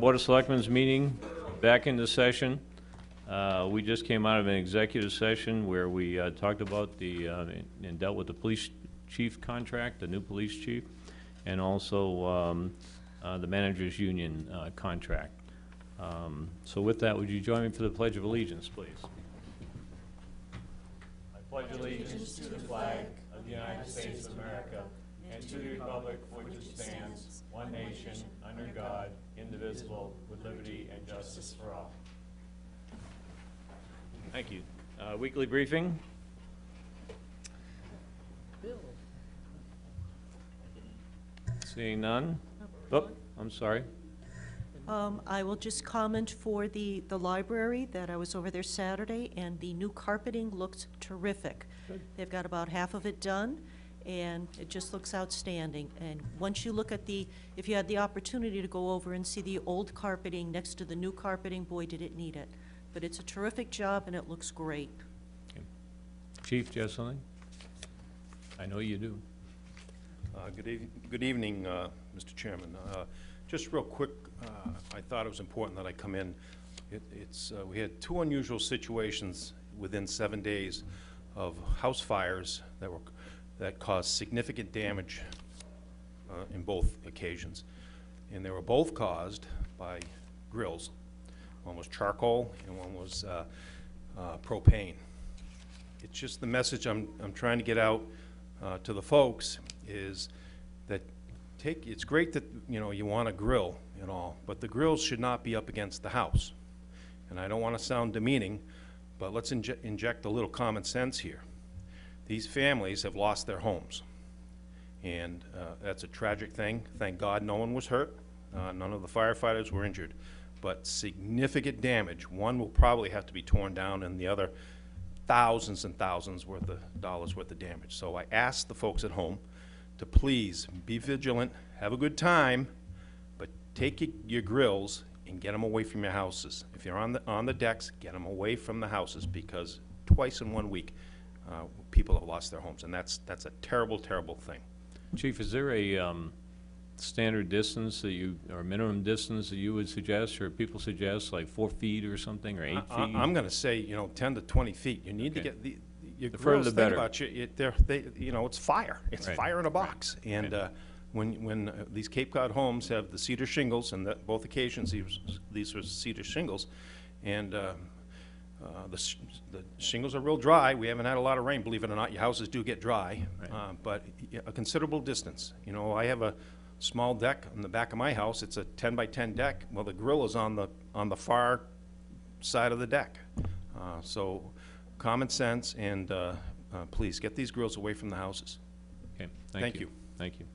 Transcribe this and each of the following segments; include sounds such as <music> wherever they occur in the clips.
Board of Selectmen's meeting back into session. Uh, We just came out of an executive session where we uh, talked about the, uh, and dealt with the police chief contract, the new police chief, and also um, uh, the manager's union uh, contract. Um, So with that, would you join me for the Pledge of Allegiance, please? I pledge allegiance to the flag of the United States of America and to the republic for which it stands, one nation, under God, indivisible, with liberty and justice for all. Thank you. Uh, Weekly briefing? Seeing none? Oh, I'm sorry. Um, I will just comment for the, the library that I was over there Saturday, and the new carpeting looks terrific. They've got about half of it done, and it just looks outstanding. And once you look at the, if you had the opportunity to go over and see the old carpeting next to the new carpeting, boy, did it need it. But it's a terrific job, and it looks great. Chief, do you have something? I know you do. Uh, Good eve- good evening, uh, Mr. Chairman. Uh, Just real quick, uh, I thought it was important that I come in. It- It's, uh, we had two unusual situations within seven days of house fires that were, that caused significant damage uh, in both occasions. And they were both caused by grills. One was charcoal and one was uh, uh, propane. It's just the message I'm, I'm trying to get out uh, to the folks is that take, it's great that, you know, you want a grill and all, but the grills should not be up against the house. And I don't want to sound demeaning, but let's inje- inject a little common sense here. These families have lost their homes. And uh, that's a tragic thing. Thank God no one was hurt. Uh, None of the firefighters were injured. But significant damage. One will probably have to be torn down and the other thousands and thousands worth of dollars worth of damage. So I ask the folks at home to please be vigilant, have a good time, but take your- your grills and get them away from your houses. If you're on the, on the decks, get them away from the houses because twice in one week, uh, people have lost their homes. And that's, that's a terrible, terrible thing. Chief, is there a um, standard distance that you, or minimum distance that you would suggest, or people suggest, like four feet or something, or eight I- feet? I- I'm gonna say, you know, ten to twenty feet. You need to Okay. get the, your The further the think better. about you, it, they're, they, you know, it's fire. It's Right. fire in a box. And, uh, when, when uh, these Cape Cod homes have the cedar shingles, and that, both occasions, these, these were cedar shingles, and, uh, uh, the, sh- the shingles are real dry. We haven't had a lot of rain, believe it or not. Your houses do get dry. Right. Uh, but y- a considerable distance. You know, I have a small deck on the back of my house. It's a ten by ten deck. Well, the grill is on the, on the far side of the deck. Uh, So, common sense, and uh, uh, please, get these grills away from the houses. Okay, Thank thank you. you. Thank you.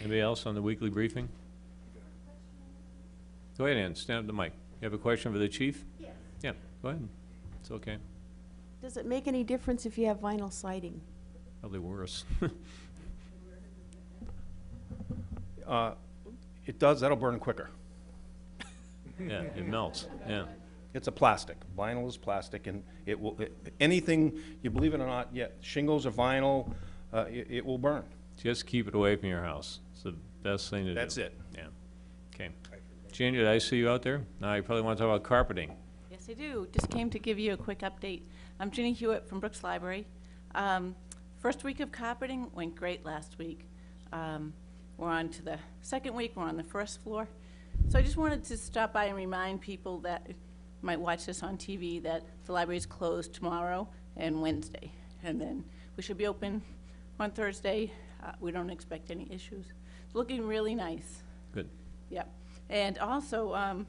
Anybody else on the weekly briefing? Go ahead, Ann, stand up to the mic. You have a question for the chief? Yes. Yeah, go ahead. It's okay. Does it make any difference if you have vinyl siding? Probably worse. <laughs> Uh, It does, that'll burn quicker. Yeah, it melts, yeah. It's a plastic. Vinyl is plastic, and it will, it- anything, you believe it or not, yeah, shingles or vinyl, uh, it it will burn. Just keep it away from your house. It's the best thing to do. That's it. Yeah, okay. Ginger, did I see you out there? Now, you probably want to talk about carpeting. I do. Just came to give you a quick update. I'm Ginny Hewitt from Brooks Library. Um, First week of carpeting went great last week. Um, We're on to the second week, we're on the first floor. So I just wanted to stop by and remind people that might watch this on TV, that the library is closed tomorrow and Wednesday. And then we should be open on Thursday. Uh, We don't expect any issues. It's looking really nice. Good. Yep. And also, um,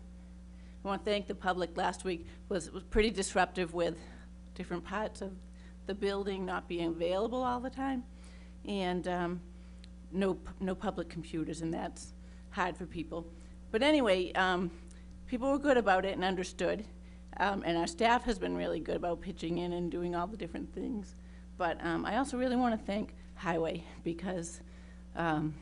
I want to thank the public. Last week was, was pretty disruptive with different parts of the building not being available all the time. And, um, no, no public computers, and that's hard for people. But anyway, um, people were good about it and understood. Um, and our staff has been really good about pitching in and doing all the different things. But, um, I also really want to thank Highway because, um,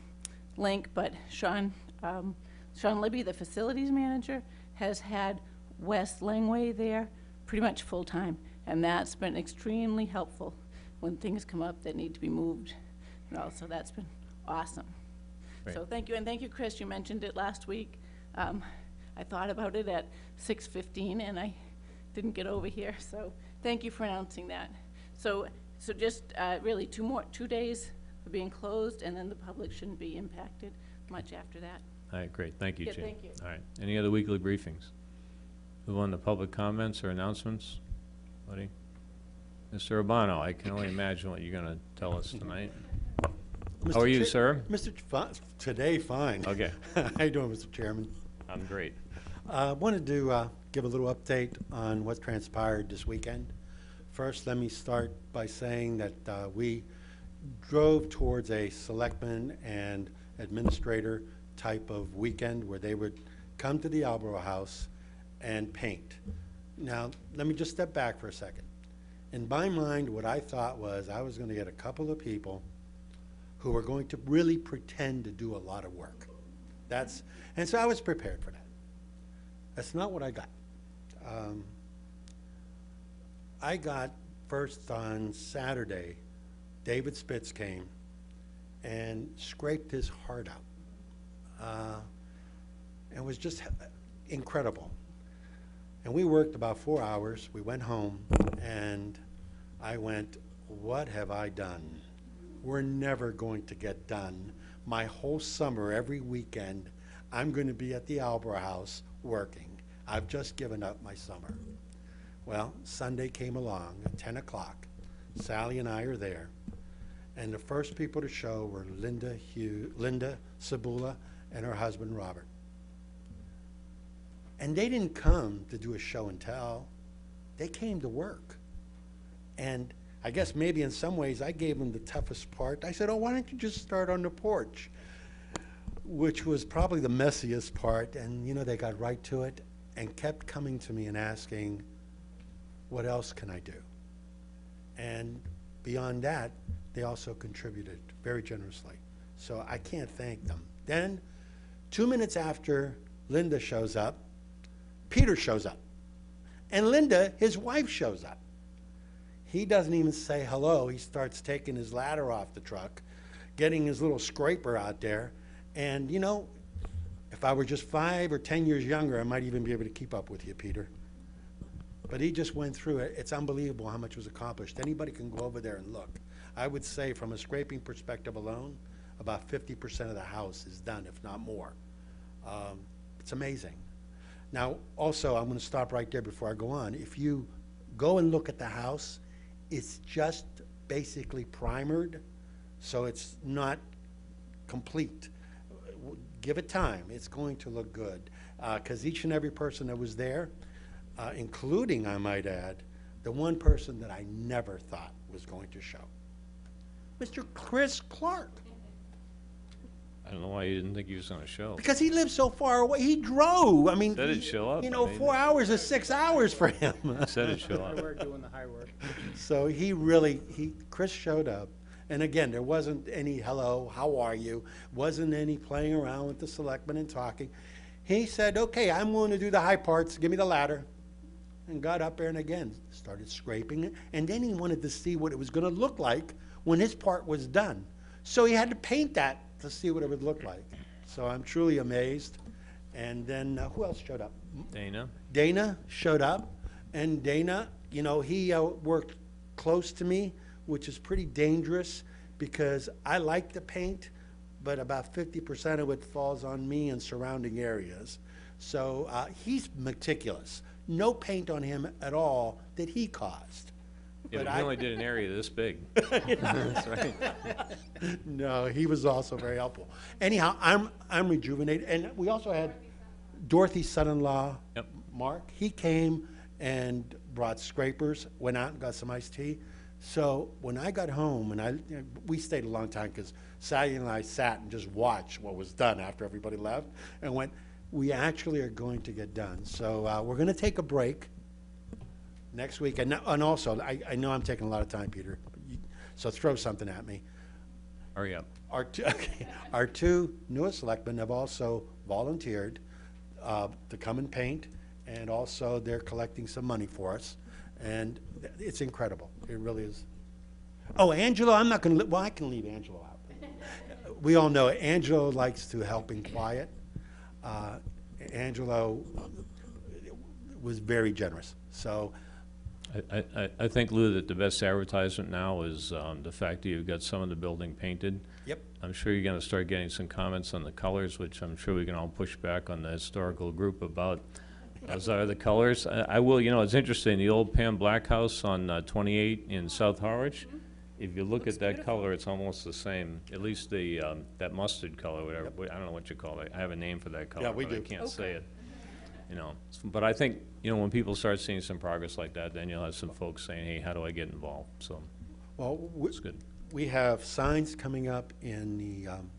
Link, but Sean, um, Sean Libby, the facilities manager, has had Wes Langway there pretty much full-time, and that's been extremely helpful when things come up that need to be moved. And also, that's been awesome. So thank you, and thank you, Chris, you mentioned it last week. Um, I thought about it at six fifteen and I didn't get over here, so thank you for announcing that. So, so just, uh, really two more, two days for being closed and then the public shouldn't be impacted much after that. All right, great, thank you, Yeah, Jane. thank you. All right, any other weekly briefings? Move on to public comments or announcements? Buddy? Mr. Urbano, I can only imagine what you're gonna tell us tonight. How are you, Chair- sir? Mr. Ch- fi- Today, fine. Okay. <laughs> How you doing, Mr. Chairman? I'm great. I wanted to uh, give a little update on what transpired this weekend. First, let me start by saying that uh, we drove towards a selectman and administrator type of weekend where they would come to the Albro House and paint. Now, let me just step back for a second. In my mind, what I thought was I was going to get a couple of people who were going to really pretend to do a lot of work. That's, and so I was prepared for that. That's not what I got. Um, I got first on Saturday, David Spitz came and scraped his heart out. Uh, It was just incredible. And we worked about four hours. We went home, and I went, What have I done? We're never going to get done. My whole summer, every weekend, I'm going to be at the Albro House working. I've just given up my summer. Well, Sunday came along at 10 o'clock. Sally and I are there. And the first people to show were Linda Hugh, Linda Cebula and her husband Robert. And they didn't come to do a show and tell. They came to work. And I guess maybe in some ways I gave them the toughest part. I said, "Oh, why don't you just start on the porch?" Which was probably the messiest part. And you know, they got right to it and kept coming to me and asking, "What else can I do?" And beyond that, they also contributed very generously. So I can't thank them. Then, two minutes after Linda shows up, Peter shows up. And Linda, his wife, shows up. He doesn't even say hello. He starts taking his ladder off the truck, getting his little scraper out there. And, you know, if I were just five or 10 years younger, I might even be able to keep up with you, Peter. But he just went through it. It's unbelievable how much was accomplished. Anybody can go over there and look. I would say, from a scraping perspective alone, about 50% of the house is done, if not more. Um, It's amazing. Now, also, I'm going to stop right there before I go on. If you go and look at the house, it's just basically primered, so it's not complete. Give it time. It's going to look good. Because each and every person that was there, uh, including, I might add, the one person that I never thought was going to show, Mr. Chris Clark. I don't know why you didn't think he was gonna show. Because he lives so far away. He drove. I mean, Said he'd show up. You I know, mean- four hours is six hours for him. <laughs> Said it'd show up. We're doing the high work. <laughs> So he really, he, Chris showed up. And again, there wasn't any hello, how are you? Wasn't any playing around with the selectmen and talking. He said, okay, I'm willing to do the high parts, give me the ladder. And got up there and again, started scraping it. And then he wanted to see what it was gonna look like when his part was done. So he had to paint that to see what it would look like. So I'm truly amazed. And then, uh, who else showed up? Dana? Dana showed up, and Dana, you know, he uh, worked close to me, which is pretty dangerous because I like the paint, but about 50% of it falls on me and surrounding areas. So uh, he's meticulous. No paint on him at all that he caused. Yeah, But but I- only did an area this big. <laughs> That's right. No, he was also very helpful. Anyhow, I'm, I'm rejuvenated, and we also had Dorothy's son-in-law, Yep. Mark. He came and brought scrapers, went out and got some iced tea. So when I got home, and I, you know, we stayed a long time because Sally and I sat and just watched what was done after everybody left, and went, we actually are going to get done. So uh, we're going to take a break next week, and, and also, I, I know I'm taking a lot of time, Peter, You- so throw something at me. Hurry up. Our two, <laughs> okay, our two newest selectmen have also volunteered uh, to come and paint, and also they're collecting some money for us. And it's incredible. It really is. Oh, Angelo, I'm not going to, well, I can leave Angelo out. <laughs> We all know Angelo likes to help in quiet. Uh, Angelo was very generous. So, I, I, I think, Lou, that the best advertisement now is, um, the fact that you've got some of the building painted. Yep. I'm sure you're gonna start getting some comments on the colors, which I'm sure we can all push back on the historical group about. Those are the colors. I, I will, you know, it's interesting, the old Pam Black House on uh, twenty-eight in South Harwich, if you look at that color, it's almost the same, at least the, um, that mustard color, whatever, I don't know what you call it. I have a name for that color, Yeah, we but I can't say it. You know, but I think, you know, when people start seeing some progress like that, then you'll have some folks saying, hey, how do I get involved? So, well, we- it's good. we have signs coming up in the um,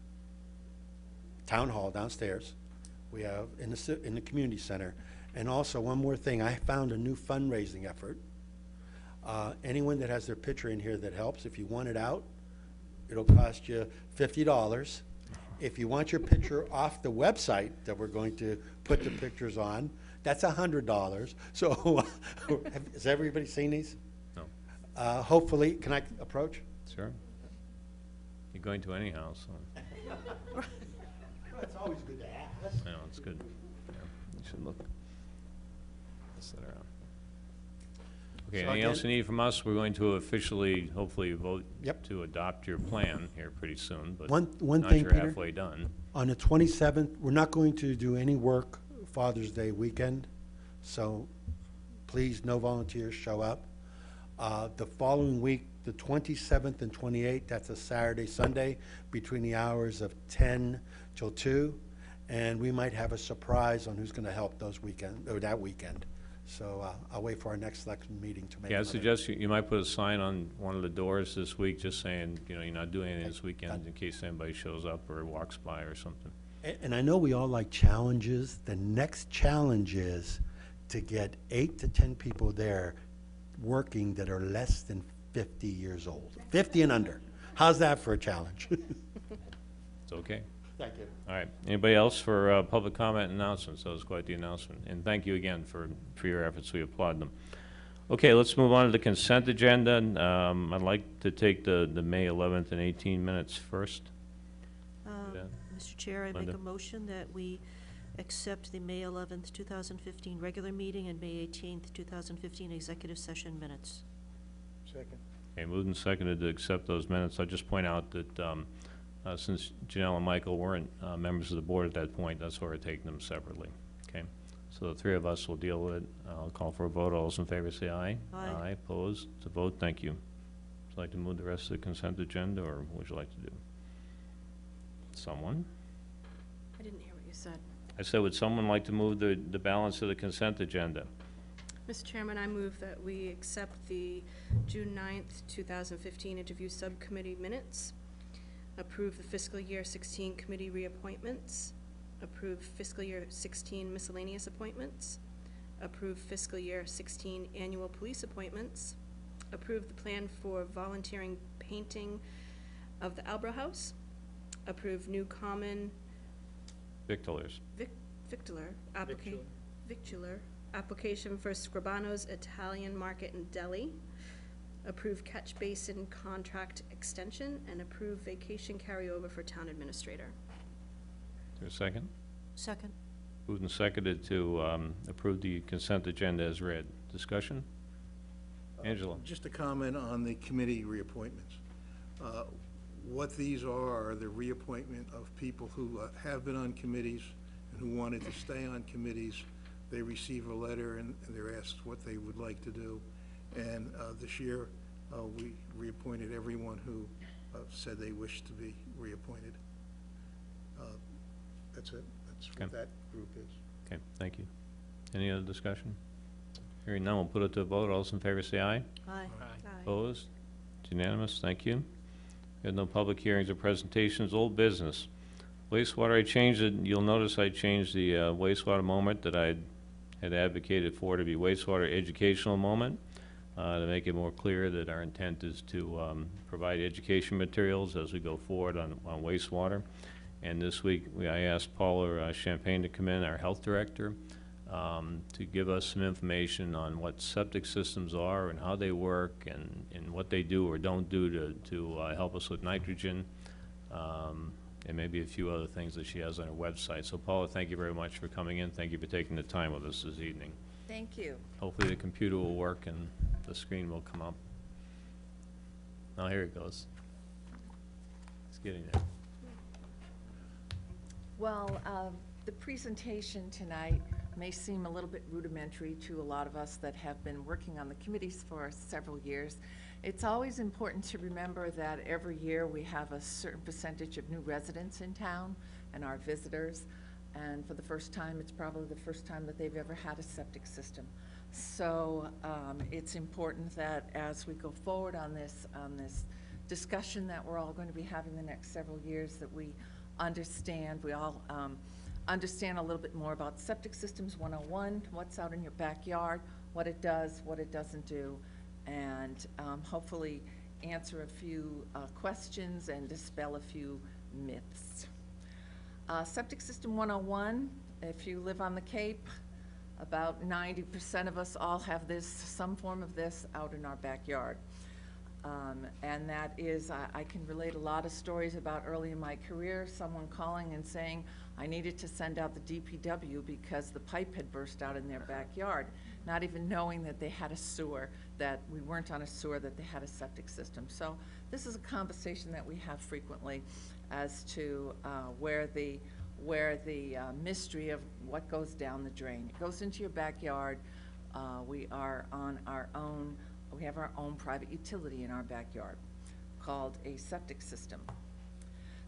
town hall downstairs. We have in the, ci- in the community center. And also, one more thing, I found a new fundraising effort. Uh, Anyone that has their picture in here that helps, if you want it out, it'll cost you fifty dollars. If you want your picture off the website that we're going to put the pictures on, that's a hundred dollars. <laughs> So, have- has everybody seen these? No. Uh, Hopefully, can I approach? Sure. You're going to anyhow, so, <laughs> <laughs> It's always good to ask. you know, it's good. Yeah, You should look. Pass that around. Okay, anything else you need from us? We're going to officially, hopefully, vote Yep. to adopt your plan here pretty soon, but One, one thing, sure Peter, halfway done. on the twenty-seventh, we're not going to do any work Father's Day weekend, so please, no volunteers show up. Uh, the following week, the twenty-seventh and twenty-eighth, that's a Saturday, Sunday, between the hours of ten till two, and we might have a surprise on who's gonna help those weekend, or that weekend. So, uh, I'll wait for our next selection meeting to make. Yeah, I another- suggest you, you might put a sign on one of the doors this week, just saying, you know, you're not doing anything this weekend in case anybody shows up or walks by or something. A- And I know we all like challenges. The next challenge is to get eight to 10 people there working that are less than 50 years old, 50 and under. How's that for a challenge? <laughs> It's okay. Thank you. All right. Anybody else for uh, public comment and announcements? That was quite the announcement. And thank you again for, for your efforts. We applaud them. Okay, let's move on to the consent agenda. Um, I'd like to take the, the May 11th and 18 minutes first. Yeah. Mr. Chair, I make a motion that we accept the May 11th, 2015 regular meeting and May 18th, 2015 executive session minutes. Okay, moved and seconded to accept those minutes. I'll just point out that um, uh, since Janelle and Michael weren't uh, members of the board at that point, that's why we're taking them separately. Okay? So the three of us will deal with it. I'll call for a vote. All those in favor say aye. Aye. Aye, opposed, to vote, thank you. Would you like to move the rest of the consent agenda, or what would you like to do? Someone? I didn't hear what you said. I said, would someone like to move the, the balance of the consent agenda? Mr. Chairman, I move that we accept the June 9th, 2015 interview subcommittee minutes, approve the fiscal year 16 committee reappointments, approve fiscal year 16 miscellaneous appointments, approve fiscal year 16 annual police appointments, approve the plan for volunteering painting of the Albro House, approve new common Victulars. Vic, Victular, applica- Victular, application for Scribano's Italian Market in Deli. Approve catch basin contract extension and approve vacation carryover for town administrator. Is there a second? Second? Moved and seconded to um, approve the consent agenda as read. Discussion? Angela? Just a comment on the committee reappointments. Uh, What these are, are the reappointment of people who uh, have been on committees and who wanted to stay on committees. They receive a letter and and they're asked what they would like to do. And uh, this year, uh, we reappointed everyone who uh, said they wished to be reappointed. Uh, That's it. That's Okay. what that group is. Okay, thank you. Any other discussion? Hearing none, we'll put it to a vote. All those in favor say aye. Aye. Opposed? It's unanimous, thank you. We have no public hearings or presentations, old business. Wastewater, I changed it, you'll notice I changed the uh, wastewater moment that I had advocated for to be wastewater educational moment, uh, to make it more clear that our intent is to um, provide education materials as we go forward on on wastewater. And this week, we- I asked Paula uh, Champagne to come in, our health director, um, to give us some information on what septic systems are and how they work and, and what they do or don't do to, to uh, help us with nitrogen. Um, and maybe a few other things that she has on her website. So Paula, thank you very much for coming in. Thank you for taking the time with us this evening. Thank you. Hopefully the computer will work and the screen will come up. Now, here it goes. It's getting there. Well, um, the presentation tonight may seem a little bit rudimentary to a lot of us that have been working on the committees for several years. It's always important to remember that every year we have a certain percentage of new residents in town and our visitors. And for the first time, it's probably the first time that they've ever had a septic system. So um, it's important that as we go forward on this, on this discussion that we're all going to be having the next several years, that we understand, we all um, understand a little bit more about septic systems 101, what's out in your backyard, what it does, what it doesn't do, and um, hopefully answer a few uh, questions and dispel a few myths. Uh, Septic System 101, if you live on the Cape, about 90% of us all have this, some form of this out in our backyard. Um, And that is, I, I can relate a lot of stories about early in my career, someone calling and saying, I needed to send out the DPW because the pipe had burst out in their backyard, not even knowing that they had a sewer, that we weren't on a sewer, that they had a septic system. So this is a conversation that we have frequently as to uh, where the, where the uh, mystery of what goes down the drain. It goes into your backyard. Uh, We are on our own, we have our own private utility in our backyard called a septic system.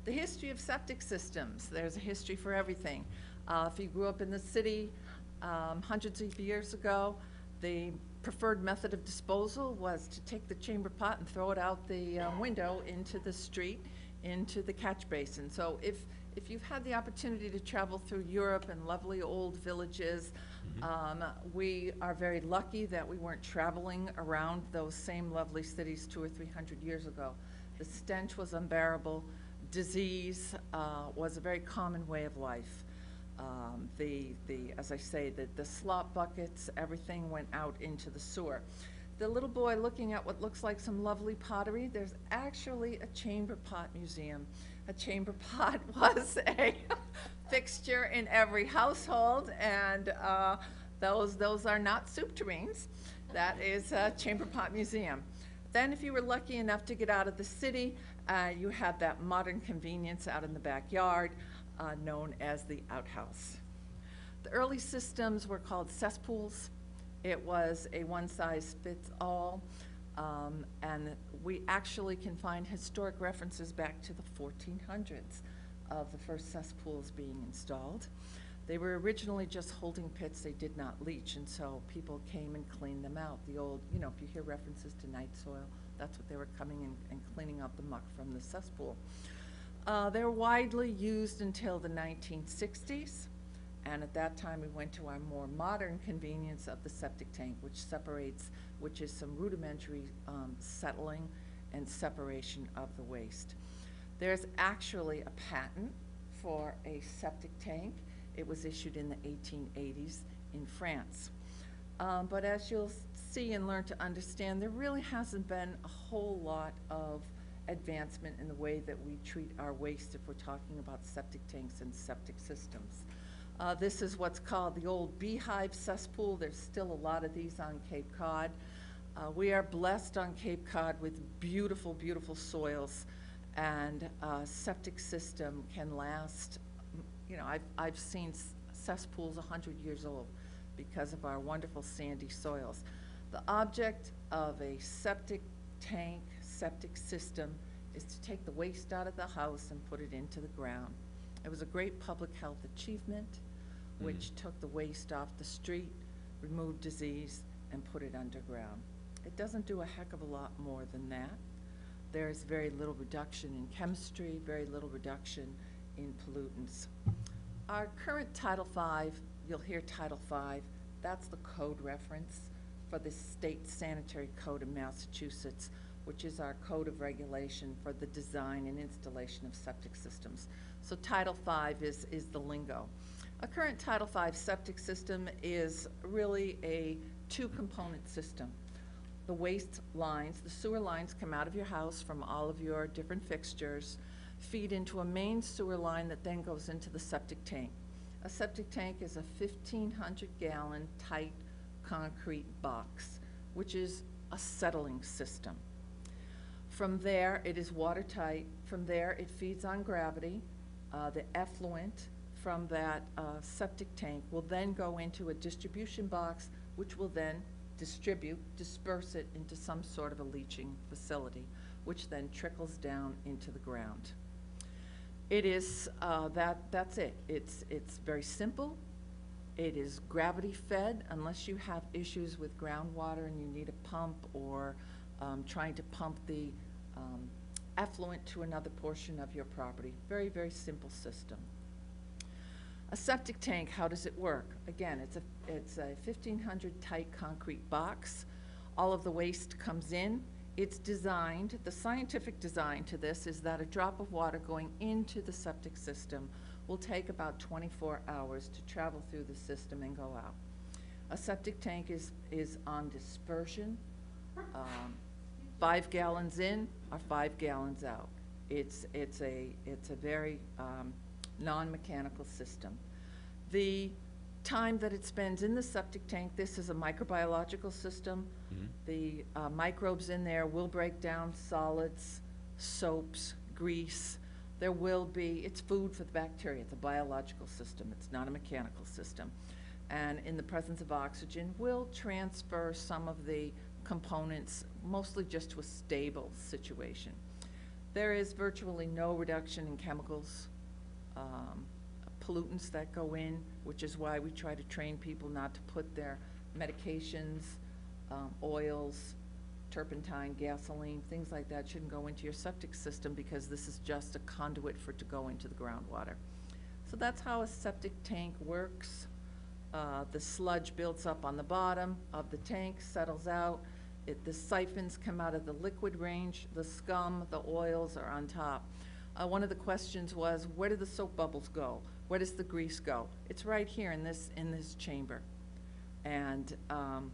The history of septic systems, there's a history for everything. Uh, If you grew up in the city um, hundreds of years ago, the preferred method of disposal was to take the chamber pot and throw it out the uh, window into the street, into the catch basin. So if, if you've had the opportunity to travel through Europe and lovely old villages, um, we are very lucky that we weren't traveling around those same lovely cities two or three hundred years ago. The stench was unbearable. Disease uh, was a very common way of life. Um, The, the, as I say, the, the slop buckets, everything went out into the sewer. The little boy looking at what looks like some lovely pottery, there's actually a chamber pot museum. A chamber <laughs> pot was a <laughs> fixture in every household, and uh, those, those are not soup tureens. That is a chamber pot museum. Then, if you were lucky enough to get out of the city, uh, you had that modern convenience out in the backyard, uh, known as the outhouse. The early systems were called cesspools. It was a one-size-fits-all, um, and we actually can find historic references back to the 1400s of the first cesspools being installed. They were originally just holding pits, they did not leach, and so people came and cleaned them out. The old, you know, if you hear references to night soil, that's what they were coming in and cleaning out the muck from the cesspool. Uh, they're widely used until the 1960s, and at that time, we went to our more modern convenience of the septic tank, which separates, which is some rudimentary um, settling and separation of the waste. There's actually a patent for a septic tank. It was issued in the 1880s in France. Um, But as you'll see and learn to understand, there really hasn't been a whole lot of advancement in the way that we treat our waste if we're talking about septic tanks and septic systems. Uh, This is what's called the old beehive cesspool. There's still a lot of these on Cape Cod. Uh, We are blessed on Cape Cod with beautiful, beautiful soils, and a septic system can last, you know, I've, I've seen cesspools hundred years old because of our wonderful sandy soils. The object of a septic tank, septic system, is to take the waste out of the house and put it into the ground. It was a great public health achievement, which mm-hmm. took the waste off the street, removed disease, and put it underground. It doesn't do a heck of a lot more than that. There's very little reduction in chemistry, very little reduction in pollutants. Our current Title V, you'll hear Title V, that's the code reference for the state sanitary code in Massachusetts, which is our code of regulation for the design and installation of septic systems. So Title V is, is the lingo. A current Title V septic system is really a two-component system. The waste lines, the sewer lines come out of your house from all of your different fixtures. feed into a main sewer line that then goes into the septic tank. A septic tank is a fifteen hundred gallon tight concrete box, which is a settling system. From there, it is watertight. From there, it feeds on gravity. Uh, the effluent from that, uh, septic tank will then go into a distribution box, which will then distribute, disperse it into some sort of a leaching facility, which then trickles down into the ground. It is, uh, that, that's it. It's, it's very simple. It is gravity-fed unless you have issues with groundwater and you need a pump or um, trying to pump the um, effluent to another portion of your property. Very, very simple system. A septic tank, how does it work? Again, it's a, it's a fifteen hundred tight concrete box. All of the waste comes in. It's designed, the scientific design to this is that a drop of water going into the septic system will take about twenty-four hours to travel through the system and go out. A septic tank is, is on dispersion. Um, Five gallons in are five gallons out. It's, it's a, it's a very um, non-mechanical system. The time that it spends in the septic tank, this is a microbiological system. The uh, microbes in there will break down solids, soaps, grease. There will be, it's food for the bacteria. It's a biological system. It's not a mechanical system. And in the presence of oxygen, will transfer some of the components, mostly just to a stable situation. There is virtually no reduction in chemicals, um, pollutants that go in, which is why we try to train people not to put their medications, um, oils, turpentine, gasoline, things like that shouldn't go into your septic system because this is just a conduit for it to go into the groundwater. So that's how a septic tank works. Uh, the sludge builds up on the bottom of the tank, settles out. It, the siphons come out of the liquid range, the scum, the oils are on top. Uh, one of the questions was, where do the soap bubbles go? Where does the grease go? It's right here in this, in this chamber. And, um,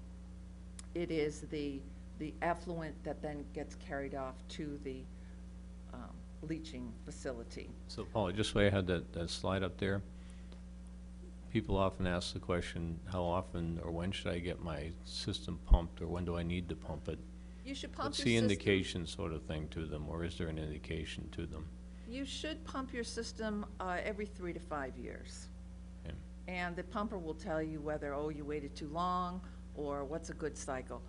it is the, the effluent that then gets carried off to the, um, leaching facility. So Paul, just so I had that, that slide up there, people often ask the question, how often or when should I get my system pumped, or when do I need to pump it? You should pump What's your the system. indication sort of thing to them, or is there an indication to them? You should pump your system uh, every three to five years. And the pumper will tell you whether, oh, you waited too long, or what's a good cycle.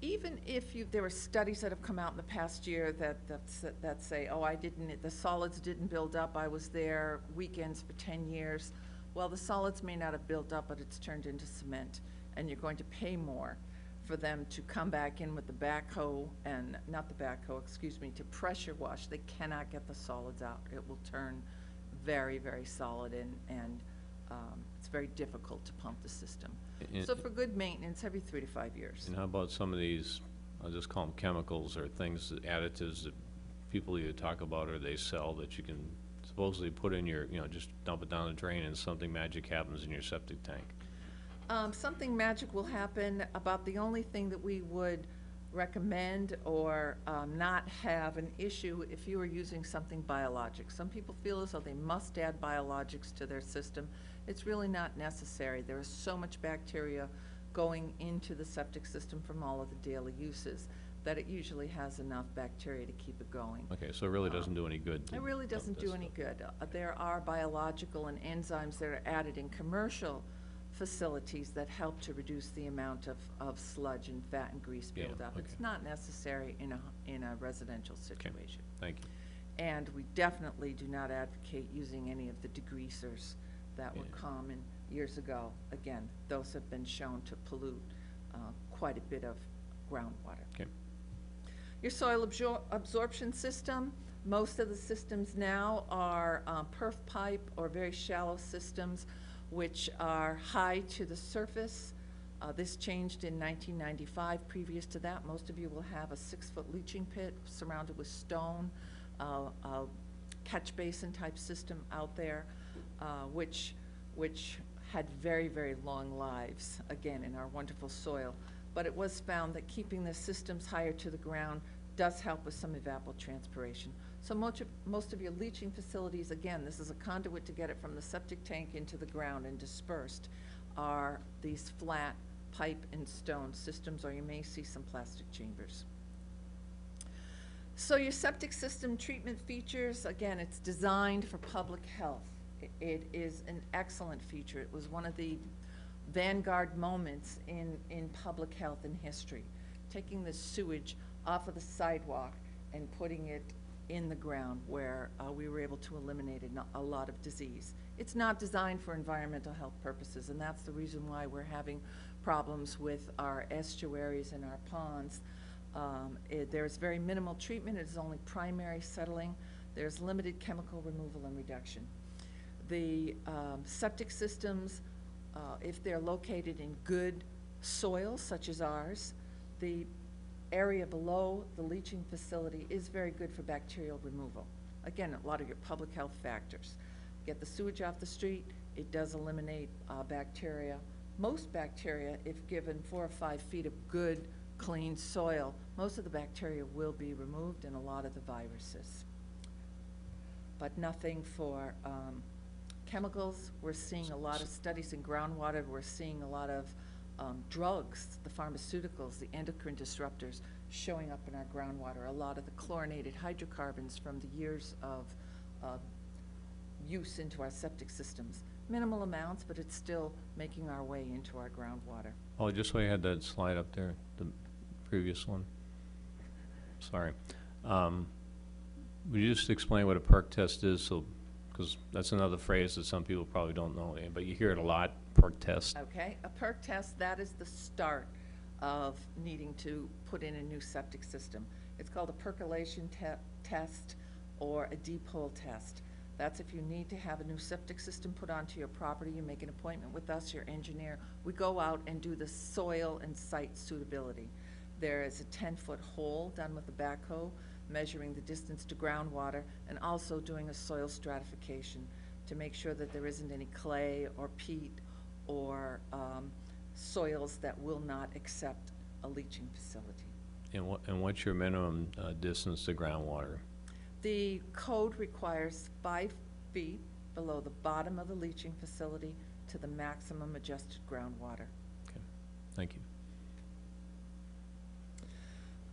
Even if you, there are studies that have come out in the past year that, that, that say, oh, I didn't, the solids didn't build up, I was there weekends for ten years. Well, the solids may not have built up, but it's turned into cement, and you're going to pay more for them to come back in with the backhoe and, not the backhoe, excuse me, to pressure wash. They cannot get the solids out. It will turn very, very solid and, and, um, it's very difficult to pump the system. And- So for good maintenance, every three to five years. And how about some of these, I'll just call them chemicals or things, that- additives that people either talk about or they sell that you can supposedly put in your, you know, just dump it down the drain and something magic happens in your septic tank? Um, something magic will happen, about the only thing that we would recommend or, um, not have an issue if you are using something biologic. Some people feel as though they must add biologics to their system. It's really not necessary. There is so much bacteria going into the septic system from all of the daily uses that it usually has enough bacteria to keep it going. Okay, so it really doesn't do any good to It really dump doesn't this do any stuff. good. Uh, There are biological and enzymes that are added in commercial facilities that help to reduce the amount of, of sludge and fat and grease Yeah, buildup. It's okay. not necessary in a, in a residential situation. Thank you. And we definitely do not advocate using any of the degreasers that were Yeah. common years ago. Again, those have been shown to pollute uh, quite a bit of groundwater. Okay. Your soil absor- absorption system, most of the systems now are um, perf pipe or very shallow systems, which are high to the surface. Uh, This changed in 1995. Previous to that, most of you will have a six-foot leaching pit surrounded with stone, uh, a catch basin type system out there, uh, which, which had very, very long lives, again, in our wonderful soil. But it was found that keeping the systems higher to the ground does help with some evapotranspiration. So much of, most of your leaching facilities, again, this is a conduit to get it from the septic tank into the ground and dispersed, are these flat pipe and stone systems, or you may see some plastic chambers. So your septic system treatment features, again, it's designed for public health. I- It is an excellent feature. It was one of the vanguard moments in, in public health in history. Taking the sewage off of the sidewalk and putting it in the ground where uh, we were able to eliminate a lot of disease. It's not designed for environmental health purposes, and that's the reason why we're having problems with our estuaries and our ponds. Um, it- There's very minimal treatment, it is only primary settling. There's limited chemical removal and reduction. The um, septic systems, uh, if they're located in good soil, such as ours, the area below the leaching facility is very good for bacterial removal. Again, a lot of your public health factors. Get the sewage off the street, it does eliminate uh, bacteria. Most bacteria, if given four or five feet of good, clean soil, most of the bacteria will be removed and a lot of the viruses. But nothing for um, chemicals. We're seeing a lot of studies in groundwater. We're seeing a lot of um, drugs, the pharmaceuticals, the endocrine disruptors showing up in our groundwater. A lot of the chlorinated hydrocarbons from the years of uh, use into our septic systems. Minimal amounts, but it's still making our way into our groundwater. Oh, just so you had that slide up there, the previous one. Sorry. Um, Would you just explain what a perc test is, so, because that's another phrase that some people probably don't know, eh, but you hear it a lot, perc test. Okay, a perc test, that is the start of needing to put in a new septic system. It's called a percolation te- test or a deep hole test. That's if you need to have a new septic system put onto your property, you make an appointment with us, your engineer. We go out and do the soil and site suitability. There is a ten-foot hole done with a backhoe, measuring the distance to groundwater, and also doing a soil stratification to make sure that there isn't any clay or peat or um, soils that will not accept a leaching facility. And what, and what's your minimum uh, distance to groundwater? The code requires five feet below the bottom of the leaching facility to the maximum adjusted groundwater. Okay, thank you.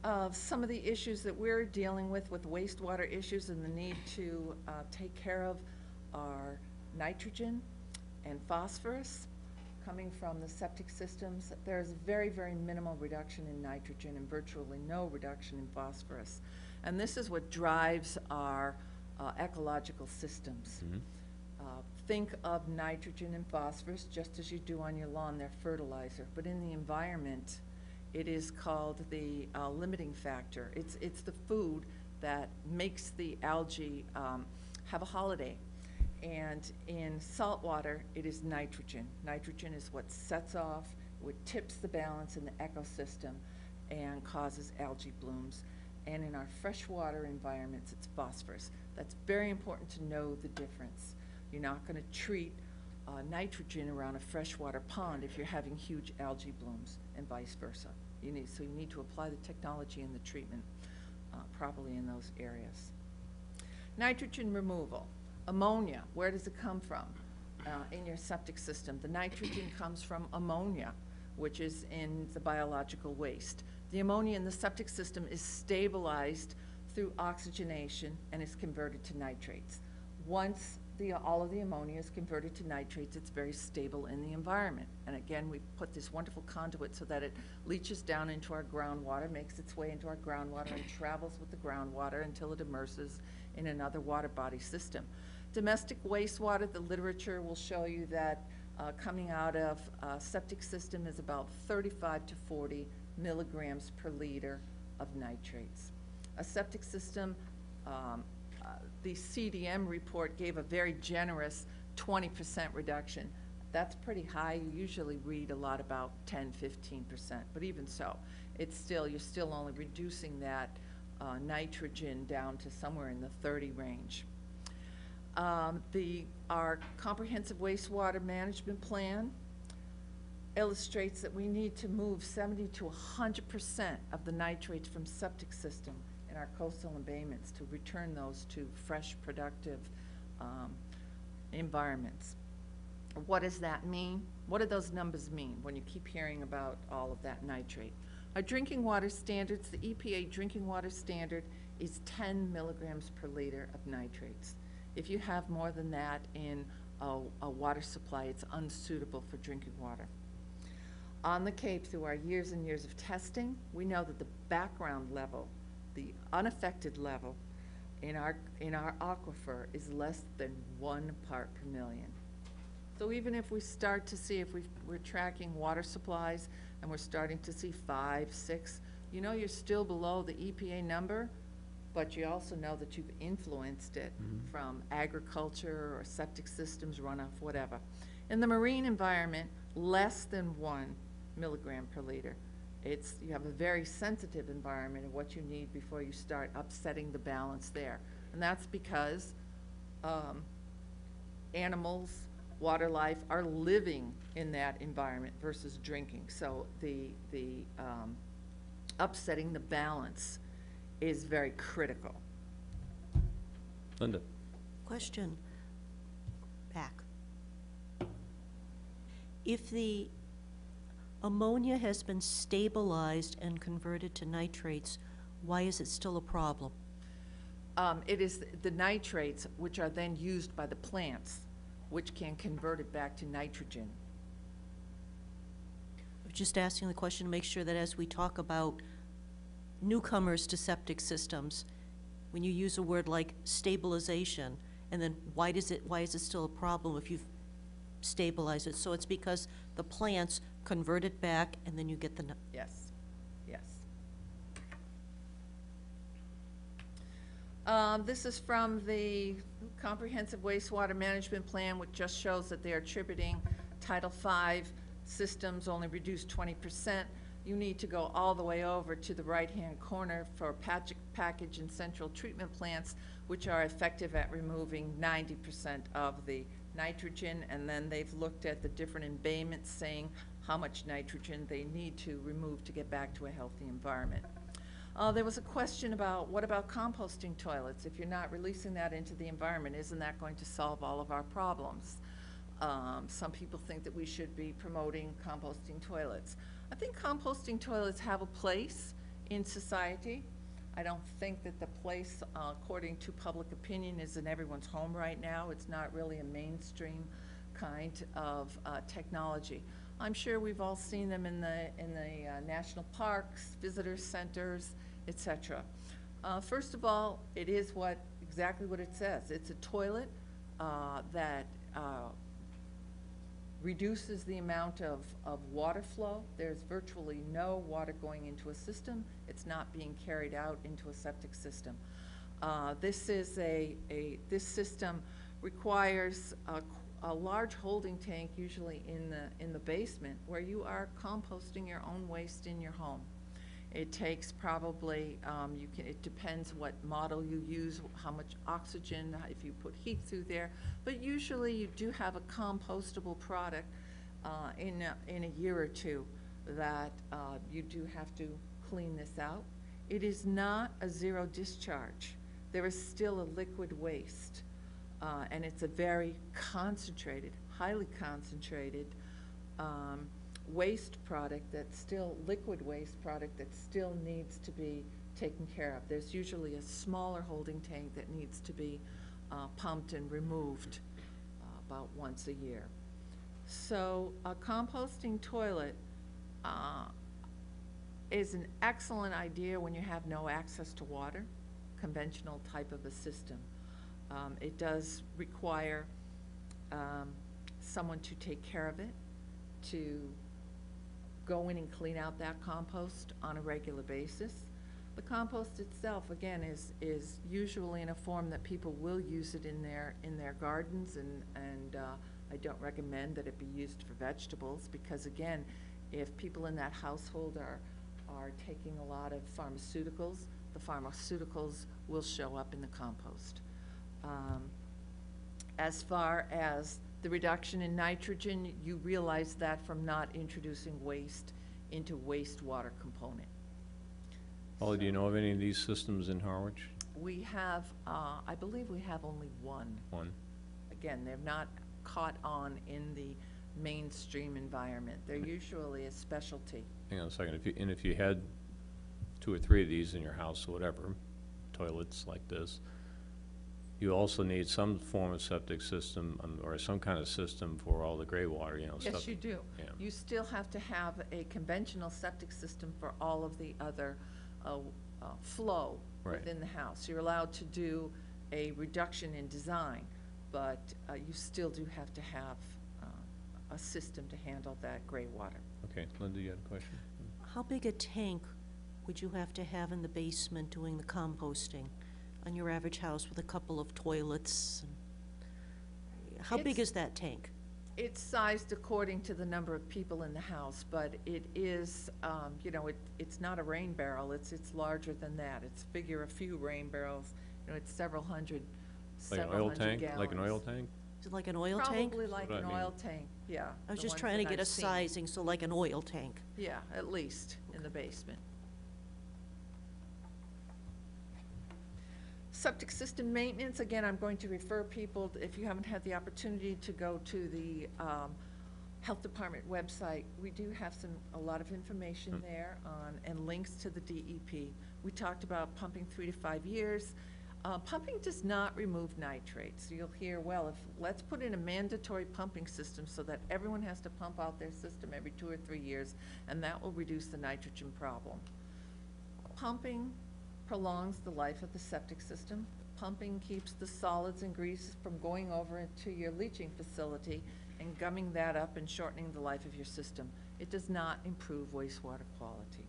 of some of the issues that we're dealing with, with wastewater issues and the need to uh, take care of are nitrogen and phosphorus coming from the septic systems. There's very, very minimal reduction in nitrogen and virtually no reduction in phosphorus. And this is what drives our uh, ecological systems. Uh, Think of nitrogen and phosphorus just as you do on your lawn, they're fertilizer. But in the environment, it is called the uh, limiting factor. It's, it's the food that makes the algae um, have a holiday. And in saltwater, it is nitrogen. Nitrogen is what sets off, what tips the balance in the ecosystem and causes algae blooms. And in our freshwater environments, it's phosphorus. That's very important to know the difference. You're not going to treat uh, nitrogen around a freshwater pond if you're having huge algae blooms, and vice versa. You need, so you need to apply the technology and the treatment uh, properly in those areas. Nitrogen removal. Ammonia, where does it come from uh, in your septic system? The nitrogen comes from ammonia, which is in the biological waste. The ammonia in the septic system is stabilized through oxygenation and is converted to nitrates. Once the, all of the ammonia is converted to nitrates, it's very stable in the environment. And again, we put this wonderful conduit so that it leaches down into our groundwater, makes its way into our groundwater, and travels with the groundwater until it immerses in another water body system. Domestic wastewater, the literature will show you that uh, coming out of uh, septic system is about 35 to 40 milligrams per liter of nitrates. A septic system, um, uh, the CDM report gave a very generous 20% reduction. That's pretty high. You usually read a lot about 10, 15%, but even so, it's still, you're still only reducing that uh, nitrogen down to somewhere in the 30 range. Um, The, our comprehensive wastewater management plan illustrates that we need to move 70 to 100% of the nitrates from septic system in our coastal embayments to return those to fresh, productive um, environments. What does that mean? What do those numbers mean when you keep hearing about all of that nitrate? Our drinking water standards, the EPA drinking water standard is 10 milligrams per liter of nitrates. If you have more than that in a, a water supply, it's unsuitable for drinking water. On the Cape, through our years and years of testing, we know that the background level, the unaffected level in our, in our aquifer is less than one part per million. So even if we start to see, if we, we're tracking water supplies and we're starting to see five, six, you know you're still below the EPA number, but you also know that you've influenced it from agriculture or septic systems, runoff, whatever. In the marine environment, less than one milligram per liter. It's, you have a very sensitive environment of what you need before you start upsetting the balance there. And that's because, um, animals, water life are living in that environment versus drinking. So the, the, um, upsetting the balance is very critical. Linda? Question. Back. If the ammonia has been stabilized and converted to nitrates, why is it still a problem? Um, it is the nitrates, which are then used by the plants, which can convert it back to nitrogen. I'm Just asking the question to make sure that as we talk about newcomers to septic systems, when you use a word like stabilization, and then why does it, why is it still a problem if you've stabilized it? So it's because the plants convert it back and then you get the, ni- Yes, yes. Um, this is from the Comprehensive Wastewater Management Plan, which just shows that they're attributing Title V systems only reduced twenty percent. You need to go all the way over to the right-hand corner for package and central treatment plants, which are effective at removing ninety percent of the nitrogen, and then they've looked at the different embayments, saying how much nitrogen they need to remove to get back to a healthy environment. Uh, there was a question about, what about composting toilets? If you're not releasing that into the environment, isn't that going to solve all of our problems? Um, some people think that we should be promoting composting toilets. I think composting toilets have a place in society. I don't think that the place, uh, according to public opinion, is in everyone's home right now. It's not really a mainstream kind of uh, technology. I'm sure we've all seen them in the, in the uh, national parks, visitor centers, etc. Uh, First of all, it is what, exactly what it says. It's a toilet uh, that uh, reduces the amount of, of water flow. There's virtually no water going into a system. It's not being carried out into a septic system. Uh, This is a, a, this system requires a, a large holding tank, usually in the, in the basement, where you are composting your own waste in your home. It takes probably, um, you can, it depends what model you use, how much oxygen, if you put heat through there. But usually you do have a compostable product, uh, in a, in a year or two that, uh, you do have to clean this out. It is not a zero discharge. There is still a liquid waste. Uh, and it's a very concentrated, highly concentrated, um, waste product that's still, liquid waste product that still needs to be taken care of. There's usually a smaller holding tank that needs to be uh, pumped and removed uh, about once a year. So a composting toilet uh, is an excellent idea when you have no access to water, conventional type of a system. Um, It does require um, someone to take care of it, to go in and clean out that compost on a regular basis. The compost itself, again, is, is usually in a form that people will use it in their, in their gardens, and, and uh, I don't recommend that it be used for vegetables, because again, if people in that household are, are taking a lot of pharmaceuticals, the pharmaceuticals will show up in the compost. Um, As far as the reduction in nitrogen, you realize that from not introducing waste into wastewater component. Paula, do you know of any of these systems in Harwich? We have, uh, I believe we have only one. One? Again, they're not caught on in the mainstream environment. They're usually a specialty. Hang on a second, if you, and if you had two or three of these in your house or whatever, toilets like this, you also need some form of septic system, um, or some kind of system for all the gray water, you know, stuff. Yes, you do. Yeah. You still have to have a conventional septic system for all of the other uh, uh, flow Right. within the house. You're allowed to do a reduction in design, but uh, you still do have to have uh, a system to handle that gray water. Okay, Linda, you had a question? How big a tank would you have to have in the basement doing the composting on your average house with a couple of toilets? and- How big It's- is that tank? It's sized according to the number of people in the house, but it is, um, you know, it, it's not a rain barrel, it's, it's larger than that. It's figure a few rain barrels, you know, it's several hundred, Like an several oil hundred tank, gallons. like an oil tank? Is it like an oil tank? Probably like That's an what I oil tank, yeah. I was the just ones trying to that get a I've seen. sizing, so like an oil tank. Yeah, at least, in the basement. Septic system maintenance, again, I'm going to refer people, if you haven't had the opportunity to go to the um, Health Department website, we do have some, a lot of information Hmm. there on, and links to the DEP. We talked about pumping three to five years. Uh, Pumping does not remove nitrates. You'll hear, well, if, let's put in a mandatory pumping system so that everyone has to pump out their system every two or three years, and that will reduce the nitrogen problem. Pumping prolongs the life of the septic system. Pumping keeps the solids and greases from going over into your leaching facility and gumming that up and shortening the life of your system. It does not improve wastewater quality.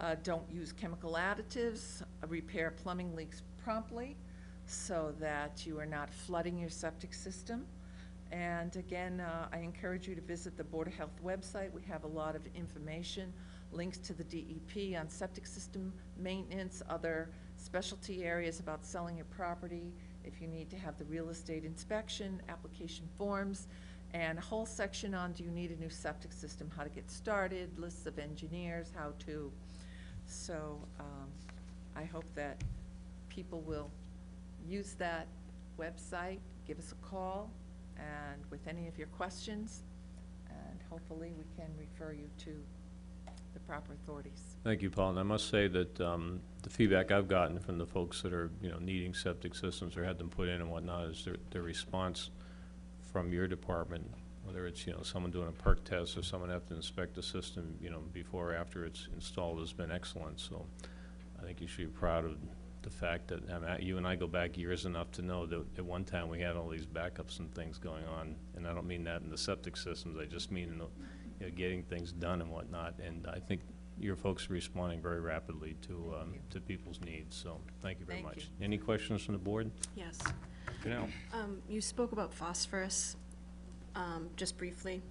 Uh, don't use chemical additives, repair plumbing leaks promptly so that you are not flooding your septic system. And again, uh, I encourage you to visit the Board of Health website. We have a lot of information, links to the DEP on septic system maintenance, other specialty areas about selling your property, if you need to have the real estate inspection, application forms, and a whole section on do you need a new septic system, how to get started, lists of engineers, how to. So um, I hope that people will use that website, give us a call, and with any of your questions, and hopefully we can refer you to proper authorities. Thank you, Paul, and I must say that um, the feedback I've gotten from the folks that are, you know, needing septic systems or had them put in and whatnot is their, their response from your department, whether it's, you know, someone doing a perc test or someone having to inspect the system, you know, before or after it's installed has been excellent, so I think you should be proud of the fact that, I mean, you and I go back years enough to know that at one time we had all these backups and things going on, and I don't mean that in the septic systems, I just mean in the, you know, getting things done and whatnot, and I think your folks are responding very rapidly to, um, you. to people's needs, so thank you very Thank much. you. Any questions from the board? Yes. Janelle? Um, you spoke about phosphorus, um, just briefly.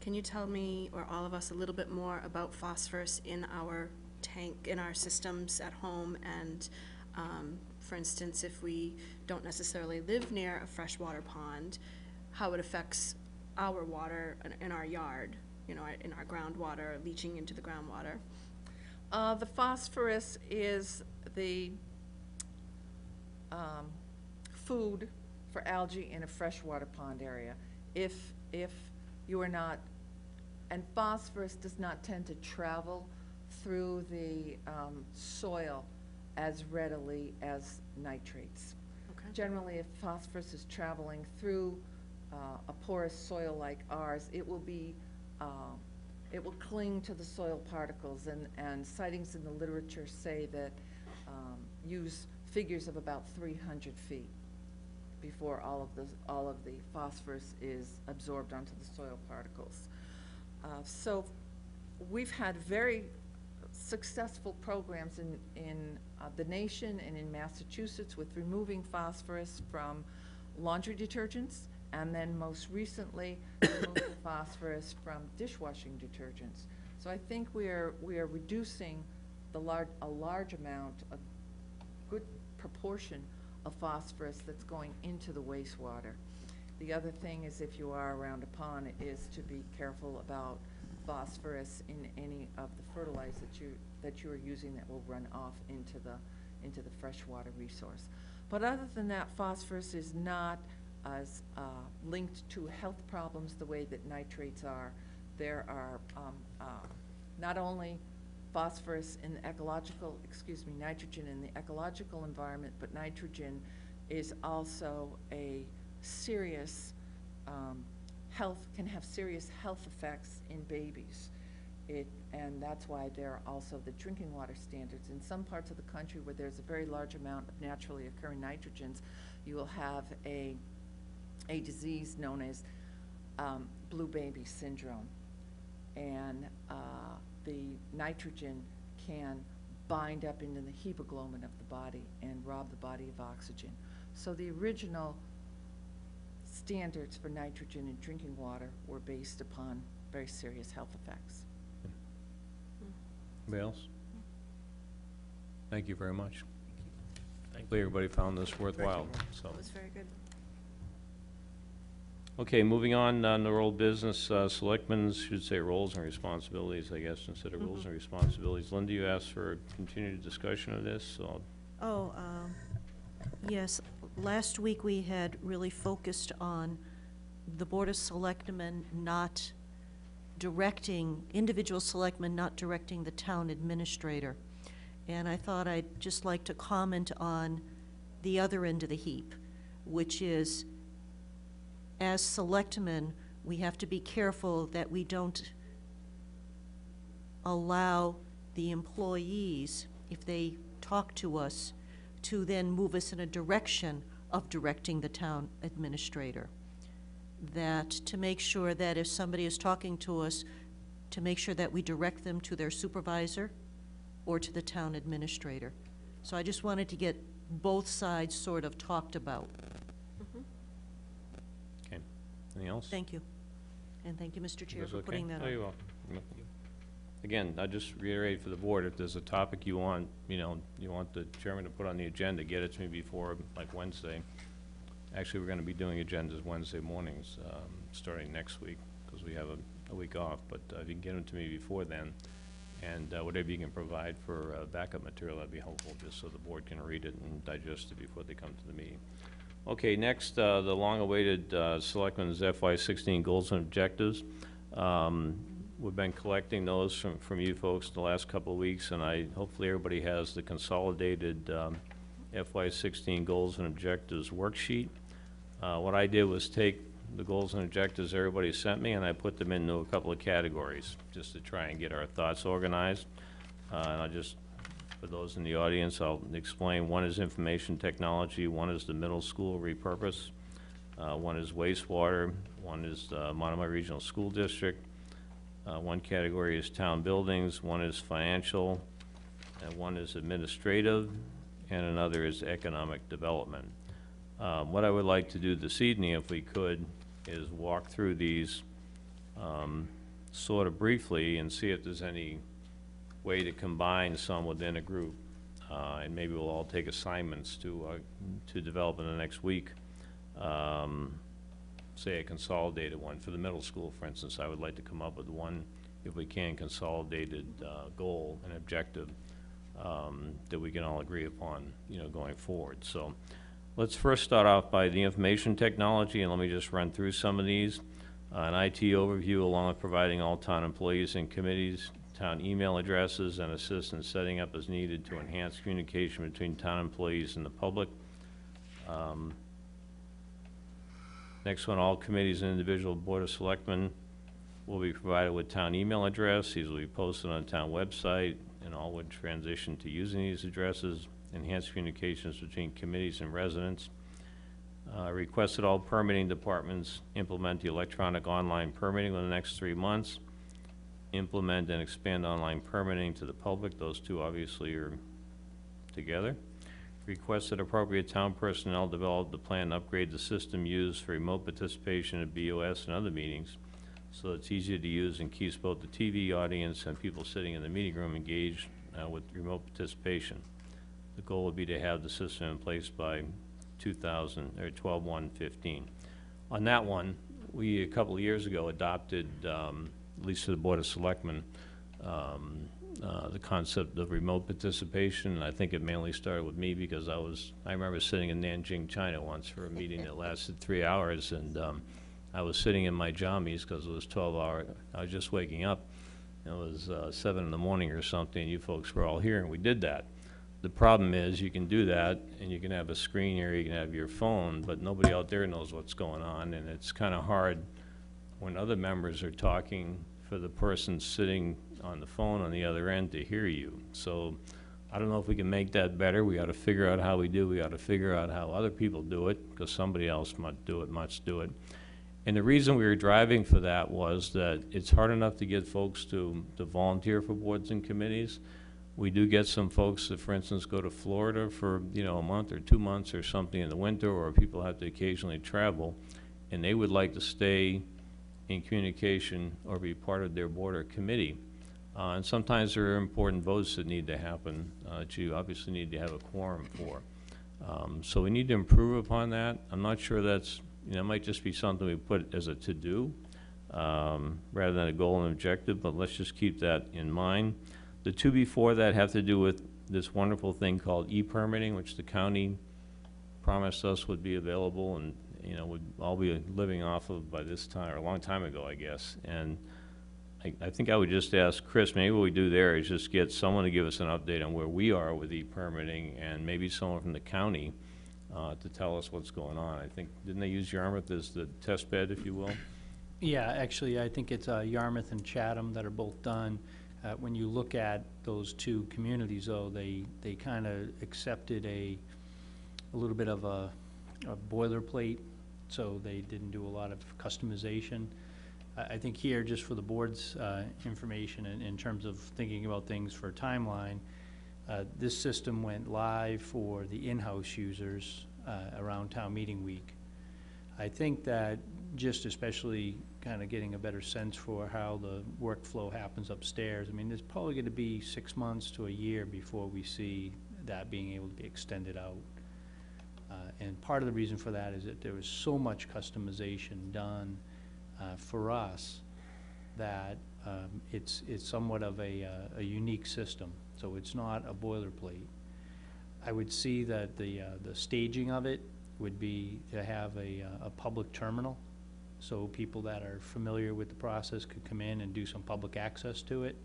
Can you tell me, or all of us, a little bit more about phosphorus in our tank, in our systems at home? And, um, for instance, if we don't necessarily live near a freshwater pond, how it affects our water in, in our yard, you know, in our groundwater, leaching into the groundwater? Uh, the phosphorus is the, um, food for algae in a freshwater pond area. If, if you are not, and phosphorus does not tend to travel through the, um, soil as readily as nitrates. Okay. Generally, if phosphorus is traveling through uh, a porous soil like ours, it will be, uh, it will cling to the soil particles, and, and sightings in the literature say that, um, use figures of about three hundred feet before all of the, all of the phosphorus is absorbed onto the soil particles. Uh, So, we've had very successful programs in, in uh, the nation and in Massachusetts with removing phosphorus from laundry detergents, and then most recently, removing <coughs> phosphorus from dishwashing detergents. So I think we are, we are reducing the large, a large amount, a good proportion of phosphorus that's going into the wastewater. The other thing is if you are around a pond, is to be careful about phosphorus in any of the fertilizer that you, that you are using that will run off into the, into the freshwater resource. But other than that, phosphorus is not as uh, linked to health problems the way that nitrates are. There are um, uh, not only phosphorus in the ecological, excuse me, nitrogen in the ecological environment, but nitrogen is also a serious um, health, can have serious health effects in babies. It, and that's why there are also the drinking water standards. In some parts of the country where there's a very large amount of naturally occurring nitrogens, you will have a, a disease known as um, blue baby syndrome. And uh, the nitrogen can bind up into the hemoglobin of the body and rob the body of oxygen. So the original standards for nitrogen in drinking water were based upon very serious health effects. Anybody else? Thank you very much. Thank Hopefully, everybody found this worthwhile, so. That was very good. Okay, moving on, on the old business, uh, selectmen's, should say roles and responsibilities, I guess, instead of rules and responsibilities. Linda, you asked for a continued discussion of this, so Oh, um, yes, last week we had really focused on the Board of Selectmen not directing, individual selectmen not directing the town administrator. And I thought I'd just like to comment on the other end of the heap, which is, as selectmen, we have to be careful that we don't allow the employees, if they talk to us, to then move us in a direction of directing the town administrator. That, to make sure that if somebody is talking to us, to make sure that we direct them to their supervisor or to the town administrator. So I just wanted to get both sides sort of talked about. Okay, anything else? Thank you. And thank you, Mr. Chair, That's for okay? putting that Oh, on. you're welcome. You're welcome. Again, I just reiterate for the board, if there's a topic you want, you know, you want the chairman to put on the agenda, get it to me before, like Wednesday. Actually, we're gonna be doing agendas Wednesday mornings, um, starting next week, because we have a, a week off, but uh, if you can get them to me before then, and uh, whatever you can provide for uh, backup material, that'd be helpful, just so the board can read it and digest it before they come to the meeting. Okay, next, uh, the long-awaited uh, Selectmen's FY sixteen goals and objectives. Um, We've been collecting those from, from you folks the last couple of weeks, and I, hopefully everybody has the consolidated um, FY sixteen goals and objectives worksheet. Uh, What I did was take the goals and objectives everybody sent me, and I put them into a couple of categories, just to try and get our thoughts organized. Uh, And I'll just, for those in the audience, I'll explain, one is information technology, one is the middle school repurpose, uh, one is wastewater, one is uh, Monomoy Regional School District, uh, one category is town buildings, one is financial, and one is administrative, and another is economic development. Um, What I would like to do this evening, if we could, is walk through these um, sort of briefly and see if there's any way to combine some within a group. Uh, And maybe we'll all take assignments to, uh, to develop in the next week. Um, Say a consolidated one. For the middle school, for instance, I would like to come up with one, if we can, consolidated uh, goal and objective um, that we can all agree upon, you know, going forward. So let's first start off by the information technology, and let me just run through some of these. Uh, An IT overview along with providing all town employees and committees, town email addresses, and assistance setting up as needed to enhance communication between town employees and the public. Um, Next one, all committees and individual Board of Selectmen will be provided with town email address. These will be posted on town website, and all would transition to using these addresses. Enhance communications between committees and residents. Uh, Request that all permitting departments implement the electronic online permitting within the next three months. Implement and expand online permitting to the public. Those two obviously are together. Request that appropriate town personnel develop the plan and upgrade the system used for remote participation at BOS and other meetings so it's easier to use and keeps both the TV audience and people sitting in the meeting room engaged uh, with remote participation. The goal would be to have the system in place by 2000, or 12/1/15. On that one, we, a couple of years ago, adopted um, at least to the Board of Selectmen, um, uh, the concept of remote participation. I think it mainly started with me because I was, I remember sitting in Nanjing, China once for a meeting that lasted three hours, and um, I was sitting in my jammies because it was 12 hour, I was just waking up. It was uh, seven in the morning or something, and you folks were all here, and we did that. The problem is, you can do that, and you can have a screen here, you can have your phone, but nobody out there knows what's going on, and it's kind of hard when other members are talking for the person sitting on the phone on the other end to hear you. So I don't know if we can make that better. We ought to figure out how we do. We ought to figure out how other people do it, because somebody else might do it, must do it. And the reason we were driving for that was that it's hard enough to get folks to, to volunteer for boards and committees. We do get some folks that, for instance, go to Florida for, you know, a month or two months or something in the winter, or people have to occasionally travel, and they would like to stay in communication or be part of their board or committee. Uh, and sometimes there are important votes that need to happen, uh, that you obviously need to have a quorum for. Um, so we need to improve upon that. I'm not sure that's, you know, it might just be something we put as a to-do, um, rather than a goal and objective, but let's just keep that in mind. The two before that have to do with this wonderful thing called e-permitting, which the county promised us would be available and, you know, would all be living off of by this time, or a long time ago, I guess. And I, I think I would just ask Chris, maybe what we do there is just get someone to give us an update on where we are with e-permitting, and maybe someone from the county, uh, to tell us what's going on. I think, didn't they use Yarmouth as the test bed, if you will? Yeah, actually, I think it's uh, Yarmouth and Chatham that are both done. Uh, When you look at those two communities, though, they, they kind of accepted a, a little bit of a a boilerplate, so they didn't do a lot of customization. I, I think here, just for the board's uh, information, in, in terms of thinking about things for a timeline, uh, this system went live for the in-house users uh, around town meeting week. I think that just especially kind of getting a better sense for how the workflow happens upstairs, I mean, there's probably going to be six months to a year before we see that being able to be extended out. Uh, And part of the reason for that is that there was so much customization done uh, for us that um, it's, it's somewhat of a, uh, a unique system. So it's not a boilerplate. I would see that the, the staging of it would be to have a, a public terminal. So people that are familiar with the process could come in and do some public access to it.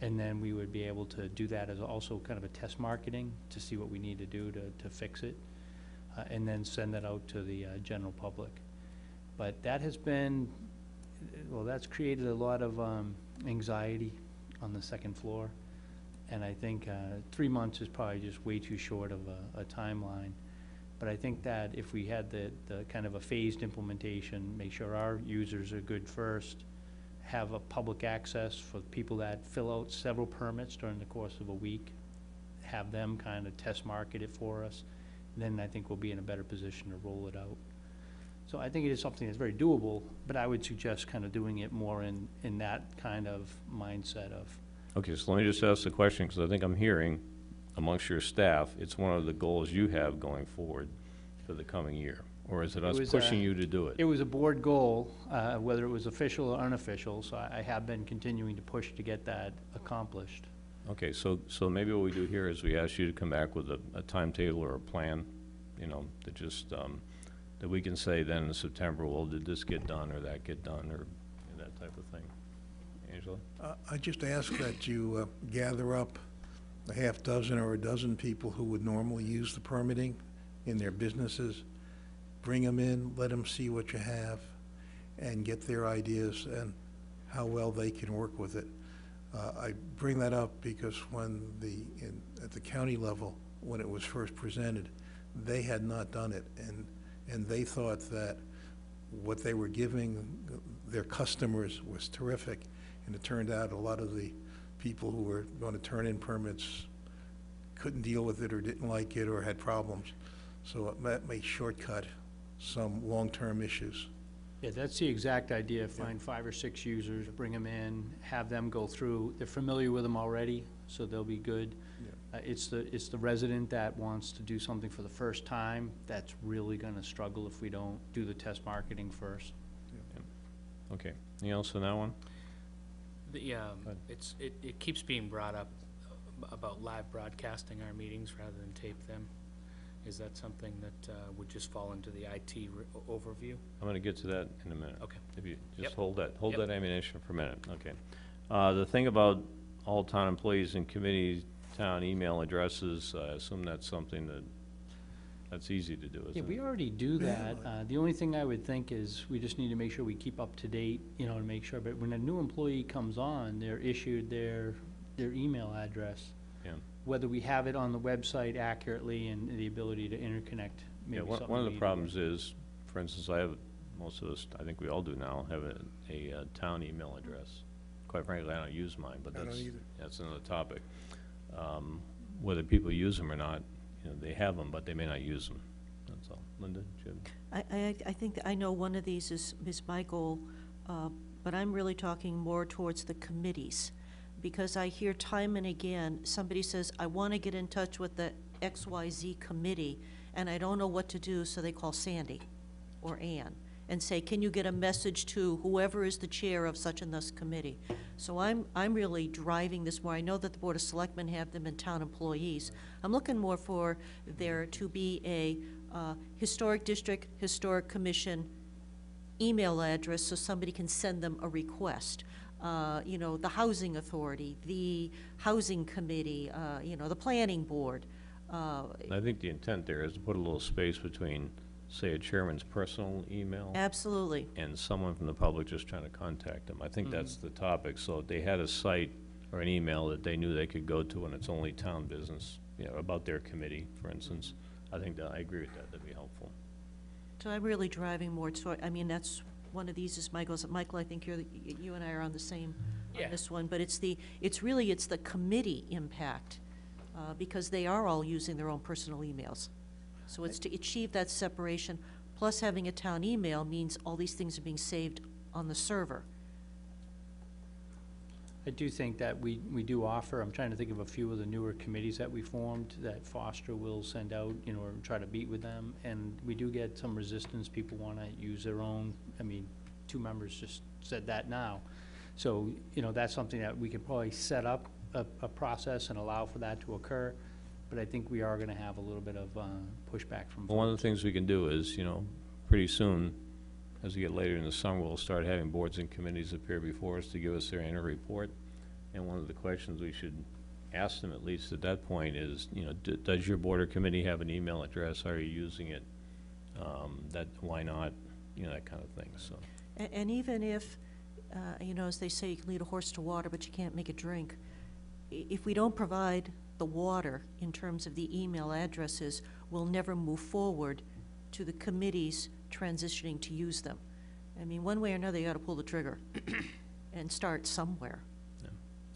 And then we would be able to do that as also kind of a test marketing to see what we need to do to, to fix it. Uh, and then send that out to the, uh, general public. But that has been, well, that's created a lot of, um, anxiety on the second floor. And I think, uh, three months is probably just way too short of a, a timeline. But I think that if we had the, the kind of a phased implementation, make sure our users are good first, have a public access for people that fill out several permits during the course of a week, have them kind of test market it for us, then I think we'll be in a better position to roll it out. So I think it is something that's very doable, but I would suggest kind of doing it more in, in that kind of mindset of, Okay, so let me just ask the question, because I think I'm hearing amongst your staff, it's one of the goals you have going forward for the coming year. Or is it us was, uh, pushing you to do it? It was a board goal, uh, whether it was official or unofficial, so I I have been continuing to push to get that accomplished. Okay, so, so maybe what we do here is we ask you to come back with a, a timetable or a plan, you know, that just, um, that we can say then in September, well, did this get done or that get done, or that type of thing. Angelo? Uh, I just ask that you uh, gather up a half dozen or a dozen people who would normally use the permitting in their businesses, bring them in, let them see what you have, and get their ideas and how well they can work with it. Uh, I bring that up because when the, in- at the county level, when it was first presented, they had not done it, and, and they thought that what they were giving their customers was terrific, and it turned out a lot of the people who were going to turn in permits couldn't deal with it or didn't like it or had problems. So that may shortcut some long-term issues. Yeah, that's the exact idea, find five or six users, bring them in, have them go through, they're familiar with them already, so they'll be good. Uh, it's the, it's the resident that wants to do something for the first time, that's really gonna struggle if we don't do the test marketing first. Okay, anything else on that one? The, um, ahead. it's, it, it keeps being brought up about live broadcasting our meetings rather than tape them. Is that something that, uh, would just fall into the IT re- o- overview? I'm gonna get to that in a minute. Okay. If you, Yep. just hold that, hold Yep. that ammunition for a minute, okay. Uh, the thing about all town employees and committee town email addresses, I assume that's something that, that's easy to do, Yeah, isn't we it? already do that. Uh, The only thing I would think is, we just need to make sure we keep up to date, you know, to make sure, but when a new employee comes on, they're issued their, their email address. Yeah. Whether we have it on the website accurately and the ability to interconnect, Yeah, one, something one of we the need to problems is, for instance, I have, most of us, I think we all do now, have a, a uh, town email address. Quite frankly, I don't use mine, but I don't that's, either. that's another topic. Um, Whether people use them or not, you know, they have them, but they may not use them, that's all. Linda, Jim? I, I, I think, that I know one of these is Ms. Michael, uh, but I'm really talking more towards the committees. Because I hear time and again, somebody says, I want to get in touch with the XYZ committee, and I don't know what to do, so they call Sandy or Ann and say, can you get a message to whoever is the chair of such and thus committee? So I'm, I'm really driving this more. I know that the Board of Selectmen have them in town employees. I'm looking more for there to be a uh, Historic District, Historic Commission email address so somebody can send them a request. Uh, You know, the Housing Authority, the Housing Committee, uh, you know, the Planning Board. uh, I think the intent there is to put a little space between, say, a chairman's personal email Absolutely. and someone from the public just trying to contact them. I think that's the topic, so if they had a site or an email that they knew they could go to and it's only town business, you know, about their committee, for instance, I think that, I agree with that, that'd be helpful. So I'm really driving more, so, I mean, that's, one of these is Michael's. Michael, I think you're, the- you and I are on the same, Yeah. on this one, but it's the, it's really, it's the committee impact, uh, because they are all using their own personal emails. So it's to achieve that separation, plus having a town email means all these things are being saved on the server. I do think that we, we do offer, I'm trying to think of a few of the newer committees that we formed, that Foster will send out, you know, or try to meet with them, and we do get some resistance, people wanna use their own, I mean, two members just said that now. So, you know, that's something that we could probably set up a, a process and allow for that to occur, but I think we are gonna have a little bit of, uh, pushback from Well, one of the things we can do is, you know, pretty soon, as we get later in the summer, we'll start having boards and committees appear before us to give us their annual report. And one of the questions we should ask them, at least at that point, is, you know, does your board or committee have an email address? Are you using it? Um, that, why not? You know, that kind of thing, so. A- And even if, uh, you know, as they say, you can lead a horse to water, but you can't make it drink. If we don't provide the water in terms of the email addresses, we'll never move forward to the committees transitioning to use them. I mean, one way or another, you gotta pull the trigger <clears throat> and start somewhere.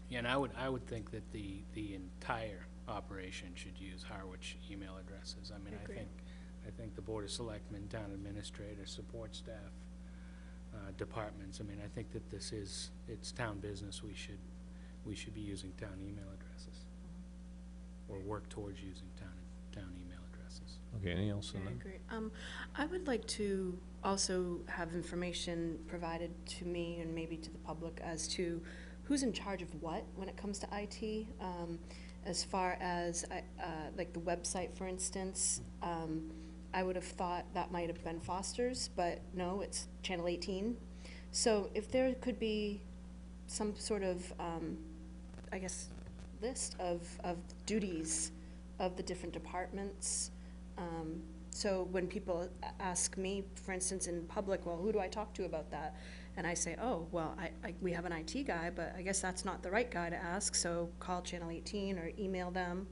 Yeah, and I would, I would think that the, the entire operation should use Harwich email addresses. I mean, I Agreed. think, I think the Board of Selectmen, town administrator, support staff, uh, departments, I mean, I think that this is, it's town business, we should, we should be using town email addresses. Or work towards using town, town email addresses. Okay, anything else on I that? agree. Um, I would like to also have information provided to me and maybe to the public as to who's in charge of what when it comes to IT. Um, as far as, I- uh, like the website, for instance, um, I would have thought that might have been Foster's, but no, it's Channel eighteen. So if there could be some sort of, um, I guess, list of, of duties of the different departments. Um, so when people ask me, for instance, in public, well, who do I talk to about that? And I say, oh, well, I, I, we have an IT guy, but I guess that's not the right guy to ask, so call Channel eighteen or email them.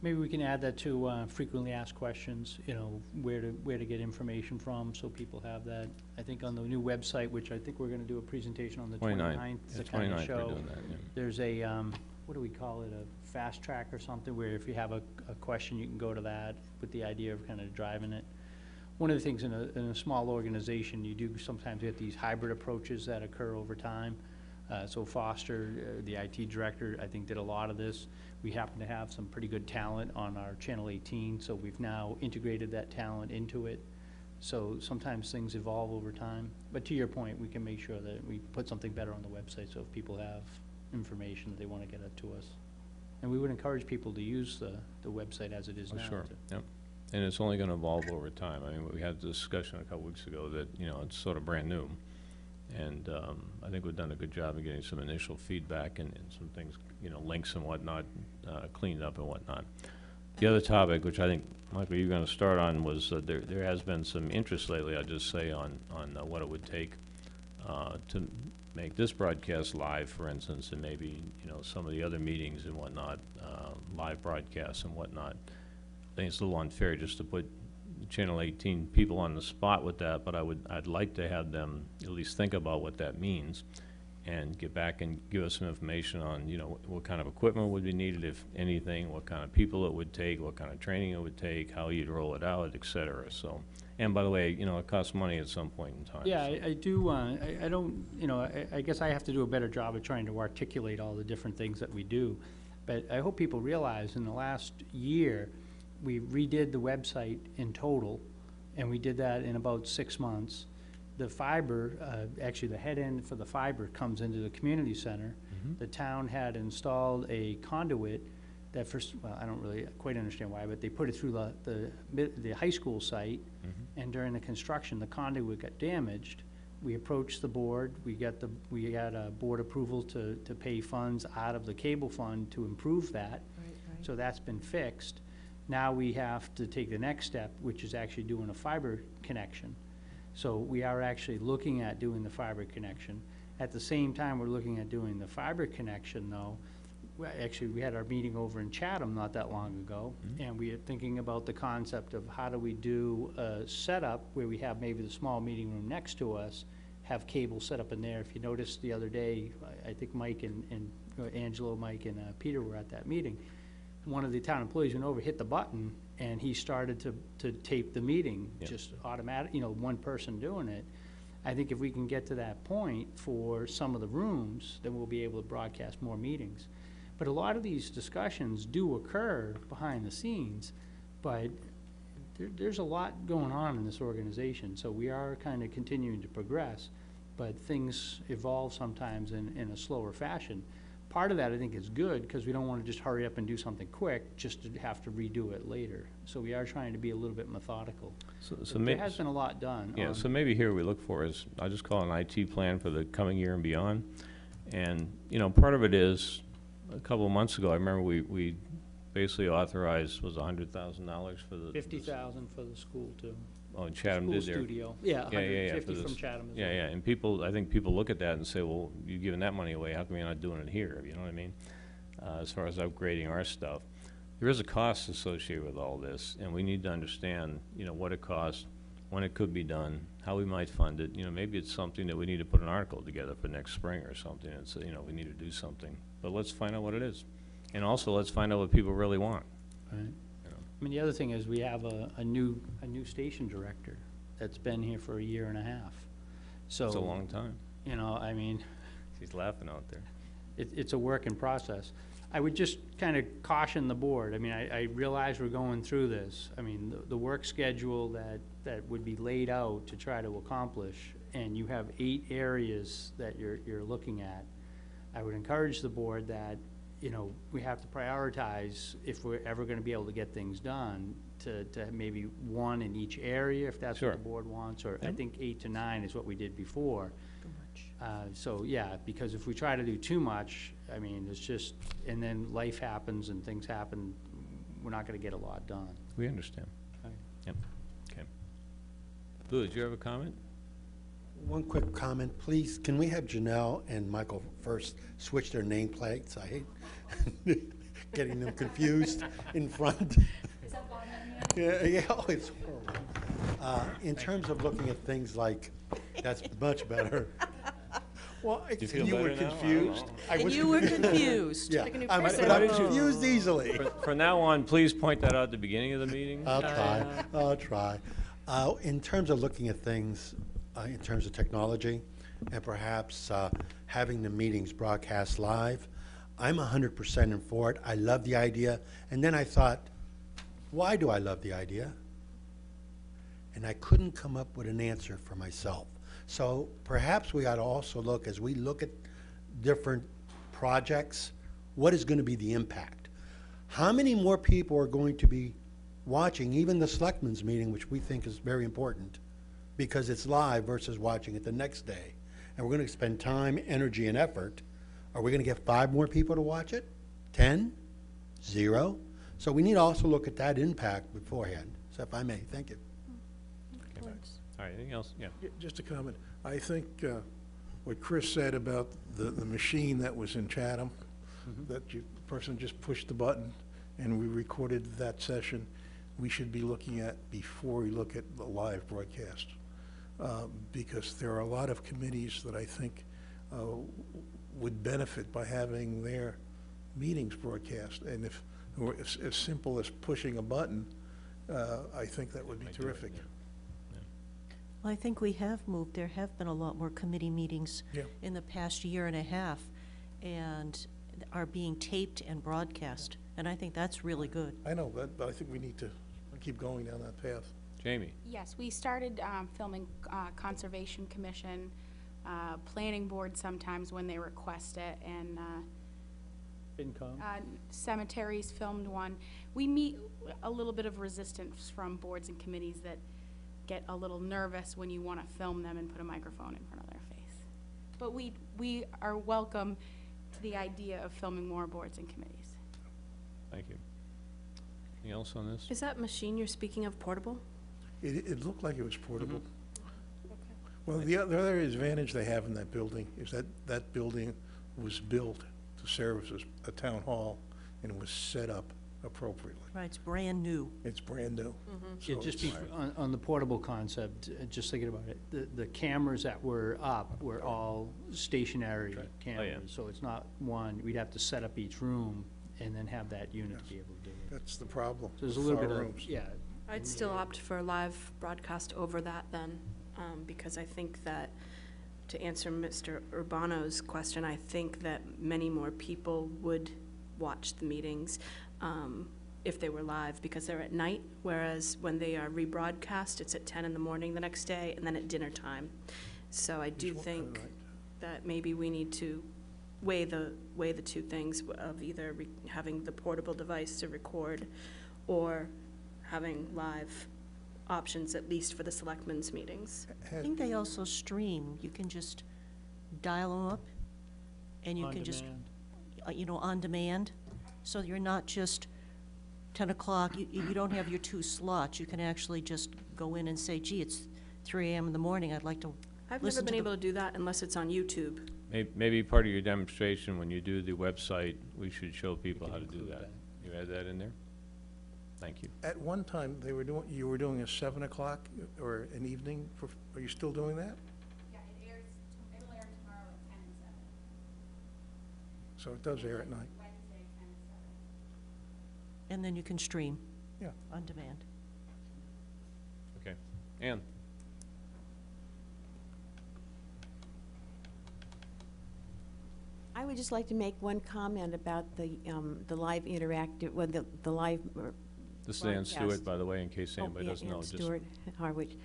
Maybe we can add that to uh, frequently asked questions, you know, where to, where to get information from, so people have that. I think on the new website, which I think we're gonna do a presentation on the Twenty-nine, twenty-ninth, yeah, to kinda twenty-ninth, we're show. doing that, yeah. There's a, um, what do we call it, a fast track or something, where if you have a, a question, you can go to that, with the idea of kind of driving it. One of the things in a, in a small organization, you do sometimes get these hybrid approaches that occur over time. Uh, so Foster, uh, the IT director, I think did a lot of this. We happen to have some pretty good talent on our Channel eighteen, so we've now integrated that talent into it. So sometimes things evolve over time. But to your point, we can make sure that we put something better on the website, so if people have information that they want to get it to us. And we would encourage people to use the, the website as it is Oh, now. Sure, to- yep. And it's only gonna evolve over time. I mean, we had a discussion a couple weeks ago that, you know, it's sort of brand new. And, um, I think we've done a good job of getting some initial feedback and, and some things, you know, links and whatnot, uh, cleaned up and whatnot. The other topic, which I think, Michael, you're gonna start on, was, uh, there, there has been some interest lately, I'll just say, on, on uh, what it would take, uh, to make this broadcast live, for instance, and maybe, you know, some of the other meetings and whatnot, uh, live broadcasts and whatnot. I think it's a little unfair just to put Channel 18 people on the spot with that, but I would, I'd like to have them at least think about what that means and get back and give us some information on, you know, what kind of equipment would be needed, if anything, what kind of people it would take, what kind of training it would take, how you'd roll it out, et cetera, so. And by the way, you know, it costs money at some point in time. Yeah, I, I do, uh, I, I don't, you know, I, I guess I have to do a better job of trying to articulate all the different things that we do. But I hope people realize in the last year, we redid the website in total, and we did that in about six months. The fiber, uh, actually, the head end for the fiber comes into the community center. The town had installed a conduit that first, well, I don't really quite understand why, but they put it through the, the, mid- the high school site, mm-hmm. and during the construction, the conduit got damaged. We approached the board, we got the, we got a board approval to, to pay funds out of the cable fund to improve that. So that's been fixed. Now we have to take the next step, which is actually doing a fiber connection. So we are actually looking at doing the fiber connection. At the same time, we're looking at doing the fiber connection, though. Well, Actually, we had our meeting over in Chatham not that long ago, and we are thinking about the concept of how do we do a setup where we have maybe the small meeting room next to us, have cable set up in there. If you noticed the other day, I, I think Mike and, and uh, Angelo, Mike, and uh, Peter were at that meeting. One of the town employees went over, hit the button, and he started to, to tape the meeting, Yeah. just automatic, you know, one person doing it. I think if we can get to that point for some of the rooms, then we'll be able to broadcast more meetings. But a lot of these discussions do occur behind the scenes, but there, there's a lot going on in this organization, so we are kind of continuing to progress, but things evolve sometimes in, in a slower fashion. Part of that, I think, is good, because we don't want to just hurry up and do something quick, just to have to redo it later. So we are trying to be a little bit methodical. So, so may- There has been a lot done. Yeah, so maybe here we look for is, I just call it an IT plan for the coming year and beyond. And, you know, part of it is, a couple of months ago, I remember we, we basically authorized, was a hundred thousand dollars for the. Fifty thousand for the school, too. Oh, Chatham School did their. studio. Yeah, Yeah, yeah, hundred yeah, for fifty from Chatham as Yeah, well. yeah, and people, I think people look at that and say, well, you're giving that money away, how come you're not doing it here, you know what I mean? Uh, as far as upgrading our stuff. There is a cost associated with all this, and we need to understand, you know, what it costs, when it could be done, how we might fund it, you know, maybe it's something that we need to put an article together for next spring or something, and say, you know, we need to do something, but let's find out what it is. And also, let's find out what people really want. Right. I mean, the other thing is, we have a, a new, a new station director that's been here for a year and a half. So. It's a long time. You know, I mean, <laughs> She's laughing out there. it, it's a work in process. I would just kind of caution the board, I mean, I, I realize we're going through this. I mean, the, the work schedule that, that would be laid out to try to accomplish, and you have eight areas that you're, you're looking at. I would encourage the board that, you know, we have to prioritize if we're ever gonna be able to get things done, to, to maybe one in each area, if that's what the board wants, or I think eight to nine is what we did before. Uh, so, yeah, because if we try to do too much, I mean, it's just, and then life happens and things happen, we're not gonna get a lot done. We understand. Right. Yep, okay. Lou, did you have a comment? One quick comment, please, can we have Janelle and Michael first switch their nameplates? I hate <laughs> getting them confused in front. Yeah, yeah, oh, it's horrible. Uh, In terms of looking at things like, that's much better. Well, I- You feel you were better now? I don't confused. know. I And was you were confused. Yeah, Like a new I'm- person. but I'm Why don't you- confused easily. For- From now on, please point that out at the beginning of the meeting. I'll try, I'll try. Uh, In terms of looking at things, uh, in terms of technology, and perhaps uh, having the meetings broadcast live, I'm hundred percent in for it. I love the idea. And then I thought, why do I love the idea? and I couldn't come up with an answer for myself. So perhaps we ought to also look, as we look at different projects, what is going to be the impact? How many more people are going to be watching even the selectmen's meeting, which we think is very important, because it's live versus watching it the next day? And we're going to spend time, energy, and effort. Are we going to get five more people to watch it? Ten? Zero? So we need to also look at that impact beforehand. So if I may, thank you. Okay, All right, anything else? Yeah. Yeah, Just a comment. I think uh, what Chris said about the, the machine that was in Chatham, that you, person just pushed the button and we recorded that session, we should be looking at before we look at the live broadcast. Uh, Because there are a lot of committees that I think uh, would benefit by having their meetings broadcast. And if, or as, as simple as pushing a button, uh, I think that would be Might do it, terrific. yeah. Well, I think we have moved, there have been a lot more committee meetings Yeah. in the past year and a half, and are being taped and broadcast, and I think that's really good. I know, but, but I think we need to keep going down that path. Jamie? Yes, we started um, filming uh, Conservation Commission, uh, Planning Board sometimes when they request it, and uh, FinCom? uh, cemeteries filmed one. We meet a little bit of resistance from boards and committees that get a little nervous when you want to film them and put a microphone in front of their face. But we, we are welcome to the idea of filming more boards and committees. Thank you. Anything else on this? Is that machine you're speaking of portable? It, it looked like it was portable. Well, the other, the other advantage they have in that building is that that building was built to serve as a town hall and it was set up appropriately. Right, it's brand new. It's brand new. Yeah, So just it's- be, on, on the portable concept, uh, just thinking about it, the, the cameras that were up were all stationary cameras. So it's not one, we'd have to set up each room and then have that unit to be able to do it. That's the problem. So there's a with little our bit of, rooms. yeah, I'd still opt for a live broadcast over that then, um, because I think that, to answer Mr. Urbano's question, I think that many more people would watch the meetings, um, if they were live, because they're at night, whereas when they are rebroadcast, it's at ten in the morning the next day, and then at dinner time. So I do think that maybe we need to weigh the, weigh the two things of either re- having the portable device to record or having live options, at least for the selectmen's meetings. I think they also stream, you can just dial them up, and you on can just, demand. uh, you know, on demand, so you're not just ten o'clock, you, you don't have your two slots, you can actually just go in and say, gee, it's three AM in the morning, I'd like to I've never Listen been to the- able to do that unless it's on YouTube. May- Maybe part of your demonstration, when you do the website, we should show people how to do that. that. You add that in there? Thank you. At one time, they were doing, you were doing a seven o'clock or an evening, for- are you still doing that? Yeah, it airs, it'll air tomorrow at ten and seven, So it does air at night. Wednesday, ten and seven. and then you can stream Yeah. on demand. Okay. Ann? I would just like to make one comment about the, um, the live interactive, well, the, the live. This is Ann. Stewart, by the way, in case Oh, anybody doesn't know. Ann just- Stewart, Harwich.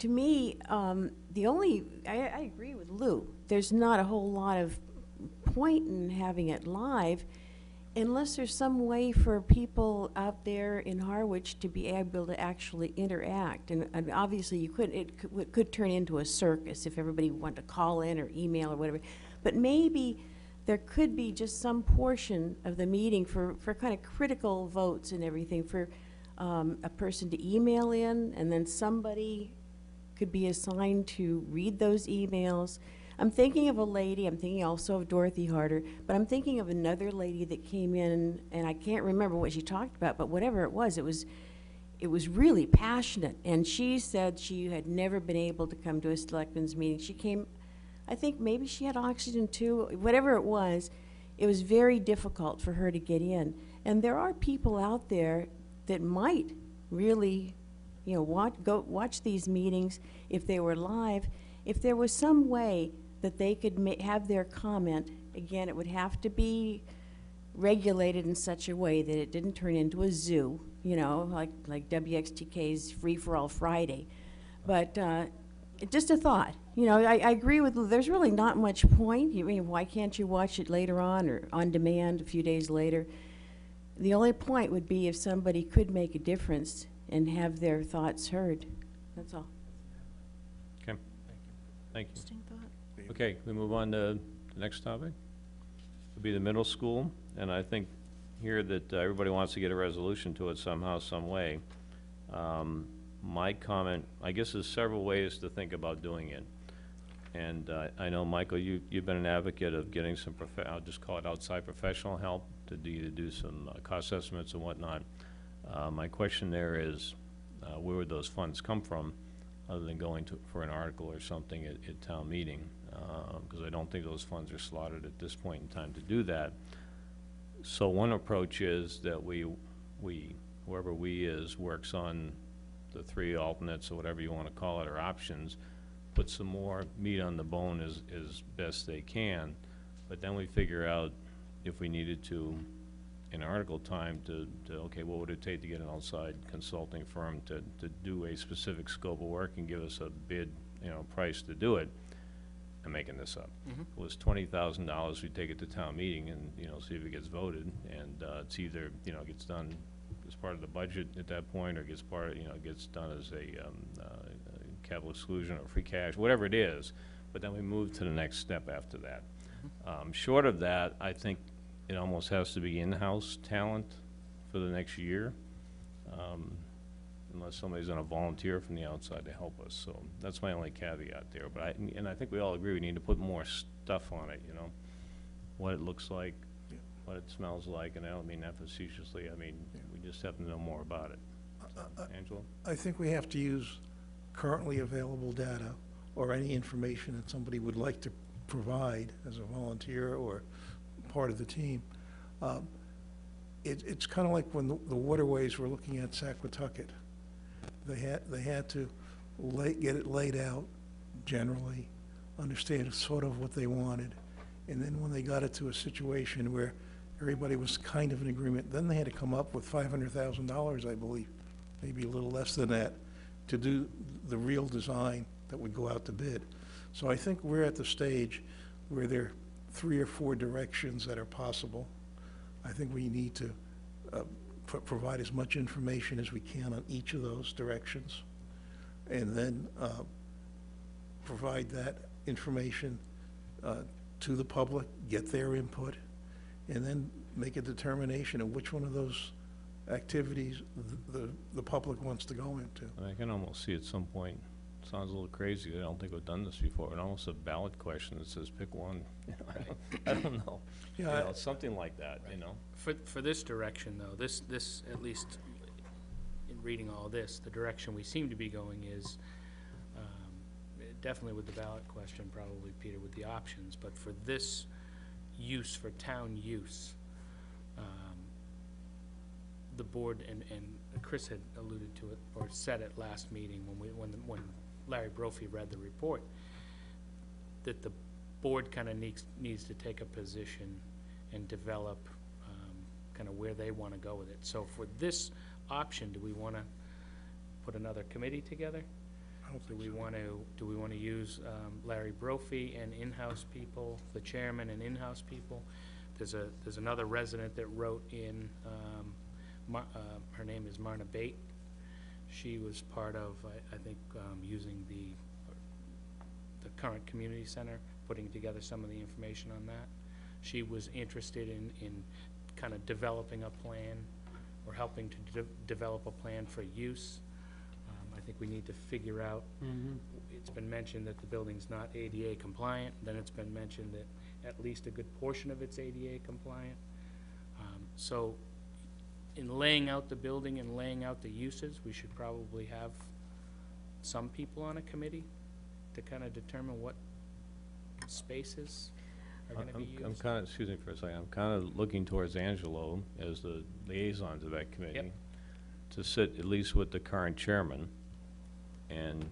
To me, um, the only, I, I agree with Lou. There's not a whole lot of point in having it live unless there's some way for people out there in Harwich to be able to actually interact. And, and obviously, you could, it could, it could turn into a circus if everybody wanted to call in or email or whatever. But maybe there could be just some portion of the meeting for, for kind of critical votes and everything, for um, a person to email in, and then somebody could be assigned to read those emails. I'm thinking of a lady, I'm thinking also of Dorothy Harder, but I'm thinking of another lady that came in, and I can't remember what she talked about, but whatever it was, it was, it was really passionate, and she said she had never been able to come to a selectmen's meeting. She came, I think maybe she had oxygen too, whatever it was, it was very difficult for her to get in. And there are people out there that might really, you know, watch, go, watch these meetings if they were live. If there was some way that they could have their comment, again, it would have to be regulated in such a way that it didn't turn into a zoo, you know, like, like WXTK's Free for All Friday. But, uh, just a thought, you know, I, I agree with, Lou, there's really not much point. You mean, why can't you watch it later on or on demand a few days later? The only point would be if somebody could make a difference and have their thoughts heard. That's all. Okay. Thank you. Thank you. Interesting thought. Okay, we move on to the next topic. It'll be the middle school, and I think here that uh, everybody wants to get a resolution to it somehow, some way. Um, My comment, I guess there's several ways to think about doing it. And uh, I know, Michael, you, you've been an advocate of getting some, prof- I'll just call it outside professional help to do, to do some uh, cost estimates and whatnot. Uh, My question there is, uh, where would those funds come from, other than going to, for an article or something at, at town meeting? Because I don't think those funds are slotted at this point in time to do that. So one approach is that we, we, whoever we is, works on the three alternates or whatever you want to call it, or options, put some more meat on the bone as, as best they can, but then we figure out if we needed to, in article time, to, to, okay, what would it take to get an outside consulting firm to, to do a specific scope of work and give us a bid, you know, price to do it? I'm making this up. If it was twenty thousand dollars, we take it to town meeting and, you know, see if it gets voted, and, uh, it's either, you know, gets done part of the budget at that point, or gets part, you know, gets done as a, um, uh, capital exclusion or free cash, whatever it is, but then we move to the next step after that. Um, short of that, I think it almost has to be in-house talent for the next year, um, unless somebody's gonna volunteer from the outside to help us, so that's my only caveat there, but I, and I think we all agree we need to put more stuff on it, you know? What it looks like, what it smells like, and I don't mean that facetiously, I mean, we just have to know more about it. So, Angelo? I think we have to use currently available data or any information that somebody would like to provide as a volunteer or part of the team. Um, It, it's kind of like when the the waterways were looking at Saquatucket. They had, they had to lay, get it laid out generally, understand sort of what they wanted. And then when they got it to a situation where everybody was kind of in agreement, then they had to come up with five hundred thousand dollars, I believe, maybe a little less than that, to do the real design that would go out to bid. So I think we're at the stage where there are three or four directions that are possible. I think we need to uh, pro- provide as much information as we can on each of those directions, and then uh, provide that information uh, to the public, get their input, and then make a determination of which one of those activities th- the, the public wants to go into. I can almost see at some point, sounds a little crazy, I don't think we've done this before, but almost a ballot question that says pick one. <laughs> I don't- I don't know. <laughs> You Yeah, I- something like that, you know? For, for this direction, though, this, this, at least in reading all this, the direction we seem to be going is, um, definitely with the ballot question, probably, Peter, with the options, but for this use, for town use, um, the board, and, and Chris had alluded to it, or said it last meeting when we, when, when Larry Brophy read the report, that the board kind of needs, needs to take a position and develop kind of where they want to go with it. So for this option, do we want to put another committee together? Do we want to, do we want to use um, Larry Brophy and in-house people, the chairman and in-house people? There's a, there's another resident that wrote in, um, Mar- uh, her name is Marna Bate. She was part of, I, I think, um, using the, the current community center, putting together some of the information on that. She was interested in, in kind of developing a plan, or helping to de- develop a plan for use. I think we need to figure out, it's been mentioned that the building's not ADA compliant, then it's been mentioned that at least a good portion of it's ADA compliant. Um, So, in laying out the building and laying out the uses, we should probably have some people on a committee to kind of determine what spaces are gonna be I'm used. kind of, excuse me for a second, I'm kind of looking towards Angelo as the liaison to that committee, to sit at least with the current chairman and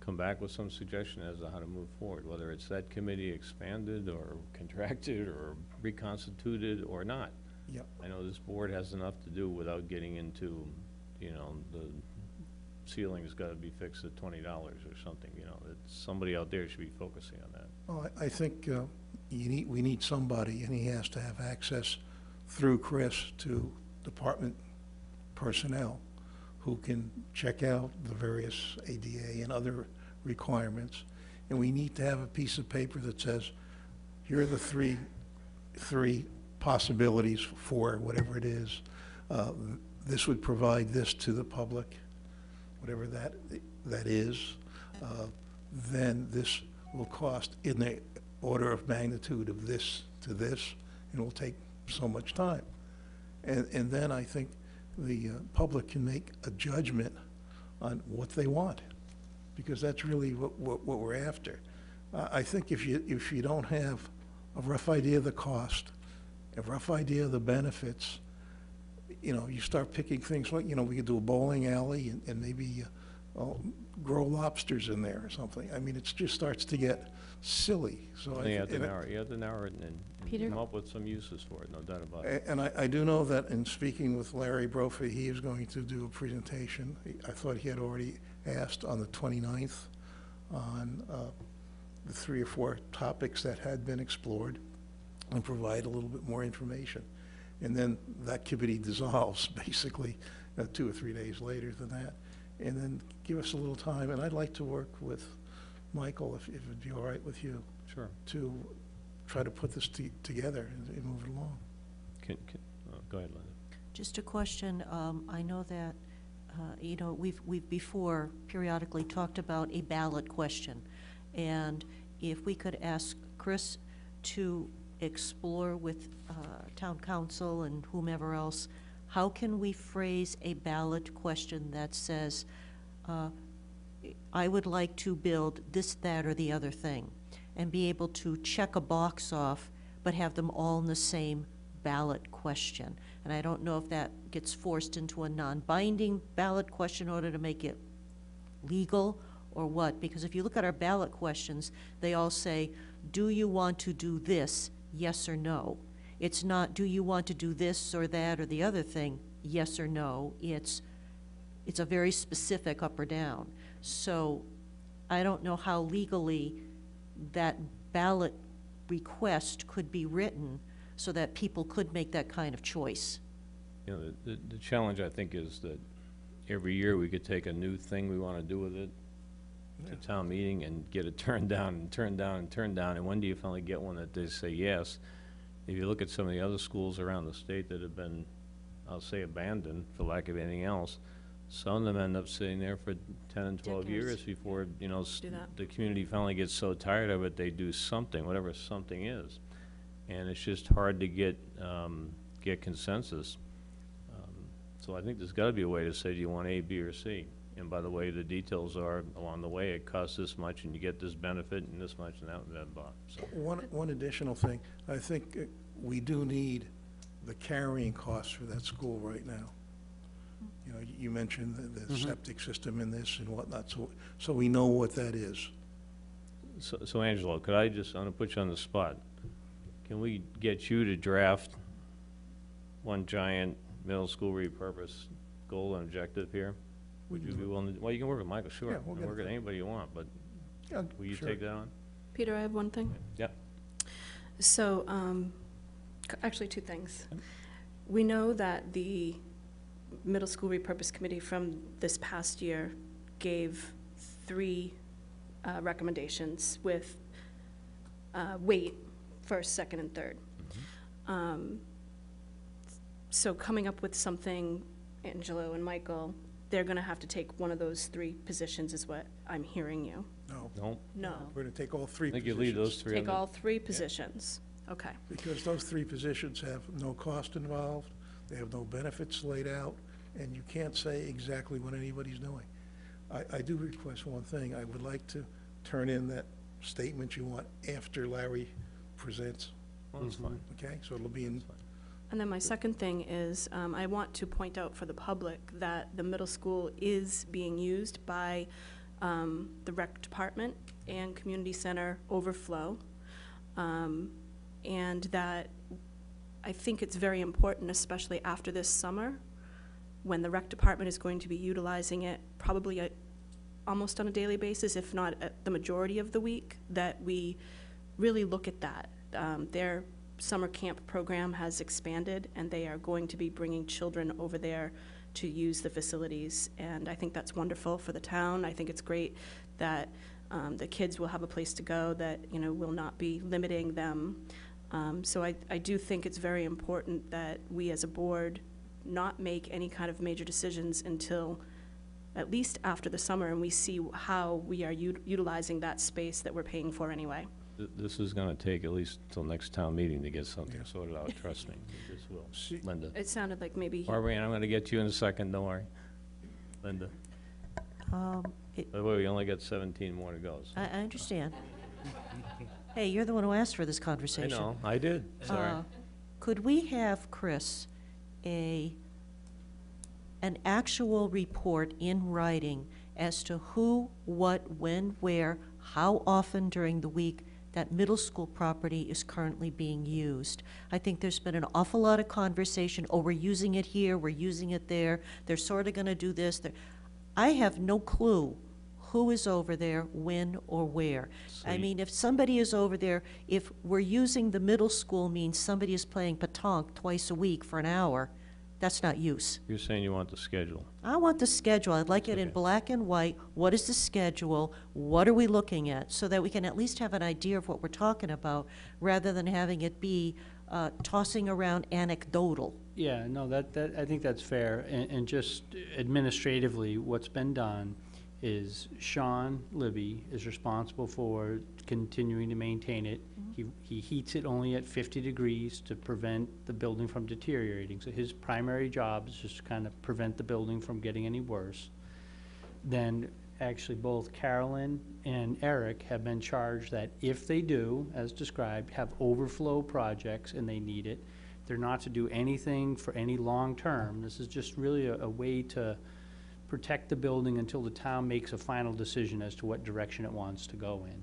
come back with some suggestion as to how to move forward, whether it's that committee expanded or contracted or reconstituted or not. Yep. I know this board has enough to do without getting into, you know, the ceiling's gotta be fixed at twenty dollars or something, you know, that somebody out there should be focusing on that. Well, I I think uh, you need, we need somebody, and he has to have access through Chris to department personnel who can check out the various ADA and other requirements. And we need to have a piece of paper that says, here are the three, three possibilities for whatever it is. Uh, This would provide this to the public, whatever that, that is. Uh, Then this will cost in the order of magnitude of this to this, and will take so much time. And, and then I think the uh, public can make a judgment on what they want, because that's really what, what, what we're after. Uh, I think if you, if you don't have a rough idea of the cost, a rough idea of the benefits, you know, you start picking things like, you know, we could do a bowling alley and, and maybe, uh, oh, grow lobsters in there or something. I mean, it just starts to get silly, so I. You have to and I- narrow, it- you have to narrow it and, and Peter? come up with some uses for it, no doubt about it. A- And I, I do know that in speaking with Larry Brophy, he is going to do a presentation. He- I thought he had already asked on the 29th on uh, the three or four topics that had been explored and provide a little bit more information. And then that committee <laughs> dissolves, basically, uh, two or three days later than that. And then give us a little time, and I'd like to work with Michael, if if it'd be all right with you, Sure. to try to put this te- together and- and move it along. Can, can, oh, go ahead, Linda. Just a question, um, I know that, uh, you know, we've, we've before periodically talked about a ballot question. And if we could ask Chris to explore with, uh, town counsel and whomever else, how can we phrase a ballot question that says, uh, I would like to build this, that, or the other thing, and be able to check a box off, but have them all in the same ballot question. And I don't know if that gets forced into a non-binding ballot question in order to make it legal, or what, because if you look at our ballot questions, they all say, do you want to do this, yes or no? It's not, do you want to do this or that or the other thing, yes or no? It's, it's a very specific up or down. So I don't know how legally that ballot request could be written so that people could make that kind of choice. You know, the, the, the challenge, I think, is that every year we could take a new thing we wanna do with it to town meeting and get it <laughs> turned down and turned down and turned down, and when do you finally get one that they say yes? If you look at some of the other schools around the state that have been, I'll say abandoned, for lack of anything else, some of them end up sitting there for ten and twelve Decades. years before, you know, s- Do that. the community finally gets so tired of it, they do something, whatever something is. And it's just hard to get, um, get consensus. Um, So I think there's gotta be a way to say, do you want A, B, or C? And by the way, the details are, along the way, it costs this much, and you get this benefit, and this much, and that, that, blah, so. One, one additional thing, I think uh, we do need the carrying costs for that school right now. You know, you mentioned the- the septic system in this and whatnot, so, so we know what that is. So, so Angelo, could I just, I'm gonna put you on the spot. Can we get you to draft one giant middle school repurpose goal and objective here? Would you be willing to, well, you can work with Michael, sure. Yeah, we'll You can get Work it with anybody you want, but Yeah, will you sure. take that on? Peter, I have one thing. Yep. So, um, c- actually, two things. We know that the middle school repurpose committee from this past year gave three uh, recommendations with uh, weight, first, second, and third. Um, So coming up with something, Angelo and Michael, they're gonna have to take one of those three positions is what I'm hearing you. No, No? No, we're gonna take all three I think you leave those three. on take the- all three positions. Okay. Because those three positions have no cost involved, they have no benefits laid out, and you can't say exactly what anybody's doing. I, I do request one thing, I would like to turn in that statement you want after Larry presents, Well, that's fine. okay? So it'll be in, And then my second thing is, um, I want to point out for the public that the middle school is being used by, um, the rec department and community center overflow. Um, and that I think it's very important, especially after this summer, when the rec department is going to be utilizing it probably a- almost on a daily basis, if not at the majority of the week, that we really look at that. Um, Their summer camp program has expanded, and they are going to be bringing children over there to use the facilities. And I think that's wonderful for the town. I think it's great that um, the kids will have a place to go, that, you know, will not be limiting them. Um, So I, I do think it's very important that we as a board not make any kind of major decisions until at least after the summer, and we see how we are ut- utilizing that space that we're paying for anyway. Th- This is gonna take at least till next town meeting to get something sorted out, trust me, <laughs> it just will. Linda. It sounded like maybe, Barbara Ann, I'm gonna get you in a second, don't worry. Linda. Um, it- By the way, we only got seventeen more to go, so. I, I understand. Hey, you're the one who asked for this conversation. I conversation. know, I did, sorry. Uh, Could we have, Chris, a, an actual report in writing as to who, what, when, where, how often during the week that middle school property is currently being used? I think there's been an awful lot of conversation, oh, we're using it here, we're using it there, they're sort of gonna do this, they're, I have no clue who is over there, when or where. I mean, if somebody is over there, if we're using the middle school means somebody is playing petanque twice a week for an hour, that's not use. You're saying you want the schedule. I want the schedule, I'd like it in Okay. black and white, what is the schedule, what are we looking at, so that we can at least have an idea of what we're talking about, rather than having it be uh, tossing around anecdotal. Yeah, no, that, that, I think that's fair, and, and just administratively, what's been done is Sean Libby is responsible for continuing to maintain it. Mm-hmm. He, he heats it only at fifty degrees to prevent the building from deteriorating, so his primary job is just to kind of prevent the building from getting any worse. Then, actually, both Carolyn and Eric have been charged that if they do, as described, have overflow projects and they need it, they're not to do anything for any long term. This is just really a, a way to protect the building until the town makes a final decision as to what direction it wants to go in.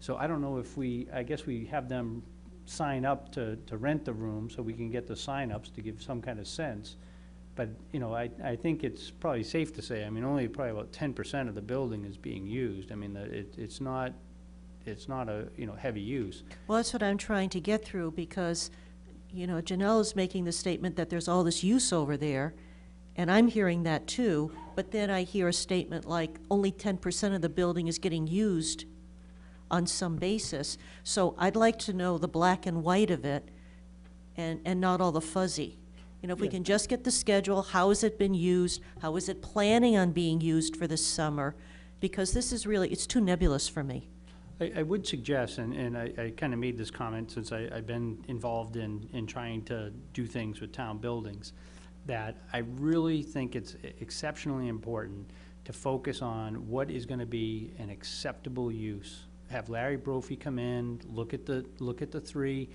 So I don't know if we, I guess we have them sign up to, to rent the room so we can get the signups to give some kind of sense. But, you know, I, I think it's probably safe to say, I mean, only probably about ten percent of the building is being used. I mean, the- it, it's not, it's not a, you know, heavy use. Well, that's what I'm trying to get through, because, you know, Janelle is making the statement that there's all this use over there, and I'm hearing that too, but then I hear a statement like, only ten percent of the building is getting used on some basis. So I'd like to know the black and white of it, and, and not all the fuzzy. You know, if we can just get the schedule, how has it been used, how is it planning on being used for this summer? Because this is really, it's too nebulous for me. I, I would suggest, and, and I, I kind of made this comment since I, I've been involved in, in trying to do things with town buildings, that I really think it's exceptionally important to focus on what is gonna be an acceptable use. Have Larry Brophy come in, look at the, look at the three.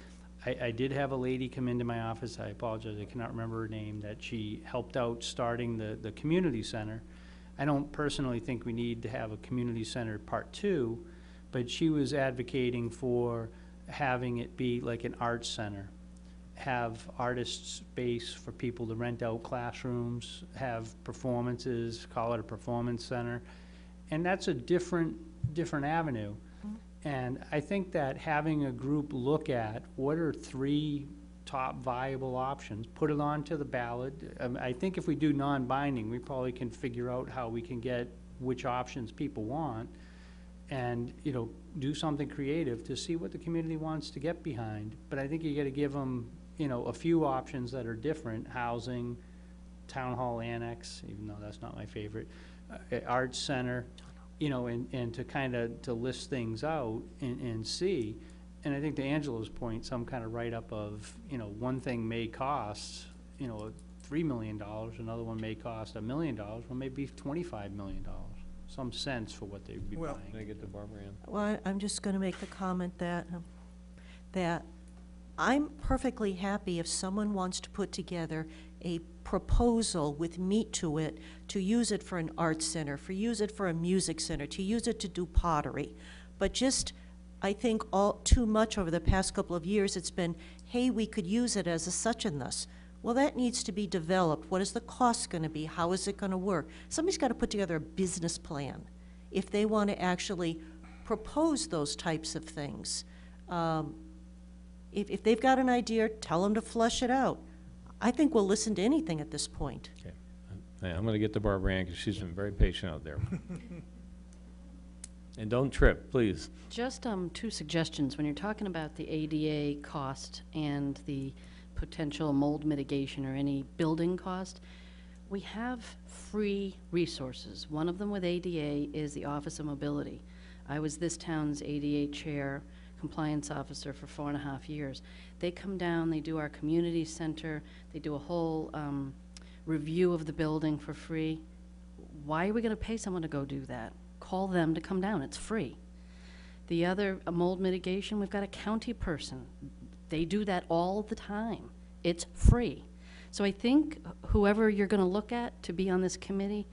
I, I did have a lady come into my office, I apologize, I cannot remember her name, that she helped out starting the, the community center. I don't personally think we need to have a community center part two, but she was advocating for having it be like an arts center. Have artist space for people to rent out classrooms, have performances, call it a performance center. And that's a different, different avenue. And I think that having a group look at what are three top viable options, put it onto the ballot. Um, I think if we do non-binding, we probably can figure out how we can get which options people want and, you know, do something creative to see what the community wants to get behind. But I think you gotta give them, you know, a few options that are different, housing, town hall annex, even though that's not my favorite, uh, arts center, you know, and, and to kind of, to list things out and, and see. And I think to Angelo's point, some kind of write-up of, you know, one thing may cost, you know, three million dollars, another one may cost a million dollars, one may be twenty-five million dollars. Some sense for what they'd be Well- buying. Can I get to Barbara Ann? Well, I- I'm just going to make the comment that, um, that I'm perfectly happy if someone wants to put together a proposal with meat to it, to use it for an art center, for use it for a music center, to use it to do pottery. But just, I think all, too much over the past couple of years, it's been, hey, we could use it as a such and thus. Well, that needs to be developed. What is the cost gonna be? How is it gonna work? Somebody's gotta put together a business plan if they want to actually propose those types of things. Um, If, if they've got an idea, tell them to flesh it out. I think we'll listen to anything at this point. Okay. Hey, I'm gonna get to Barbara Ann, because she's been very patient out there. <laughs> And don't trip, please. Just um, two suggestions. When you're talking about the ADA cost and the potential mold mitigation or any building cost, we have free resources. One of them with ADA is the Office of Mobility. I was this town's ADA chair, compliance officer for four and a half years. They come down, they do our community center, they do a whole um, review of the building for free. Why are we going to pay someone to go do that? Call them to come down, it's free. The other, uh, mold mitigation, we've got a county person. They do that all the time. It's free. So I think whoever you're gonna look at to be on this committee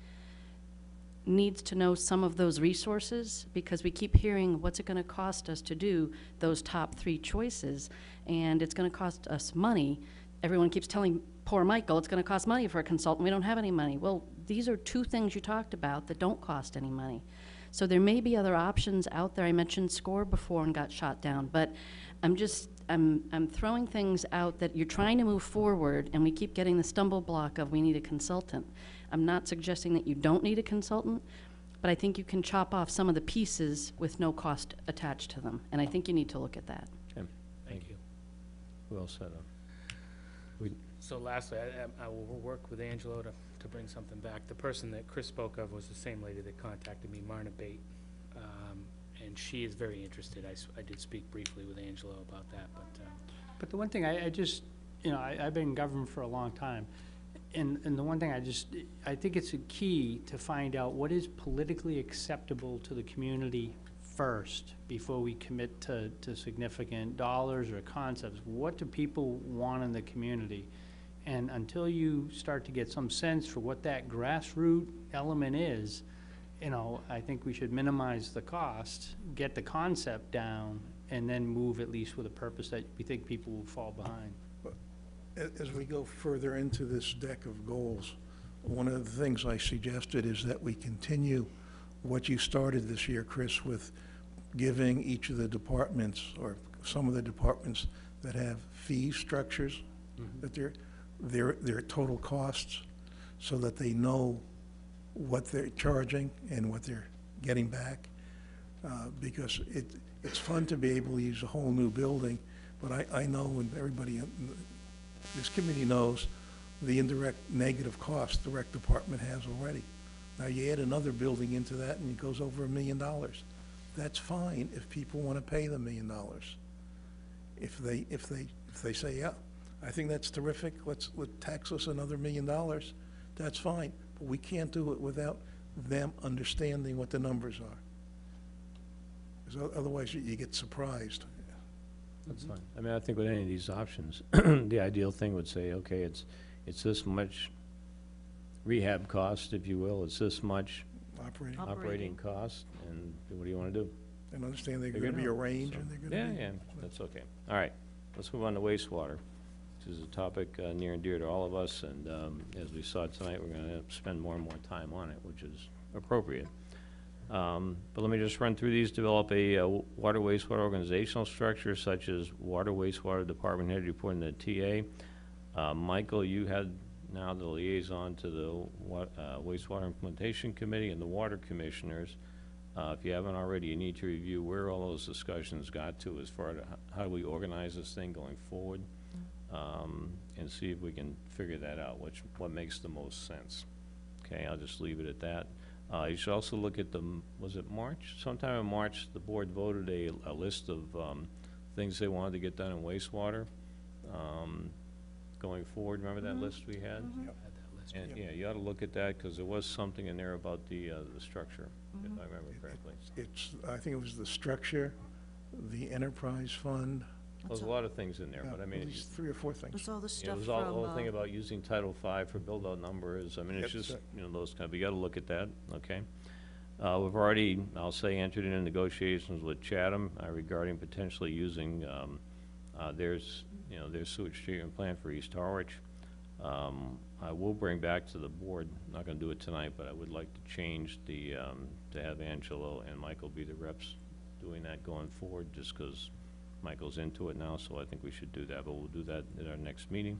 needs to know some of those resources, because we keep hearing, what's it gonna cost us to do those top three choices? And it's gonna cost us money. Everyone keeps telling poor Michael, it's gonna cost money for a consultant, we don't have any money. Well, these are two things you talked about that don't cost any money. So there may be other options out there. I mentioned SCORE before and got shot down, but I'm just, I'm, I'm throwing things out that you're trying to move forward, and we keep getting the stumble block of we need a consultant. I'm not suggesting that you don't need a consultant, but I think you can chop off some of the pieces with no cost attached to them, and I think you need to look at that. Okay, Thank you. well said. We, So lastly, I, I- I will work with Angelo to, to bring something back. The person that Chris spoke of was the same lady that contacted me, Marna Bate. Um, And she is very interested. I, s- I did speak briefly with Angelo about that, but, uh, But the one thing, I, I just, you know, I, I've been in government for a long time, and, and the one thing I just, I think it's a key to find out what is politically acceptable to the community first, before we commit to, to significant dollars or concepts. What do people want in the community? And until you start to get some sense for what that grassroots element is, you know, I think we should minimize the cost, get the concept down, and then move at least with a purpose that we think people will fall behind. A- As we go further into this deck of goals, one of the things I suggested is that we continue what you started this year, Chris, with giving each of the departments, or some of the departments that have fee structures, that their, their, their total costs, so that they know what they're charging and what they're getting back. Uh, Because it, it's fun to be able to use a whole new building, but I, I know, and everybody in this committee knows the indirect negative cost the rec department has already. Now, you add another building into that, and it goes over a million dollars. That's fine if people want to pay the million dollars. If they, if they, if they say, yeah, I think that's terrific, let's, let tax us another million dollars, that's fine. But we can't do it without them understanding what the numbers are. 'Cause o- otherwise, you- you get surprised. That's fine. I mean, I think with any of these options, <clears throat> the ideal thing would say, okay, it's, it's this much rehab cost, if you will, it's this much Operating, operating cost, and what do you want to do? and understand they're going it to be a out. range, So- and they're going to Yeah, be... yeah, that's okay. All right, let's move on to wastewater, which is a topic uh, near and dear to all of us, and um, as we saw tonight, we're going to spend more and more time on it, which is appropriate. Um, But let me just run through these, develop a uh, water wastewater organizational structure such as water wastewater department head reporting to TA. Uh, Michael, you had now the liaison to the wa- uh, wastewater implementation committee and the water commissioners. Uh, If you haven't already, you need to review where all those discussions got to as far as how do we organize this thing going forward, um, and see if we can figure that out, which, what makes the most sense. Okay, I'll just leave it at that. Uh, You should also look at the, was it March? Sometime in March, the board voted a, a list of um, things they wanted to get done in wastewater um, going forward. Remember that list we had? I had that list. And, yeah, you ought to look at that, because there was something in there about the, uh, the structure, if I remember correctly. It's, I think it was the structure, the enterprise fund, There's a lot of things in there, yeah, but I at mean, it least three or four things. There's all the Yeah, stuff It was from, all, the whole thing uh, about using Title V for build-out numbers, I mean, it's Yep. just, you know, those kind of, you gotta look at that, okay? Uh, we've already, I'll say, entered into negotiations with Chatham uh, regarding potentially using, um, Uh, There's, you know, there's sewage treatment plant for East Harwich. Um, I will bring back to the board, not gonna do it tonight, but I would like to change the, um, to have Angelo and Michael be the reps doing that going forward, just because Michael's into it now, so I think we should do that, but we'll do that at our next meeting.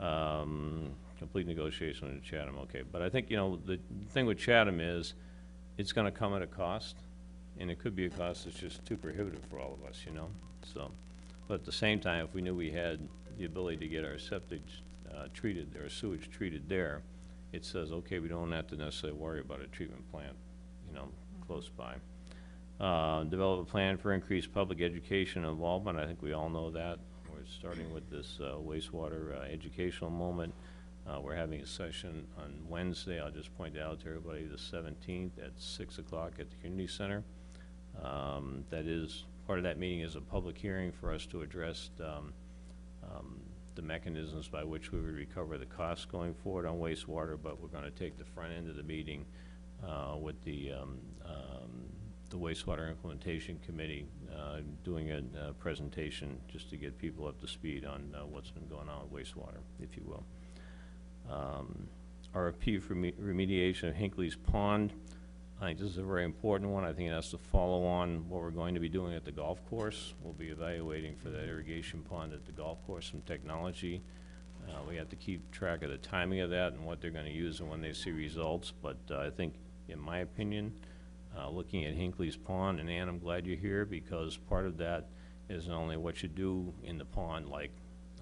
Um, complete negotiation with Chatham, okay, but I think, you know, the thing with Chatham is, it's gonna come at a cost, and it could be a cost that's just too prohibitive for all of us, you know, so. But at the same time, if we knew we had the ability to get our septic, uh, treated, or sewage treated there, it says, okay, we don't have to necessarily worry about a treatment plant, you know, close by. Uh, develop a plan for increased public education involvement, I think we all know that. We're starting with this uh, wastewater uh, educational moment. Uh, we're having a session on Wednesday, I'll just point out to everybody, the seventeenth at six o'clock at the community center. Um, that is, part of that meeting is a public hearing for us to address, um, um, the mechanisms by which we would recover the costs going forward on wastewater, but we're gonna take the front end of the meeting, uh, with the, um, um, the wastewater implementation committee, uh, doing a, a presentation just to get people up to speed on, uh, what's been going on with wastewater, if you will. Um, RFP for me- remediation of Hinckley's Pond. I think this is a very important one. I think it has to follow on what we're going to be doing at the golf course. We'll be evaluating for that irrigation pond at the golf course some technology. Uh, we have to keep track of the timing of that and what they're gonna use and when they see results, but, uh, I think, in my opinion, uh, looking at Hinckley's Pond, and Ann, I'm glad you're here, because part of that is not only what you do in the pond, like,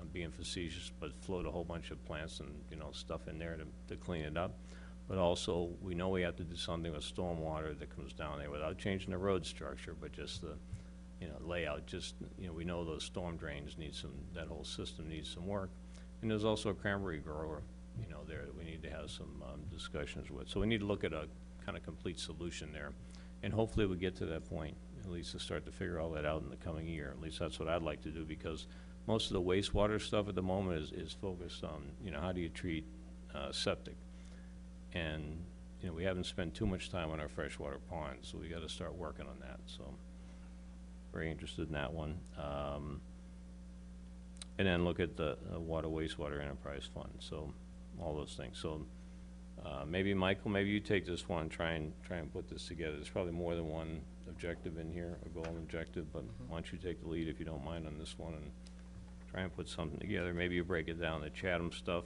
I'm being facetious, but float a whole bunch of plants and, you know, stuff in there to, to clean it up. But also, we know we have to do something with stormwater that comes down there without changing the road structure, but just the, you know, layout, just, you know, we know those storm drains need some, that whole system needs some work. And there's also a cranberry grower, you know, there that we need to have some, um, discussions with. So we need to look at a kind of complete solution there. And hopefully we get to that point, at least to start to figure all that out in the coming year. At least that's what I'd like to do, because most of the wastewater stuff at the moment is, is focused on, you know, how do you treat, uh, septic? And, you know, we haven't spent too much time on our freshwater ponds, so we gotta start working on that, so. Very interested in that one. Um, and then look at the uh, water wastewater enterprise fund, so, all those things. So, uh, maybe, Michael, maybe you take this one, try and, try and put this together. There's probably more than one objective in here, a goal and objective, but why don't you take the lead if you don't mind on this one and try and put something together. Maybe you break it down, the Chatham stuff.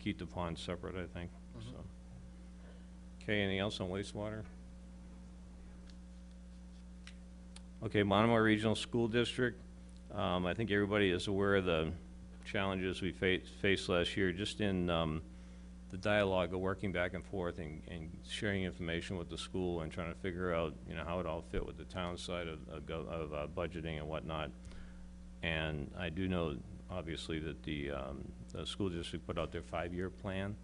Keep the ponds separate, I think, so. Okay, anything else on wastewater? Okay, Monomoy Regional School District, um, I think everybody is aware of the challenges we faced, faced last year, just in, um, the dialogue of working back and forth and, and sharing information with the school and trying to figure out, you know, how it all fit with the town side of, of, of uh, budgeting and whatnot. And I do know, obviously, that the, um, the school district put out their five-year plan.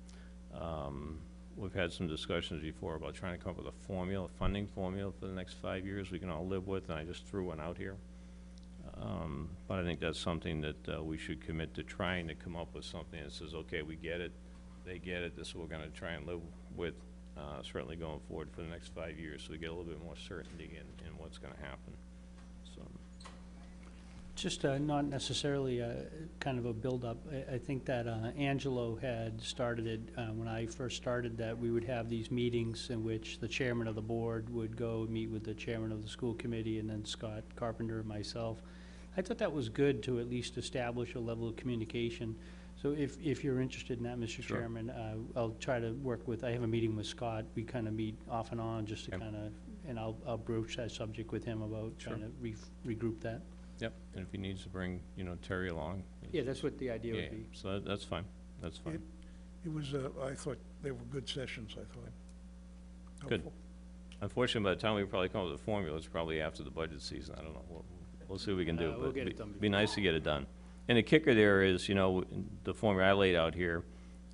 Um, we've had some discussions before about trying to come up with a formula, a funding formula for the next five years we can all live with, and I just threw one out here. Um, but I think that's something that, uh, we should commit to trying to come up with something that says, okay, we get it, they get it, this is what we're gonna try and live with, uh, certainly going forward for the next five years, so we get a little bit more certainty in, in what's gonna happen, so. Just uh, not necessarily a, kind of a build-up. I, I think that uh, Angelo had started it, uh, when I first started, that we would have these meetings in which the chairman of the board would go meet with the chairman of the school committee, and then Scott Carpenter and myself. I thought that was good to at least establish a level of communication. So if, if you're interested in that, Mr. Sure. Chairman, uh, I'll try to work with, I have a meeting with Scott. We kind of meet off and on, just to kind of, and I'll, I'll broach that subject with him about trying to re- regroup that. Yep, and if he needs to bring, you know, Terry along. Yeah, that's what the idea Yeah, would be. so that- that's fine, that's fine. It was, uh, I thought they were good sessions, I thought. Good. Helpful. Unfortunately, by the time we probably come up with a formula, it's probably after the budget season, I don't know, we'll, we'll see what we can do. Uh, we'll but get it be- done Be nice to get it done. And the kicker there is, you know, the formula I laid out here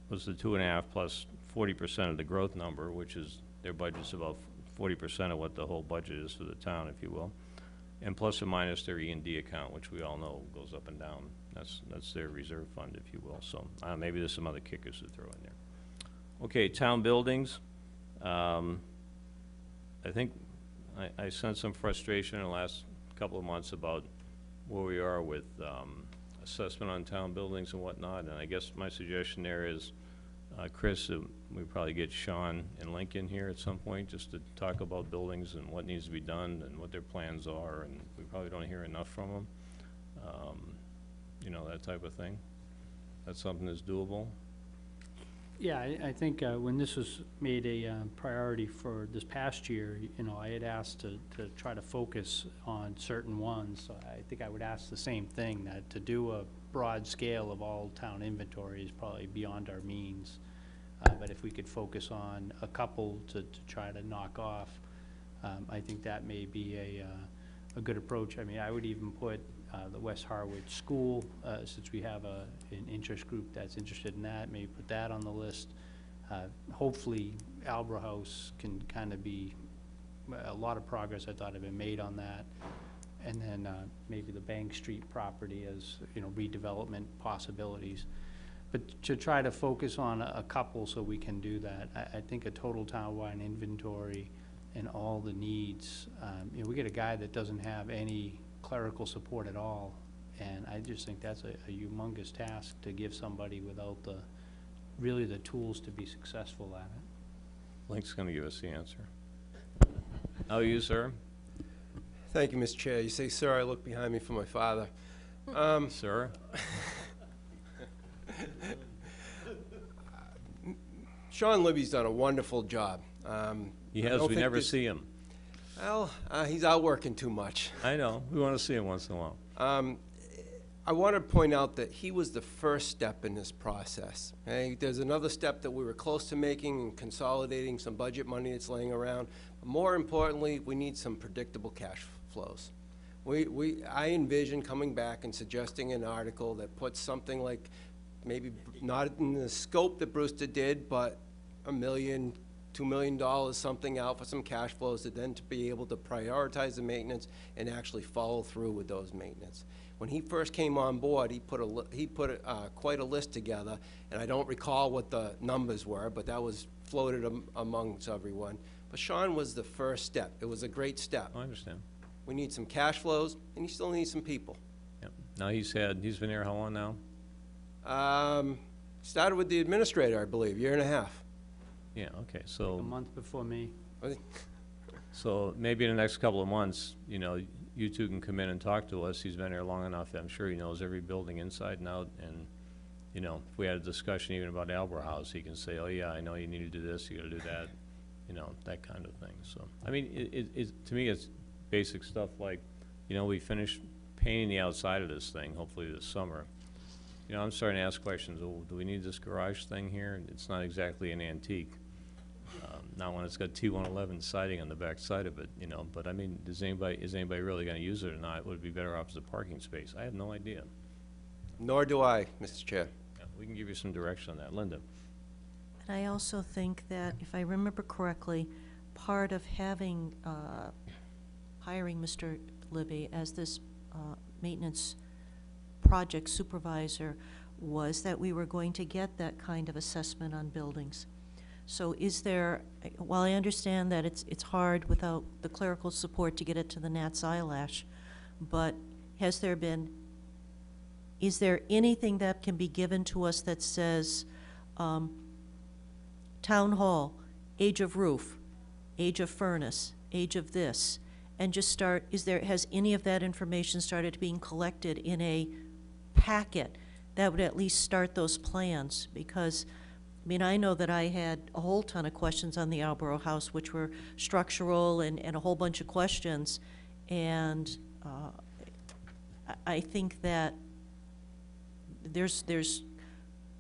was the two and a half plus forty percent of the growth number, which is, their budget's about forty percent of what the whole budget is for the town, if you will. And plus or minus their E and D account, which we all know goes up and down. That's, that's their reserve fund, if you will, so, uh, maybe there's some other kickers to throw in there. Okay, town buildings, um, I think, I, I sense some frustration in the last couple of months about where we are with, um, assessment on town buildings and whatnot, and I guess my suggestion there is, uh, Chris, uh, we probably get Sean and Lincoln here at some point, just to talk about buildings and what needs to be done and what their plans are, and we probably don't hear enough from them. Um, You know, that type of thing. That's something that's doable. Yeah, I, I think uh, when this was made a uh, priority for this past year, you know, I had asked to, to try to focus on certain ones. So I think I would ask the same thing, that to do a broad scale of all town inventory is probably beyond our means. Uh, But if we could focus on a couple to, to try to knock off, um, I think that may be a, uh, a good approach. I mean, I would even put uh, the West Harwich School, uh, since we have a, an interest group that's interested in that, maybe put that on the list. Uh, Hopefully, Albro House can kind of be, a lot of progress I thought had been made on that. And then uh, maybe the Bank Street property as, you know, redevelopment possibilities. But to try to focus on a a couple so we can do that, I, I think a total townwide inventory and all the needs, um, you know, we get a guy that doesn't have any clerical support at all, and I just think that's a a humongous task to give somebody without the, really the tools to be successful at it. Link's gonna give us the answer. How are you, sir? Thank you, Mr. Chair. You say, sir, I look behind me for my father. Um, Sir? <laughs> Sean Libby's done a wonderful job. Um, He I has, don't we think never there's- see him. Well, uh, he's out working too much. I know, we wanna see him once in a while. Um, I want to point out that he was the first step in this process. Okay? There's another step that we were close to making and consolidating some budget money that's laying around. More importantly, we need some predictable cash flows. We, we, I envision coming back and suggesting an article that puts something like, maybe not in the scope that Brewster did, but a million, two million dollars, something out for some cash flows to then to be able to prioritize the maintenance and actually follow through with those maintenance. When he first came on board, he put a, li- he put a, uh, quite a list together, and I don't recall what the numbers were, but that was floated am- amongst everyone. But Sean was the first step. It was a great step. I understand. We need some cash flows, and you still need some people. Yep. Now, he's had, he's been here how long now? Um, started with the administrator, I believe, year and a half. Yeah, okay, So A so, month before me. <laughs> so maybe in the next couple of months, you know, you two can come in and talk to us. He's been here long enough, I'm sure he knows every building inside and out, and, you know, if we had a discussion even about Albro House, he can say, oh, yeah, I know you need to do this, you gotta do that, you know, that kind of thing, so. I mean, it, it, it, to me, it's basic stuff like, you know, we finished painting the outside of this thing, hopefully this summer. You know, I'm starting to ask questions, oh, do we need this garage thing here? It's not exactly an antique. Um, Not when it's got T-111 siding on the back side of it, you know, but I mean, does anybody, is anybody really gonna use it or not? Would it be better off as a parking space? I have no idea. Nor do I, Mr. Chair. Yeah, We can give you some direction on that. Linda? And I also think that, if I remember correctly, part of having, uh, hiring Mr. Libby as this uh, maintenance project supervisor was that we were going to get that kind of assessment on buildings. So is there, while I understand that it's, it's hard without the clerical support to get it to the Nats Eyelash, but has there been, is there anything that can be given to us that says, um, town hall, age of roof, age of furnace, age of this, and just start, is there, has any of that information started being collected in a packet that would at least start those plans? Because, I mean, I know that I had a whole ton of questions on the Albro House, which were structural and, and a whole bunch of questions, and, uh, I, I think that there's, there's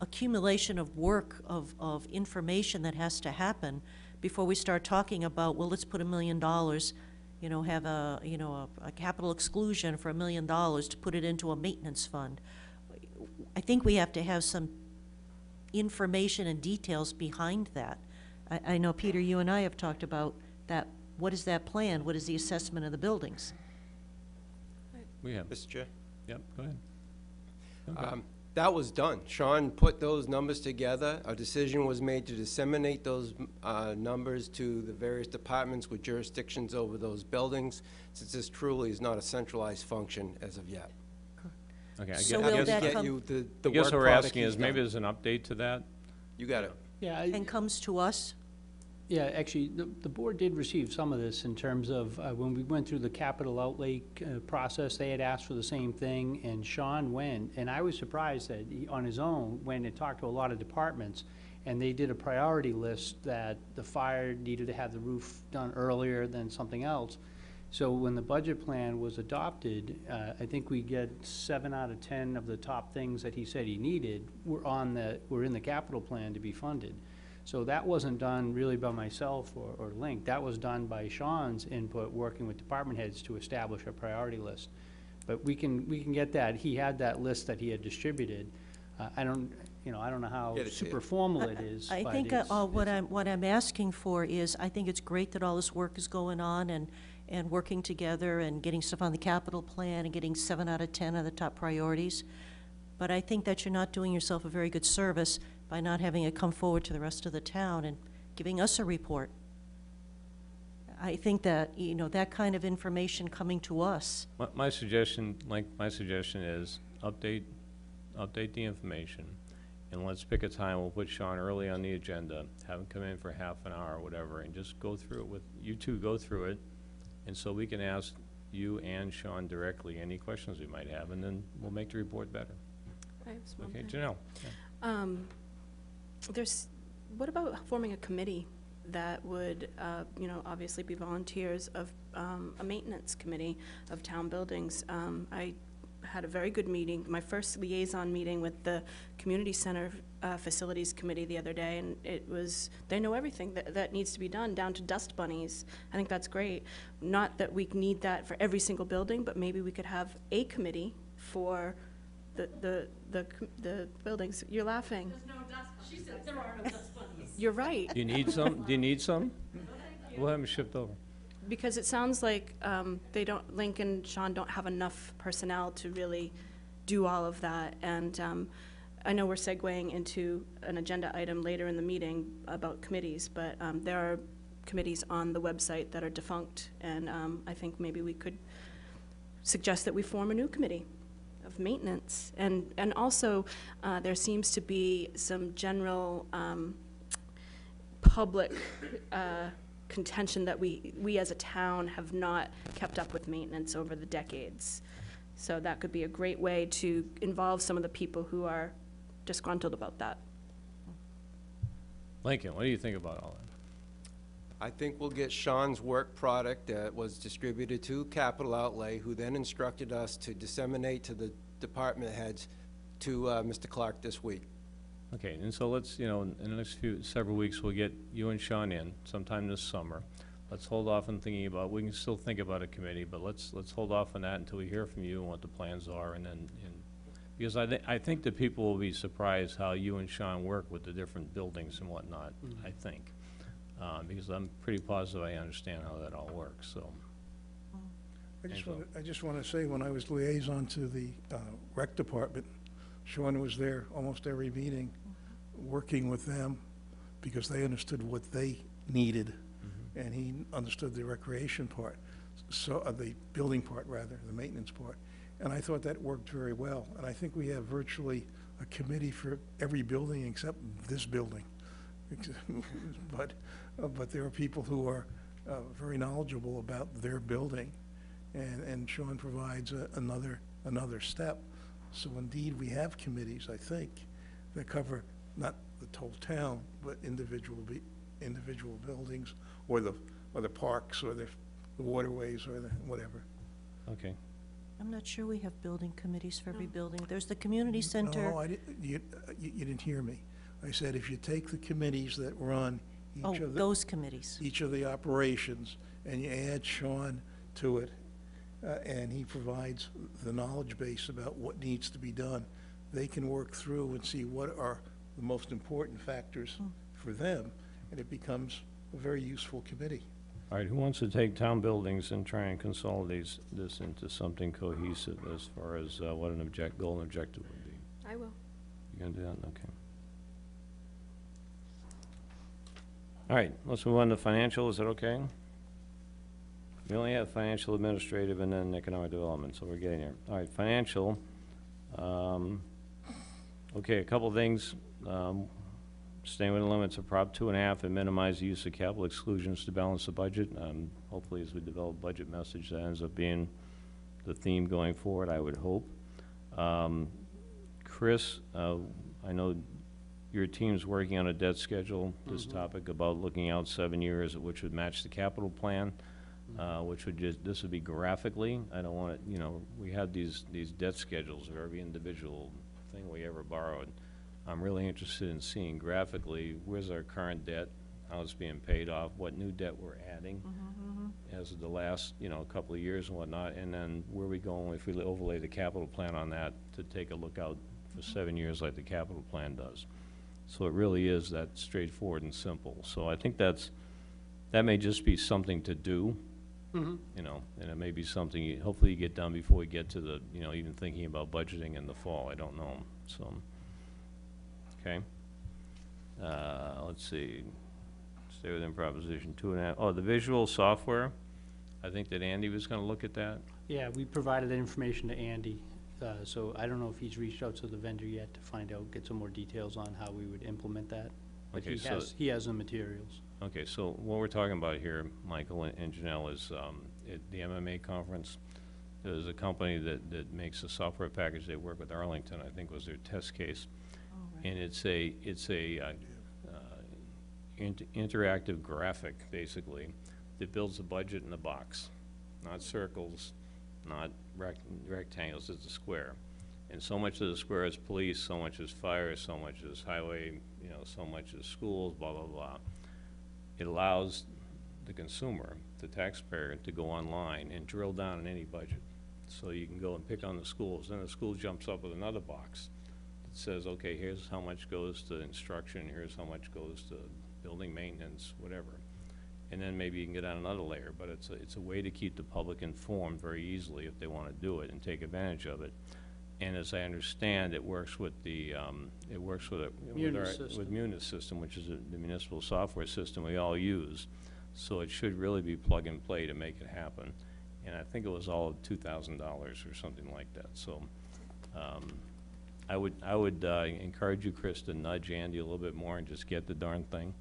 accumulation of work, of, of information that has to happen before we start talking about, well, let's put a million dollars, you know, have a, you know, a, a capital exclusion for a million dollars to put it into a maintenance fund. I think we have to have some information and details behind that. I, I know, Peter, you and I have talked about that, what is that plan? What is the assessment of the buildings? We have, Mr. Chair? yep, go ahead. Okay. Um, That was done. Sean put those numbers together. A decision was made to disseminate those uh, numbers to the various departments with jurisdictions over those buildings, since this truly is not a centralized function as of yet. Okay, I So gue- will I guess, that Get you the, the I the guess work what we're product asking he's is, maybe done. there's an update to that? You got it. Yeah, I- And comes to us? Yeah, actually, the, the board did receive some of this in terms of, uh, when we went through the capital outlay, uh, process, they had asked for the same thing, and Sean went, and I was surprised that he, on his own, went and talked to a lot of departments, and they did a priority list that the fire needed to have the roof done earlier than something else. So when the budget plan was adopted, uh, I think we get seven out of ten of the top things that he said he needed were on the, were in the capital plan to be funded. So that wasn't done really by myself or, or Link, that was done by Sean's input, working with department heads to establish a priority list. But we can, we can get that, he had that list that he had distributed. Uh, I don't, you know, I don't know how Get it to you. super formal it is, I but think uh, it's- uh, what it's- I'm, what I'm asking for is, I think it's great that all this work is going on and, and working together and getting stuff on the capital plan and getting seven out of 10 of the top priorities. But I think that you're not doing yourself a very good service by not having it come forward to the rest of the town and giving us a report. I think that, you know, that kind of information coming to us, My, my suggestion, like, my suggestion is update, update the information, and let's pick a time, we'll put Sean early on the agenda, have him come in for half an hour or whatever, and just go through it with, you two go through it, and so we can ask you and Sean directly any questions we might have, and then we'll make the report better. I have some Okay, thing. Janelle? Um, there's, what about forming a committee that would, uh, you know, obviously be volunteers of, um, a maintenance committee of town buildings? Um, I had a very good meeting, my first liaison meeting with the Community Center, uh, Facilities Committee the other day, and it was, they know everything that, that needs to be done, down to dust bunnies. I think that's great. Not that we need that for every single building, but maybe we could have a committee for the, the, the, com- the buildings. You're laughing. There's no dust, she said there are no dust bunnies. You're right. Do you need some, do you need some? We'll have them shipped over. Because it sounds like um, they don't, Link and Sean don't have enough personnel to really do all of that. And um, I know we're segueing into an agenda item later in the meeting about committees, but um, there are committees on the website that are defunct. And um, I think maybe we could suggest that we form a new committee of maintenance. And, and also, uh, there seems to be some general um, public uh, contention that we, we as a town have not kept up with maintenance over the decades. So that could be a great way to involve some of the people who are disgruntled about that. Lincoln, what do you think about all that? I think we'll get Sean's work product that was distributed to Capital Outlay, who then instructed us to disseminate to the department heads to uh, Mr. Clark this week. Okay, and so let's, you know, in the next few, several weeks, we'll get you and Sean in sometime this summer. Let's hold off on thinking about, we can still think about a committee, but let's, let's hold off on that until we hear from you and what the plans are, and then, and, because I thi- I think that people will be surprised how you and Sean work with the different buildings and whatnot, I think. Uh, because I'm pretty positive I understand how that all works, so. I just Angelo. want, I just want to say, when I was liaison to the uh, rec department, Sean was there almost every meeting, working with them, because they understood what they needed, and he understood the recreation part, so, uh, the building part, rather, the maintenance part. And I thought that worked very well, and I think we have virtually a committee for every building except this building. <laughs> But, uh, but there are people who are uh, very knowledgeable about their building, and, and Sean provides a- another, another step. So indeed, we have committees, I think, that cover not the whole town, but individual, be- individual buildings, or the, or the parks, or the the waterways, or the, whatever. Okay, I'm not sure we have building committees for every building. There's the community center. No, I didn't, you, uh, you you didn't hear me. I said if you take the committees that run Oh, each of the, those committees. each of the operations, and you add Sean to it, uh, and he provides the knowledge base about what needs to be done, they can work through and see what are the most important factors for them, and it becomes a very useful committee. all right, who wants to take town buildings and try and consolidate this into something cohesive as far as uh, what an object, goal and objective would be? I will. You're gonna do that, okay. All right, let's move on to financial, is that okay? We only have financial, administrative, and then economic development, so we're getting there. All right, financial, um, okay, a couple things. Um, Staying within limits of Prop two and a half and minimize the use of capital exclusions to balance the budget. Um, hopefully, as we develop budget message, that ends up being the theme going forward, I would hope. Um, Chris, uh, I know your team's working on a debt schedule, this mm-hmm. topic about looking out seven years, which would match the capital plan, mm-hmm. uh, which would just, this would be graphically, I don't want it, you know, we have these, these debt schedules of every individual thing we ever borrowed. I'm really interested in seeing graphically, where's our current debt, how it's being paid off, what new debt we're adding mm-hmm, as of the last, you know, a couple of years and whatnot, and then where we going if we overlay the capital plan on that to take a look out for seven years like the capital plan does. So it really is that straightforward and simple. So I think that's, that may just be something to do, you know, and it may be something, you- hopefully you get done before we get to the, you know, even thinking about budgeting in the fall, I don't know, so. Okay. Uh, let's see, stay within proposition two and a half, oh, the visual software, I think that Andy was gonna look at that. Yeah, we provided that information to Andy, uh, so I don't know if he's reached out to the vendor yet to find out, get some more details on how we would implement that. But Okay, he so- has, he has the materials. Okay, so what we're talking about here, Michael and and Janelle, is um, at the MMA conference, there's a company that, that makes a software package, they work with Arlington, I think was their test case. And it's a, it's a uh, uh, int- interactive graphic, basically, that builds a budget in a box. Not circles, not rect- rectangles, it's a square. And so much of the square is police, so much is fire, so much is highway, you know, so much is schools, blah, blah, blah it allows the consumer, the taxpayer, to go online and drill down in any budget. So you can go and pick on the schools, then the school jumps up with another box that says, okay, here's how much goes to instruction, here's how much goes to building maintenance, whatever. And then maybe you can get on another layer, but it's a, it's a way to keep the public informed very easily if they want to do it and take advantage of it. And as I understand, it works with the, um, it works with, a- with Munis our, system. with Munis system, which is a- the municipal software system we all use. So it should really be plug and play to make it happen. And I think it was all two thousand dollars or something like that, so, um, I would, I would, uh, encourage you, Chris, to nudge Andy a little bit more and just get the darn thing.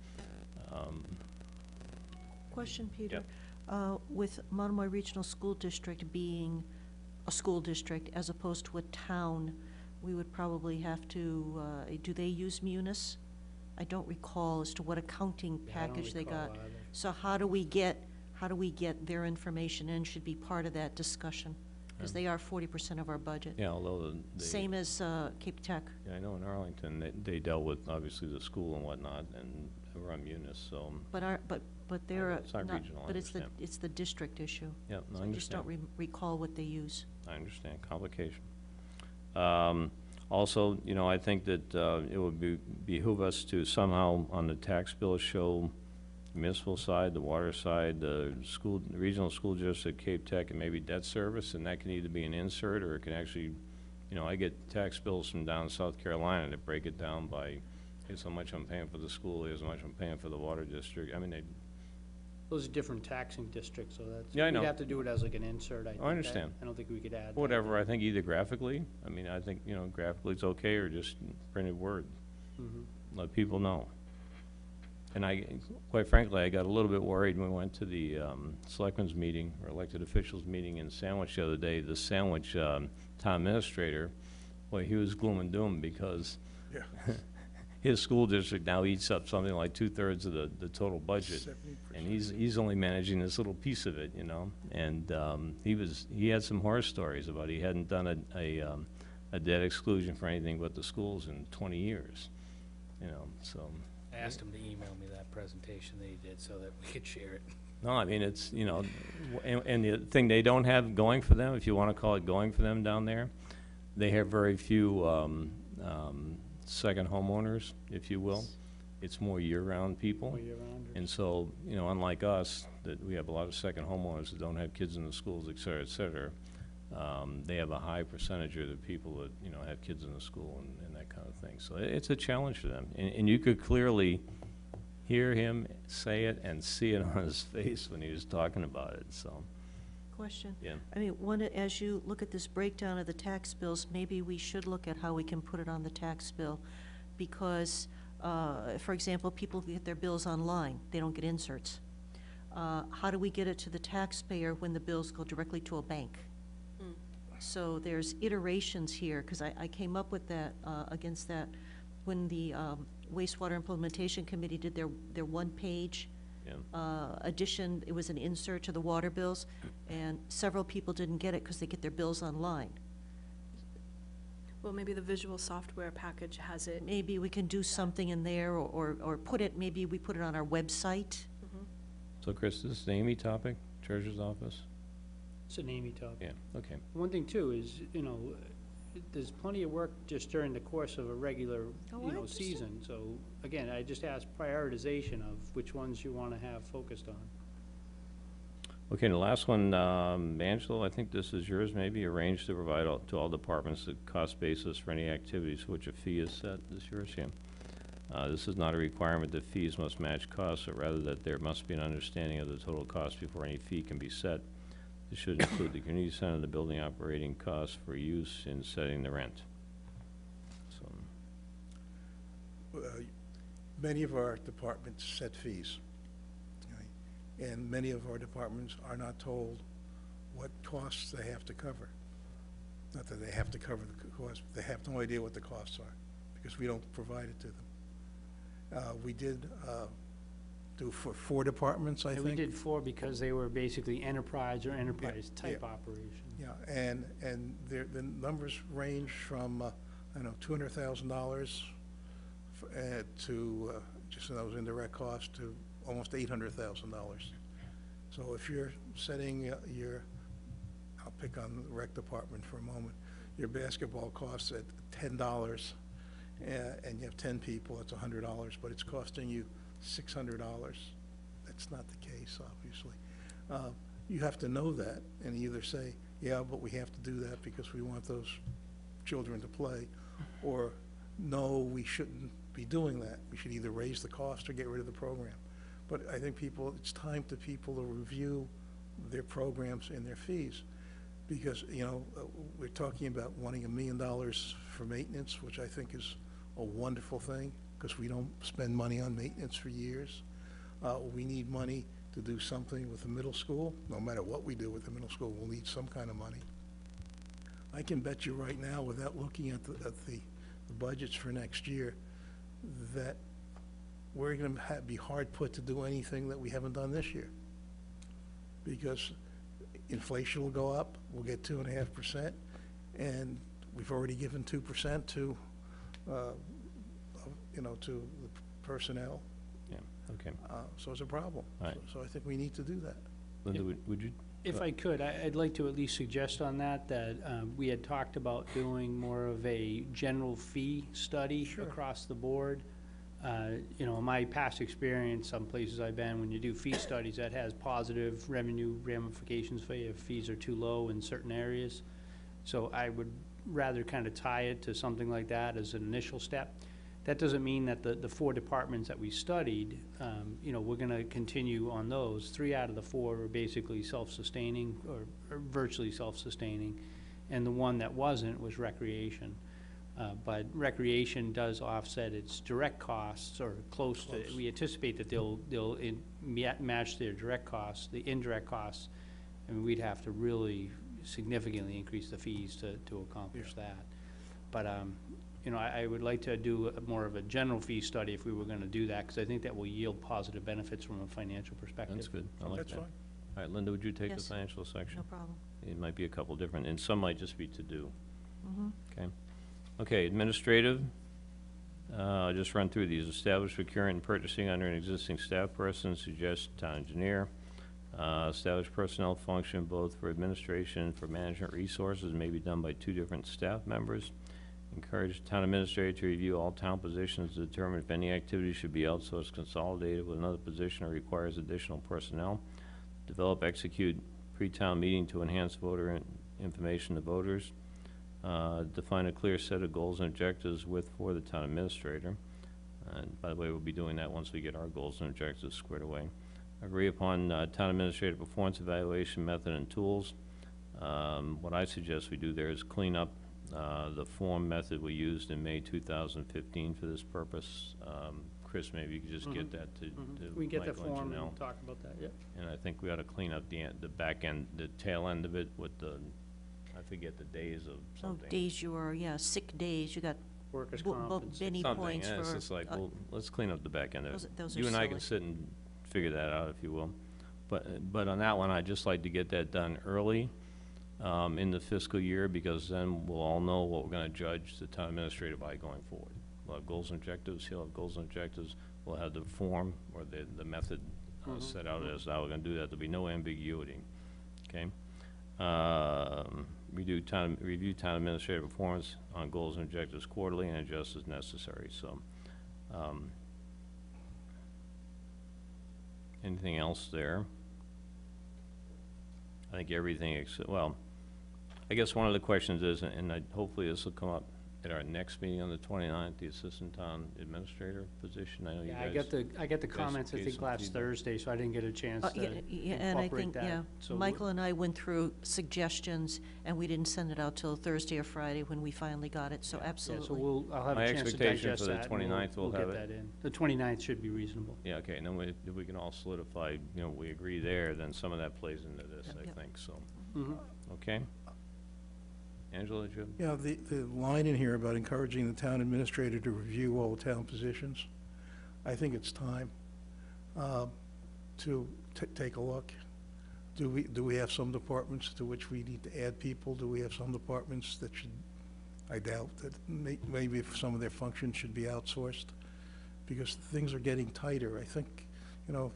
Um, Question, Peter. Uh, With Monomoy Regional School District being a school district as opposed to a town, we would probably have to, uh, do they use Munis? I don't recall as to what accounting Yeah, I don't package they recall got. either. So how do we get, how do we get their information in, should be part of that discussion? Because they are forty percent of our budget. Yeah, although the. the- Same as uh, Cape Tech. Yeah, I know in Arlington, they, they dealt with, obviously, the school and whatnot, and we're on Munis, so, But our, but, but they're, know, it's not regional, I but it's the, understand. it's the district issue. yeah, no, I So I just don't re- recall what they use. I understand, complication. Um, Also, you know, I think that uh, it would be behoove us to somehow, on the tax bill, show municipal side, the water side, the school, the regional school district, Cape Tech, and maybe debt service, and that can either be an insert, or it can actually, you know, I get tax bills from down South Carolina that break it down by, here's how much I'm paying for the school, here's how much I'm paying for the water district. I mean, they, Those are different taxing districts, so that's. Yeah, I know. We'd have to do it as like an insert, I think. understand. I don't think we could add. that. whatever, I think either graphically, I mean, I think, you know, graphically it's okay, or just printed word. Mhm. let people know. And I, quite frankly, I got a little bit worried when we went to the um, selectmen's meeting, or elected officials meeting in Sandwich the other day. The Sandwich um, town administrator, boy, he was gloom and doom because <laughs> his school district now eats up something like two-thirds of the, the total budget. And he's, he's only managing this little piece of it, you know? And um, he was, he had some horror stories about he hadn't done a, a, um, a debt exclusion for anything but the schools in 20 years, you know, so. I asked him to email me that presentation that he did so that we could share it. No, I mean, it's, you know, w- and, and the thing they don't have going for them, if you want to call it going for them down there, they have very few, um, um, second homeowners, if you will. It's more year-round people. All year round And so, you know, unlike us, that we have a lot of second homeowners that don't have kids in the schools, et cetera, et cetera, Um, They have a high percentage of the people that, you know, have kids in the school and, and that kind of thing. So it- it's a challenge for them. And, and you could clearly hear him say it and see it on his <laughs> face when he was talking about it, so, Question? yeah. I mean, one, as you look at this breakdown of the tax bills, maybe we should look at how we can put it on the tax bill. Because, uh, for example, people get their bills online, they don't get inserts. Uh, How do we get it to the taxpayer when the bills go directly to a bank? So there's iterations here, because I, I came up with that, uh, against that, when the um, wastewater implementation committee did their, their one-page Yeah. Uh, addition, it was an insert to the water bills, and several people didn't get it because they get their bills online. Well, maybe the visual software package has it. Maybe we can do something in there, or, or or put it, maybe we put it on our website. So Chris, this is the Amy topic, treasurer's office? It's an Amy topic. Yeah, okay. One thing too is, you know, there's plenty of work just during the course of a regular, Oh, you I know, understand. season. So, again, I just ask prioritization of which ones you wanna have focused on. Okay, and the last one, um, Angelo, I think this is yours, maybe, arrange to provide all- to all departments the cost basis for any activities for which a fee is set. This is yours, yeah. Uh, This is not a requirement that fees must match costs, but rather that there must be an understanding of the total cost before any fee can be set. This should include the community center, and the building operating costs for use in setting the rent. So, Uh, Many of our departments set fees. And many of our departments are not told what costs they have to cover. Not that they have to cover the cost, they have no idea what the costs are, because we don't provide it to them. Uh, We did uh, do for four departments, I And think. we did four because they were basically enterprise or enterprise-type yeah. operations. Yeah, and, and there, the numbers range from, uh, I don't know, two hundred thousand dollars uh, to, uh, just in those indirect costs, to almost eight hundred thousand dollars. So if you're setting uh, your, I'll pick on the rec department for a moment, your basketball costs at ten dollars, uh, and you have ten people, it's a hundred dollars, but it's costing you six hundred dollars. That's not the case, obviously. Uh, You have to know that and either say, yeah, but we have to do that because we want those children to play, or, no, we shouldn't be doing that. We should either raise the cost or get rid of the program. But I think people, it's time to people to review their programs and their fees. Because, you know, uh, we're talking about wanting a million dollars for maintenance, which I think is a wonderful thing, because we don't spend money on maintenance for years. Uh, we need money to do something with the middle school. No matter what we do with the middle school, we'll need some kind of money. I can bet you right now, without looking at the, at the, the budgets for next year, that we're gonna be hard put to do anything that we haven't done this year. Because inflation will go up, we'll get two and a half percent, and we've already given two percent to, uh, you know, to the personnel, yeah, okay. uh, so it's a problem. All right. So- So I think we need to do that. Linda, would would you? If I could, I- I'd like to at least suggest on that, that um, we had talked about doing more of a general fee study Sure. across the board. Uh, You know, in my past experience, some places I've been, when you do fee studies, that has positive revenue ramifications for you if fees are too low in certain areas. So I would rather kind of tie it to something like that as an initial step. That doesn't mean that the, the four departments that we studied, um, you know, we're gonna continue on those. Three out of the four are basically self-sustaining or, or virtually self-sustaining. And the one that wasn't was recreation. Uh, but recreation does offset its direct costs or close to, we anticipate that they'll, they'll in, match their direct costs, the indirect costs. I mean, we'd have to really significantly increase the fees to, to accomplish that. But, um, you know, I, I would like to do a- more of a general fee study if we were gonna do that, because I think that will yield positive benefits from a financial perspective. That's good, I like That's that. fine. All right, Linda, would you take the Yes. financial section? No problem. It might be a couple different, and some might just be to do. Mhm. Okay. Okay, administrative, uh, I'll just run through these. Establish procurement and purchasing under an existing staff person, suggest town engineer. Uh, Establish personnel function both for administration and for management resources may be done by two different staff members. Encourage town administrator to review all town positions to determine if any activity should be outsourced, consolidated with another position or requires additional personnel. Develop, execute pre-town meeting to enhance voter in- information to voters. Uh, Define a clear set of goals and objectives with, for the town administrator. And by the way, we'll be doing that once we get our goals and objectives squared away. Agree upon uh, town administrator performance evaluation method and tools. Um, What I suggest we do there is clean up uh, the form method we used in May 2015 for this purpose. Um, Chris, maybe you could just get that to to Mhm. We can get the Michael form and Janelle. and talk about that, yeah. And I think we ought to clean up the, en- the back end, the tail end of it with the, I forget the days of Oh, something. days you are, yeah, sick days, you got Workers' bu- bu- comp and sick- Benny Something, points yeah, for. it's just like, uh, well, let's clean up the back end of those- it. those are You and I can sit and figure that out, if you will. But, but on that one, I'd just like to get that done early, um, in the fiscal year, because then we'll all know what we're gonna judge the town administrator by going forward. We'll have goals and objectives, he'll have goals and objectives, we'll have the form or the, the method uh, set out as how we're gonna do that, there'll be no ambiguity, okay? Um, Review town, review town administrative performance on goals and objectives quarterly and adjust as necessary, so. um, Anything else there? I think everything except, well, I guess one of the questions is, and I, hopefully this will come up at our next meeting on the 29th, the assistant town administrator position, I know you Yeah, I guys. get the, I get the guys comments, I gave think some last feedback. Thursday, so I didn't get a chance Uh, to yeah, yeah, And I incorporate think, that. yeah, So we're- Michael and I went through suggestions, and we didn't send it out till Thursday or Friday when we finally got it, so Yeah, so absolutely. we'll, I'll have My a chance to expectation digest for the that. and we'll- 29th we'll have get it. that in. The 29th should be reasonable. Yeah, okay, and then we, if we can all solidify, you know, we agree there, then some of that plays into this, Yep, I yep. think, so, Mhm. okay? Angelo, did you? Yeah, the, the line in here about encouraging the town administrator to review all town positions, I think it's time uh, to ta- take a look. Do we, do we have some departments to which we need to add people? Do we have some departments that should, I doubt that may, maybe if some of their functions should be outsourced? Because things are getting tighter. I think, you know,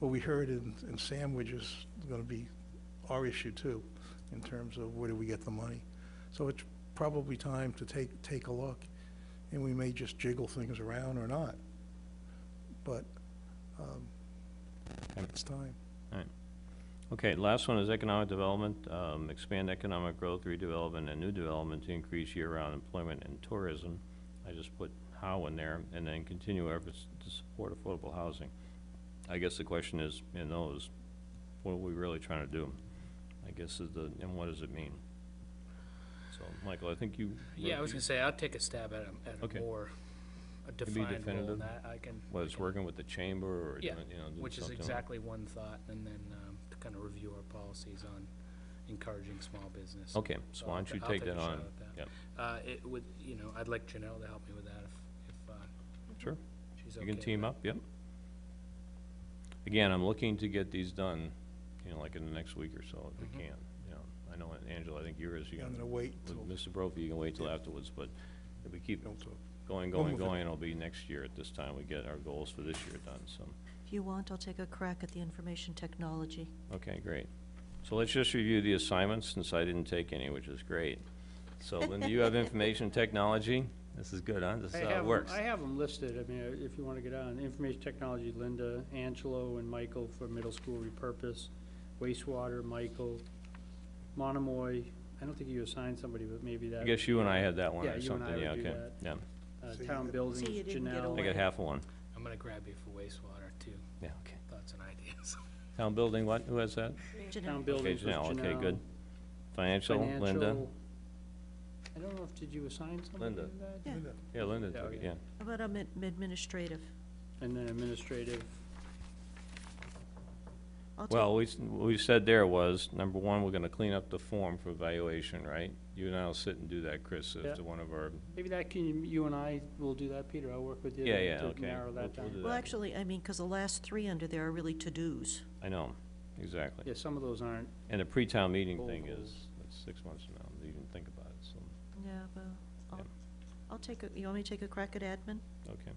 what we heard in, in Sandwich is gonna be our issue too, in terms of where do we get the money? So it's probably time to take, take a look, and we may just jiggle things around or not. But, um, it's time. Okay, last one is economic development, um, expand economic growth, redevelopment, and new development to increase year-round employment and tourism. I just put how in there, and then continue efforts to support affordable housing. I guess the question is, in those, what are we really trying to do? I guess is the, and what does it mean? So, Michael, I think you. Yeah, I was gonna say, I'll take a stab at a, at Okay. a more a Can be defined role definitive. in that. I can. Whether it's working with the chamber or Yeah, doing, you know, doing which is something. exactly one thought, and then, um, to kind of review our policies on encouraging small business. Okay, so why I'll don't ta- you I'll take a that shot on? at that. Yep, Uh, it would, you know, I'd like Janelle to help me with that if, if, uh, sure. she's You can with team that. up, yep. Again, I'm looking to get these done, you know, like in the next week or so, if we Mhm. can. I know, Angelo, I think yours, you I'm gonna wait with till, Mr. Brophy, you can wait till afterwards, but if we keep don't talk. going, going, move it. going, it'll be next year at this time we get our goals for this year done, so. If you want, I'll take a crack at the information technology. Okay, great. So let's just review the assignments, since I didn't take any, which is great. So Linda, you have <laughs> information technology? This is good, huh? This I is how have it 'em- works. I have them listed, I mean, uh, if you want to get on, information technology, Linda, Angelo and Michael for middle school repurpose, wastewater, Michael, Monomoy, I don't think you assigned somebody, but maybe that. I guess you and I had that one Yeah, or you and I something, yeah, would do okay, that. yeah. Uh, So you town did- buildings, See, you didn't get Janelle. I got half of one. I'm gonna grab you for wastewater too, Yeah, okay. thoughts and ideas. Town building, what, who has that? Town Janelle. Okay, buildings was Janelle, okay, Janelle. good. Financial, Linda? Financial- I don't know if, did you assign somebody to that? Yeah. Linda, Yeah, Linda Yeah, took it, okay. yeah. How about um, ad- administrative? And then administrative, I'll take- Well, we, s- what we said there was, number one, we're gonna clean up the form for evaluation, right? You and I'll sit and do that, Chris, Yeah. as to one of our, maybe that can, you and I will do that, Peter, I'll work with you. Yeah, to- yeah, to okay. narrow We'll- that we'll down. do Well, that. actually, I mean, because the last three under there are really to-dos. I know, exactly. Yeah, some of those aren't, And the pre-town meeting thing Goals. is, that's six months from now, you even think about it, so, Yeah, well, I'll, I'll take a, you want me to take a crack at admin? okay.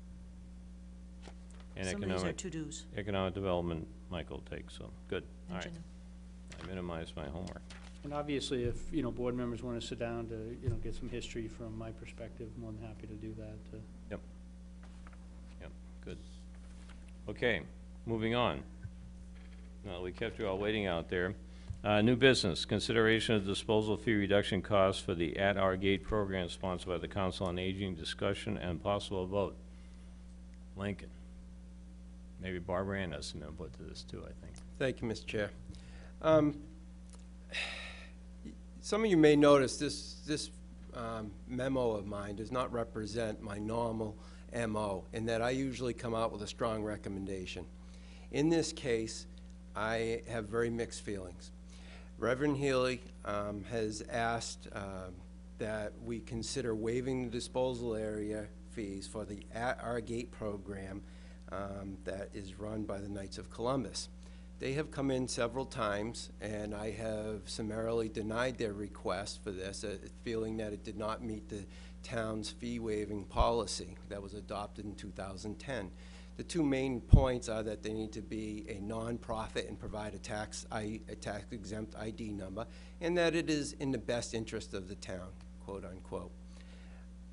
And Some of these are economic, to-dos. economic development, Michael takes, so, good, all And I minimized my homework. and obviously, if, you know, board members want to sit down to, you know, get some history from my perspective, more than happy to do that. uh, Yep, good. Okay, moving on. Now, we kept you all waiting out there. Uh, New business, consideration of disposal fee reduction costs for the At Our Gate program sponsored by the Council on Aging, discussion and possible vote. Lincoln. Maybe Barbara Ann has some input to this too, I think. Thank you, Mr. Chair. Um, Some of you may notice this, this um, memo of mine does not represent my normal MO, in that I usually come out with a strong recommendation. In this case, I have very mixed feelings. Reverend Healy um, has asked um, that we consider waiving the disposal area fees for the At Our Gate program um, that is run by the Knights of Columbus. They have come in several times, and I have summarily denied their request for this, uh, feeling that it did not meet the town's fee waiving policy that was adopted in 2010. The two main points are that they need to be a nonprofit and provide a tax, tax exempt ID number, and that it is in the best interest of the town, quote unquote.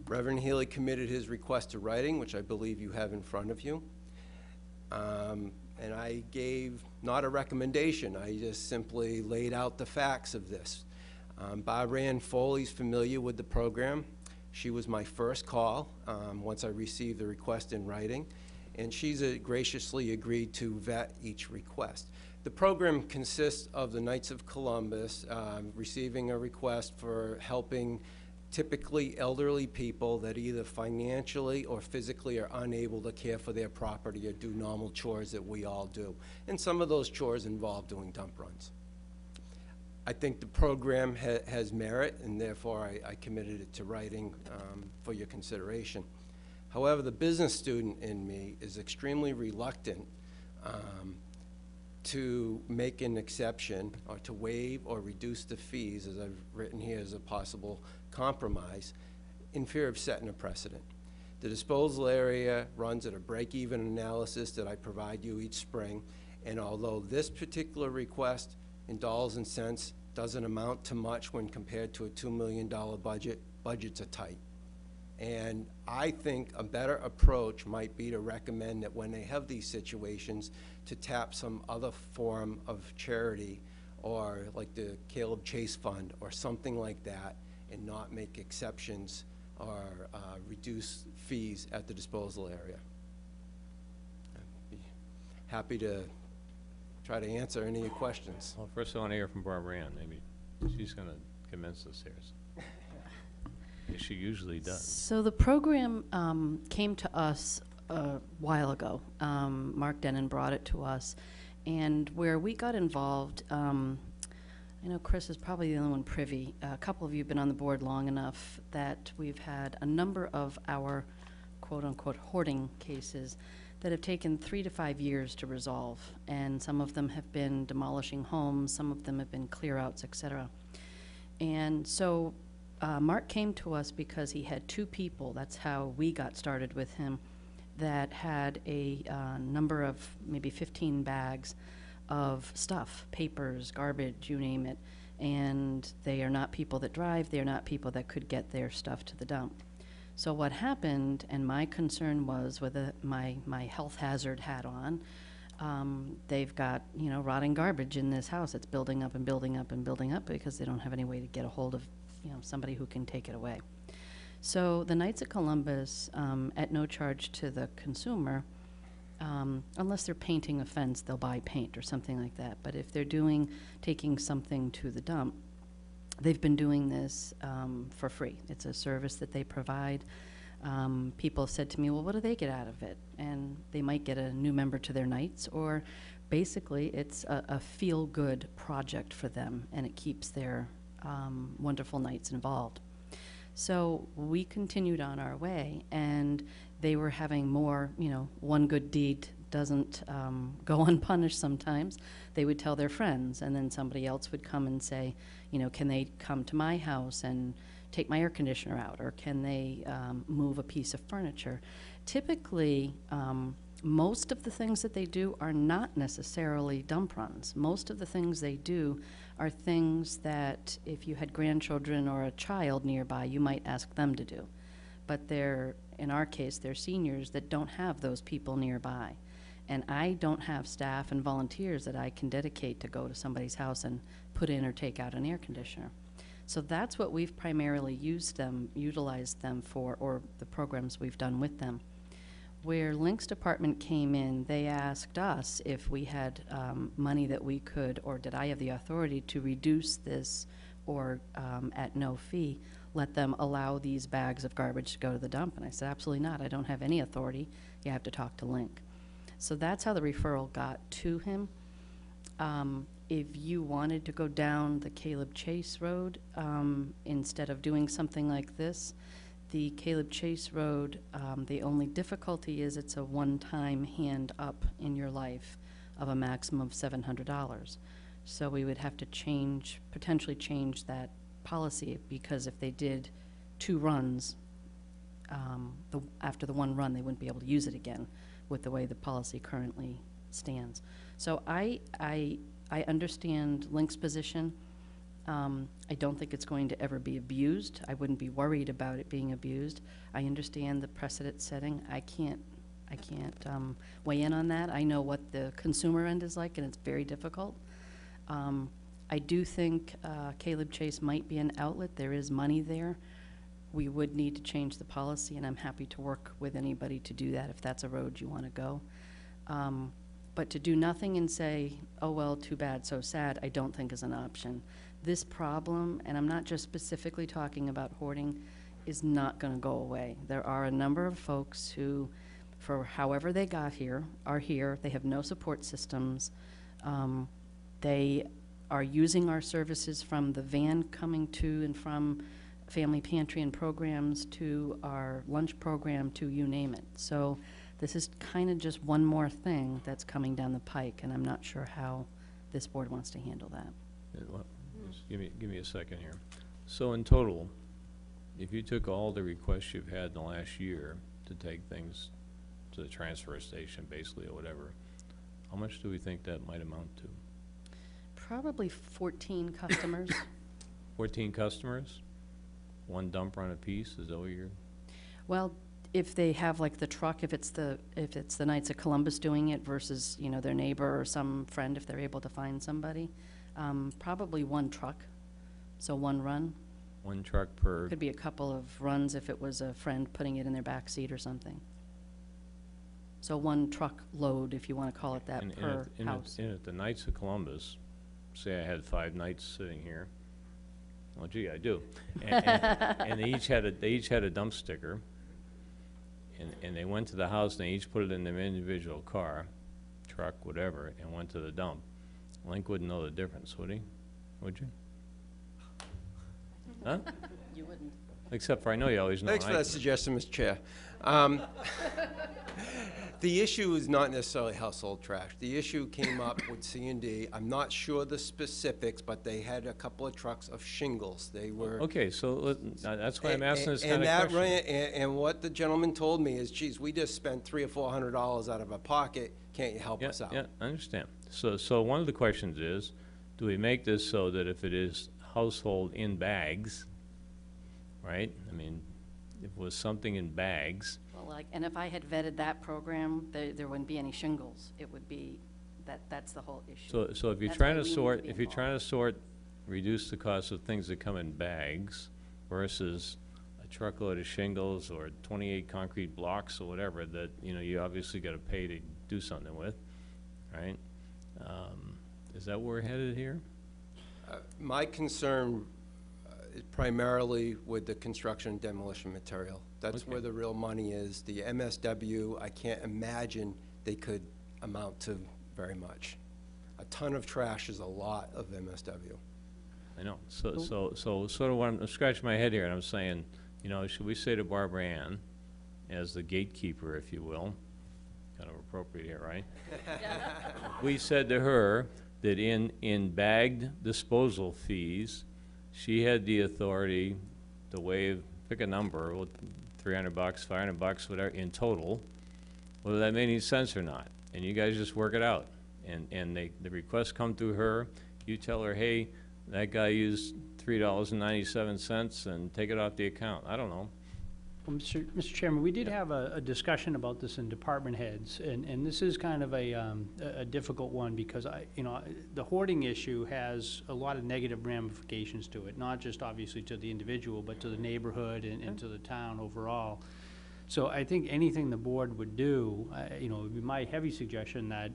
Reverend Healy committed his request to writing, which I believe you have in front of you. Um, And I gave not a recommendation, I just simply laid out the facts of this. Um, Barbara Foley's familiar with the program. She was my first call, um, once I received the request in writing, and she's uh, graciously agreed to vet each request. The program consists of the Knights of Columbus um, receiving a request for helping typically elderly people that either financially or physically are unable to care for their property or do normal chores that we all do. And some of those chores involve doing dump runs. I think the program ha- has merit, and therefore I, I committed it to writing um, for your consideration. However, the business student in me is extremely reluctant um, to make an exception or to waive or reduce the fees, as I've written here as a possible compromise, in fear of setting a precedent. The disposal area runs at a break-even analysis that I provide you each spring, and although this particular request in dollars and cents doesn't amount to much when compared to a $2 million budget, budgets are tight. And I think a better approach might be to recommend that when they have these situations, to tap some other form of charity, or like the Caleb Chase Fund, or something like that, and not make exceptions or uh, reduce fees at the disposal area. I'd be Happy to try to answer any questions. Well, first I want to hear from Barbara Ann, maybe she's going to convince us here. As <laughs> she usually does. So the program um, came to us a while ago. Um, Mark Denon brought it to us, and where we got involved, um, I know Chris is probably the only one privy. A couple of you have been on the board long enough that we've had a number of our quote-unquote hoarding cases that have taken three to five years to resolve, and some of them have been demolishing homes, some of them have been clear-outs, et cetera. And so uh, Mark came to us because he had two people, that's how we got started with him, that had a uh, number of maybe 15 bags of stuff, papers, garbage, you name it. And they are not people that drive, they are not people that could get their stuff to the dump. So what happened, and my concern was with a, my, my health hazard hat on, um, they've got, you know, rotting garbage in this house. It's building up and building up and building up because they don't have any way to get a hold of, you know, somebody who can take it away. So the Knights of Columbus, um, at no charge to the consumer, um, unless they're painting a fence, they'll buy paint or something like that. But if they're doing, taking something to the dump, they've been doing this um, for free. It's a service that they provide. Um, people have said to me, well, what do they get out of it? And they might get a new member to their Knights, or basically it's a, a feel good project for them, and it keeps their um, wonderful Knights involved. So we continued on our way, and they were having more, you know, one good deed doesn't um, go <laughs> unpunished sometimes. They would tell their friends, and then somebody else would come and say, you know, can they come to my house and take my air conditioner out, or can they um, move a piece of furniture? Typically, um, most of the things that they do are not necessarily dump runs. Most of the things they do are things that if you had grandchildren or a child nearby, you might ask them to do. But they're, in our case, they're seniors that don't have those people nearby. And I don't have staff and volunteers that I can dedicate to go to somebody's house and put in or take out an air conditioner. So that's what we've primarily used them, utilized them for, or the programs we've done with them. Where Links Department came in, they asked us if we had um, money that we could, or did I have the authority to reduce this or um, at no fee, let them allow these bags of garbage to go to the dump? And I said, absolutely not. I don't have any authority. You have to talk to Link. So that's how the referral got to him. Um, if you wanted to go down the Caleb Chase Road, um, instead of doing something like this, the Caleb Chase Road, um, the only difficulty is it's a one-time hand up in your life of a maximum of seven hundred dollars. So we would have to change, potentially change that policy, because if they did two runs, um, the, after the one run, they wouldn't be able to use it again with the way the policy currently stands. So I, I, I understand Link's position. Um, I don't think it's going to ever be abused. I wouldn't be worried about it being abused. I understand the precedent setting. I can't, I can't um, weigh in on that. I know what the consumer end is like, and it's very difficult. Um, I do think uh, Caleb Chase might be an outlet. There is money there. We would need to change the policy, and I'm happy to work with anybody to do that if that's a road you want to go. Um, But to do nothing and say, oh, well, too bad, so sad, I don't think is an option. This problem, and I'm not just specifically talking about hoarding, is not going to go away. There are a number of folks who, for however they got here, are here, they have no support systems. Um, They are using our services from the van coming to and from family pantry and programs to our lunch program to you name it. So this is kind of just one more thing that's coming down the pike, and I'm not sure how this board wants to handle that. Uh, well, just Give me, give me a second here. So in total, if you took all the requests you've had in the last year to take things to the transfer station, basically, or whatever, how much do we think that might amount to? Probably 14 customers. <coughs> Fourteen customers? One dump run apiece, is that what you're? Well, if they have like the truck, if it's the, if it's the Knights of Columbus doing it versus, you know, their neighbor or some friend, if they're able to find somebody, um, probably one truck, so one run. One truck per, Could be a couple of runs if it was a friend putting it in their back seat or something. So one truck load, if you want to call it that, and, and per at, and at- house. and at the Knights of Columbus, say I had five knights sitting here, well, gee, I do. And, and- <laughs> and they each had a, they each had a dump sticker, and, and they went to the house, and they each put it in their individual car, truck, whatever, and went to the dump. Link wouldn't know the difference, would he? Would you? Huh? You wouldn't. Except for I know you always know. Thanks for I that do. suggestion, Mr. Chair. Um, <laughs> The issue is not necessarily household trash. The issue came up with C and D. I'm not sure the specifics, but they had a couple of trucks of shingles. They were. Okay, so, let- uh, that's why I'm asking this kind of And that question. ran, and, and what the gentleman told me is, geez, we just spent three or four hundred dollars out of our pocket. Can't you help Yeah, us out? Yeah, I understand. So, so one of the questions is, do we make this so that if it is household in bags, right? I mean, if it was something in bags, Well, like, and if I had vetted that program, there, there wouldn't be any shingles. It would be, that, that's the whole issue. so, so if you're That's why trying to we need to sort, be if you're trying to sort, reduce the cost of things that come in bags versus a truckload of shingles or twenty-eight concrete blocks or whatever that, you know, you obviously gotta pay to do something with, right? Um, Is that where we're headed here? Uh, My concern uh, is primarily with the construction and demolition material. That's Okay. where the real money is. The MSW, I can't imagine they could amount to very much. A ton of trash is a lot of MSW. I know, so, so, so sort of what I'm I'm scratching my head here, and I'm saying, you know, should we say to Barbara Ann, as the gatekeeper, if you will, kind of appropriate here, right? <laughs> We said to her that in, in bagged disposal fees, she had the authority to waive, pick a number, three hundred bucks, five hundred bucks, whatever, in total, whether that made any sense or not, and you guys just work it out. And, and they, the requests come through her, you tell her, hey, that guy used three dollars and ninety-seven cents, and take it off the account, I don't know. Well, Mr. Mr. Chairman, we did have a, a discussion about this in department heads, and, and this is kind of a, um, a a difficult one, because I, you know, the hoarding issue has a lot of negative ramifications to it, not just obviously to the individual, but to the neighborhood and, and to the town overall. So I think anything the board would do, uh, you know, would be my heavy suggestion that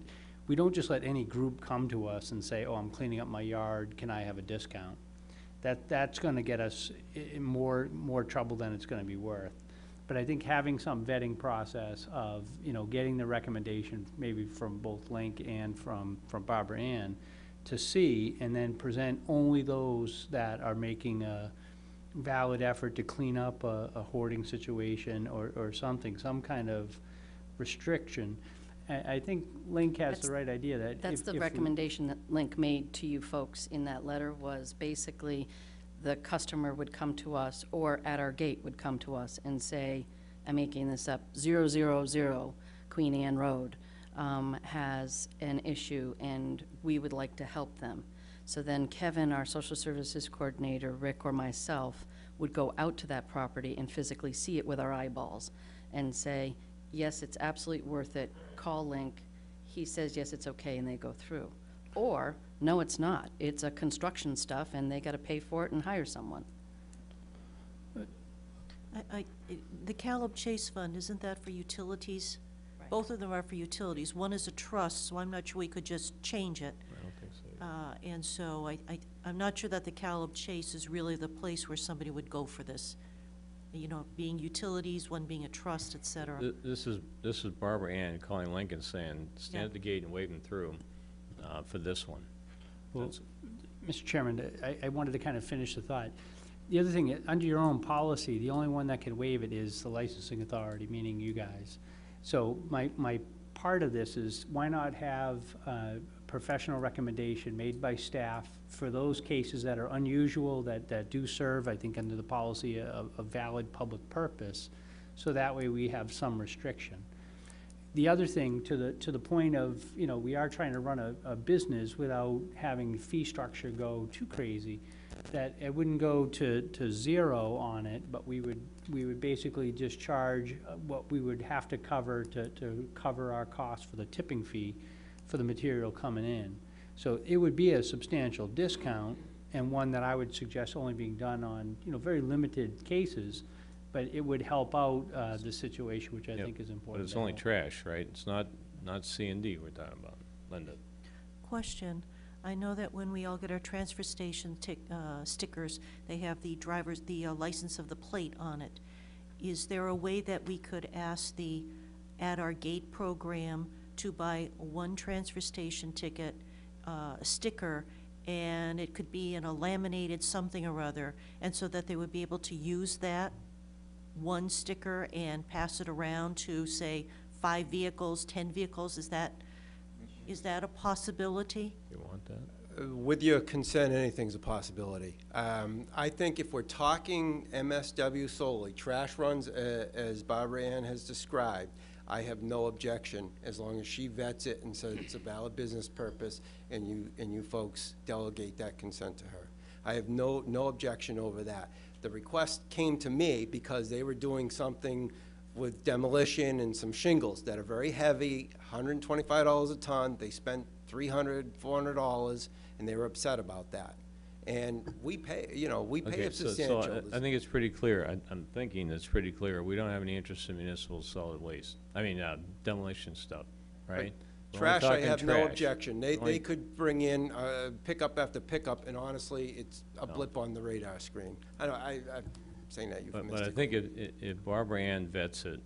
we don't just let any group come to us and say, oh, I'm cleaning up my yard, can I have a discount? That, that's gonna get us more, more trouble than it's gonna be worth. But I think having some vetting process of, you know, getting the recommendation maybe from both Link and from, from Barbara Ann to see, and then present only those that are making a valid effort to clean up a, a hoarding situation or, or something, some kind of restriction. I, I think Link has That's- the right idea that if. That's the if we- recommendation that Link made to you folks in that letter, was basically the customer would come to us, or at our gate would come to us and say, I'm making this up, zero, zero, zero, Queen Anne Road, um, has an issue, and we would like to help them. So then Kevin, our social services coordinator, Rick, or myself, would go out to that property and physically see it with our eyeballs and say, yes, it's absolutely worth it, call Link, he says, yes, it's okay, and they go through. Or, no, it's not, it's a construction stuff, and they gotta pay for it and hire someone. I, I, it- the Caleb Chase Fund, isn't that for utilities? Right. Both of them are for utilities. One is a trust, so I'm not sure we could just change it. I don't think so. Uh, and so I, I, I'm not sure that the Caleb Chase is really the place where somebody would go for this. You know, being utilities, one being a trust, et cetera. Th- This is, this is Barbara Ann calling Lincoln saying, stand Yeah. at the gate and wave them through uh, for this one. Well, That's- Mr. Chairman, I, I wanted to kind of finish the thought. The other thing, uh, under your own policy, the only one that can waive it is the licensing authority, meaning you guys. So my, my part of this is, why not have a professional recommendation made by staff for those cases that are unusual, that, that do serve, I think, under the policy, a, a valid public purpose, so that way we have some restriction. The other thing, to the, to the point of, you know, we are trying to run a, a business without having fee structure go too crazy, that it wouldn't go to, to zero on it, but we would, we would basically just charge uh, what we would have to cover to, to cover our costs for the tipping fee for the material coming in. So it would be a substantial discount, and one that I would suggest only being done on, you know, very limited cases, but it would help out, uh, the situation, which I Yep. think is important. But it's to only have. trash, right? It's not, not C and D we're talking about. Linda? Question, I know that when we all get our transfer station tick, uh, stickers, they have the driver's, the uh, license of the plate on it. Is there a way that we could ask the At Our Gate program to buy one transfer station ticket, uh, a sticker, and it could be in a laminated something or other, and so that they would be able to use that one sticker and pass it around to, say, five vehicles, 10 vehicles? Is that, is that a possibility? You want that? Uh, With your consent, anything's a possibility. Um, I think if we're talking MSW solely, trash runs, uh, as Barbara Ann has described, I have no objection, as long as she vets it and says it's a valid business purpose, and you, and you folks delegate that consent to her. I have no, no objection over that. The request came to me because they were doing something with demolition and some shingles that are very heavy, hundred and twenty-five dollars a ton. They spent $300, $400, and they were upset about that. And we pay, you know, we pay Okay, a so, so. I- I think it's pretty clear, I- I'm thinking it's pretty clear, we don't have any interest in municipal solid waste, I mean uh, demolition stuff, right? We're only Trash, I talking have no trash. objection. They, Only- they could bring in, uh, pickup after pickup, and honestly, it's a blip on the radar screen. I don't, I, I'm saying that But, but I think if, if- if Barbara Ann vets it,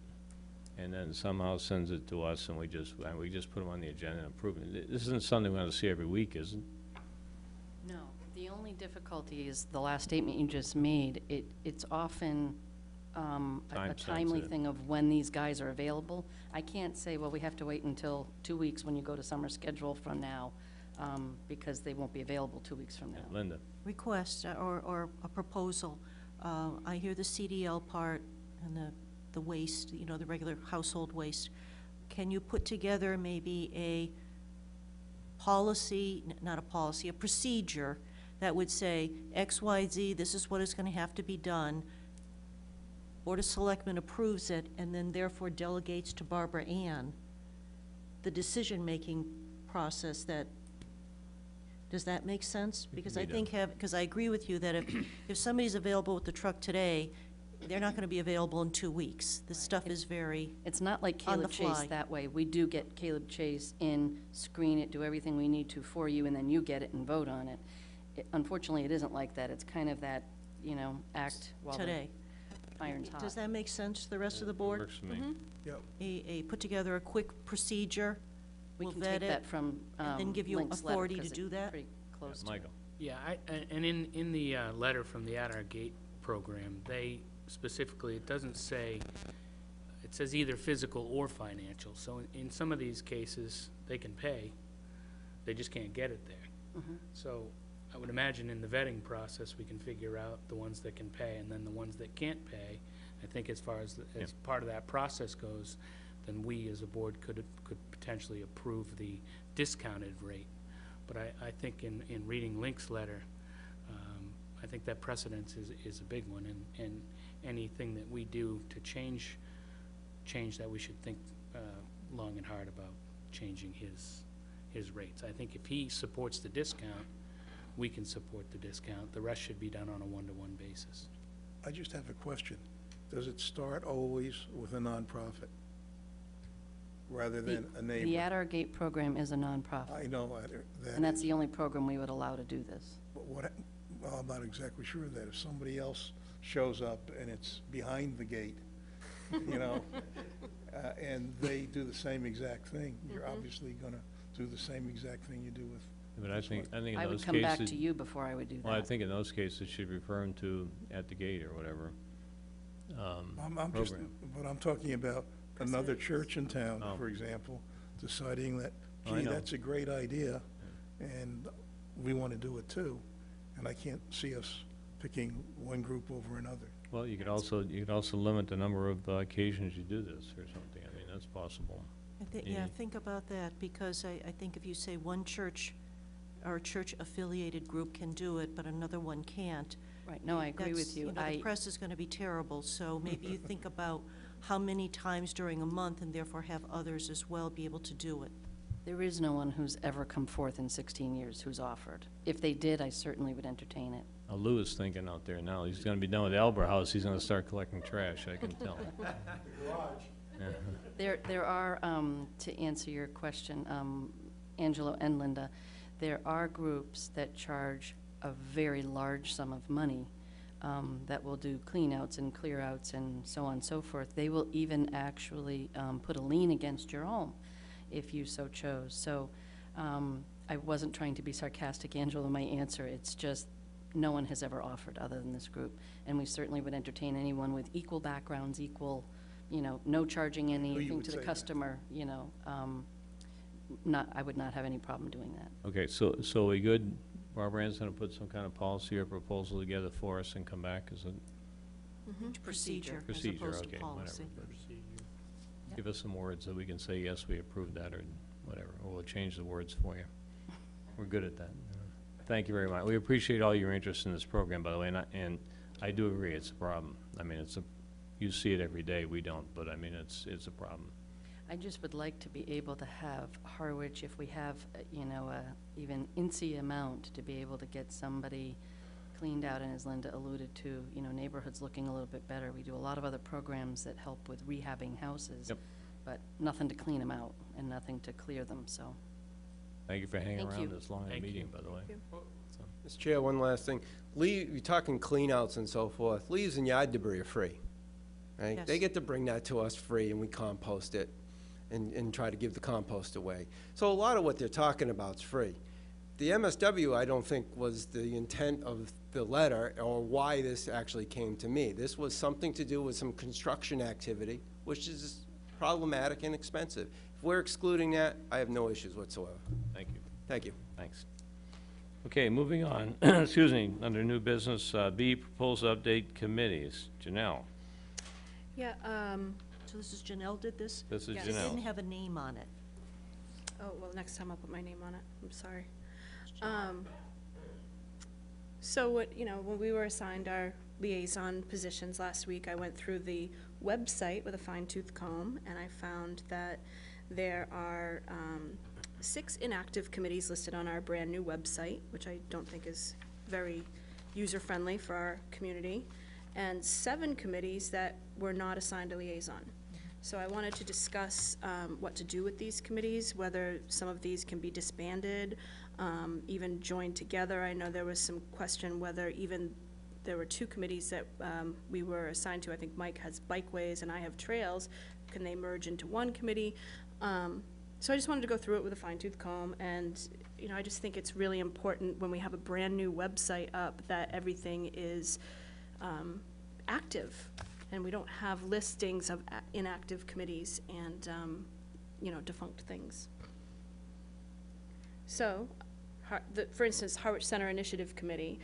and then somehow sends it to us, and we just, and we just put them on the agenda and approve it, this isn't something we're gonna see every week, is it? No, the difficulty is the last statement you just made. It, it's often um, a- a Time timely sensitive. thing of when these guys are available. I can't say, well, we have to wait until two weeks when you go to summer schedule from now, um, because they won't be available two weeks from now. Linda? request uh, or, or a proposal. Uh, I hear the CDL part and the, the waste, you know, the regular household waste. Can you put together maybe a policy, n- not a policy, a procedure that would say X, Y, Z, this is what is gonna have to be done Board of Selectmen approves it, and then therefore delegates to Barbara Ann the decision-making process that, does that make sense? Because I think have, because I agree with you that if, if somebody's available with the truck today, they're not gonna be available in two weeks. This stuff is very, It's not like On the Caleb Chase fly. that way. We do get Caleb Chase in, screen it, do everything we need to for you, and then you get it and vote on it. It- Unfortunately, it isn't like that. It's kind of that, you know, act while the today. iron's hot. Does that make sense to the rest of the board? Works for me. Yep. A, a, put together a quick procedure, We we'll can vet take it, that from and then um, give you Link's letter, authority to 'cause do that? Pretty close to it. Michael? Yeah, I, a- and in, in the uh, letter from the At Our Gate program, they specifically, it doesn't say, it says either physical or financial. So in, in some of these cases, they can pay, they just can't get it there. Mhm. So I would imagine in the vetting process, we can figure out the ones that can pay, and then the ones that can't pay, I think as far as, the- as part of that process goes, then we as a board could, could potentially approve the discounted rate. But I, I think in, in reading Link's letter, um, I think that precedence is, is a big one, and, and anything that we do to change, change that, we should think, uh, long and hard about changing his, his rates. I think if he supports the discount, we can support the discount. The rest should be done on a one-to-one basis. I just have a question. Does it start always with a nonprofit? Rather The- than a The neighbor? At Our Gate program is a nonprofit, I know that- that. and that's is- the only program we would allow to do this. But what, well, I'm not exactly sure of that. If somebody else shows up and it's behind the gate, you know, <laughs> uh, and they do the same exact thing, you're obviously gonna do the same exact thing you do with, But I think, I think in I would those come back cases, to you before I would do that. well, I think in those cases, should refer them to at the gate or whatever. um, I'm, I'm just, program. but I'm talking about another church in town, Oh. for example, deciding that, Oh, I gee, know. that's a great idea, and we wanna do it too. And I can't see us picking one group over another. Well, you could also, you could also limit the number of uh, occasions you do this or something. I mean, that's possible. I think, yeah, Yeah. think about that, because I, I think if you say one church or church-affiliated group can do it, but another one can't. Right, no, I agree that's- with you. know, the I, press is gonna be terrible, so maybe you <laughs> think about how many times during a month, and therefore have others as well be able to do it. there is no one who's ever come forth in 16 years who's offered. If they did, I certainly would entertain it. Now, Lou is thinking out there now, he's gonna be done with the Albro House, he's gonna start collecting trash, I can tell. Yeah. <laughs> <laughs> There, there are, um, to answer your question, um, Angelo and Linda, there are groups that charge a very large sum of money um, that will do cleanouts and clearouts and so on and so forth. They will even actually um, put a lien against your home if you so chose. So um, I wasn't trying to be sarcastic, Angelo, in my answer. It's just, no one has ever offered other than this group. And we certainly would entertain anyone with equal backgrounds, equal, you know, no charging anything to the customer, you know. um, Not, I would not have any problem doing that. Okay, so, so we good? Barbara Ann's gonna put some kind of policy or proposal together for us and come back as a mm-hmm. Procedure as procedure, opposed to okay, whatever. policy. Give us some words that we can say, yes, we approve that, or whatever, or we'll change the words for you. We're good at that. Thank you very much. We appreciate all your interest in this program, by the way, and I, and I do agree, it's a problem. I mean, it's a, you see it every day, we don't, but I mean, it's, it's a problem. I just would like to be able to have Harwich, if we have, uh, you know, a even incy amount, to be able to get somebody cleaned out, and as Linda alluded to, you know, neighborhoods looking a little bit better. We do a lot of other programs that help with rehabbing houses. Yep. But nothing to clean them out and nothing to clear them, so. Thank you for hanging Thank around you. this long a Thank you. meeting, by the way. Mr. Chair, one last thing. Lee, you're talking cleanouts and so forth. Leaves and yard debris are free, right? They Yes. get to bring that to us free and we compost it and, and try to give the compost away. So a lot of what they're talking about is free. The MSW, I don't think, was the intent of the letter or why this actually came to me. This was something to do with some construction activity, which is problematic and expensive. If we're excluding that, I have no issues whatsoever. Thank you. Thank you. Thanks. Okay, moving on, <clears throat> excuse me, under new business, uh, B, proposed update committees. Janelle, Yeah, um, So this is Janelle did this? this is Yes. It didn't have a name on it. oh, well, next time I'll put my name on it. I'm sorry. Um, so what, you know, when we were assigned our liaison positions last week, I went through the website with a fine tooth comb, and I found that there are um, six inactive committees listed on our brand-new website, which I don't think is very user-friendly for our community, and seven committees that were not assigned a liaison. So I wanted to discuss um, what to do with these committees, whether some of these can be disbanded, um, even joined together. I know there was some question whether even, there were two committees that um, we were assigned to. I think Mike has bikeways and I have trails. Can they merge into one committee? Um, So I just wanted to go through it with a fine tooth comb, and, you know, I just think it's really important when we have a brand-new website up that everything is um, active, and we don't have listings of inactive committees and, um, you know, defunct things. So, the- for instance, Harwich Center Initiative Committee,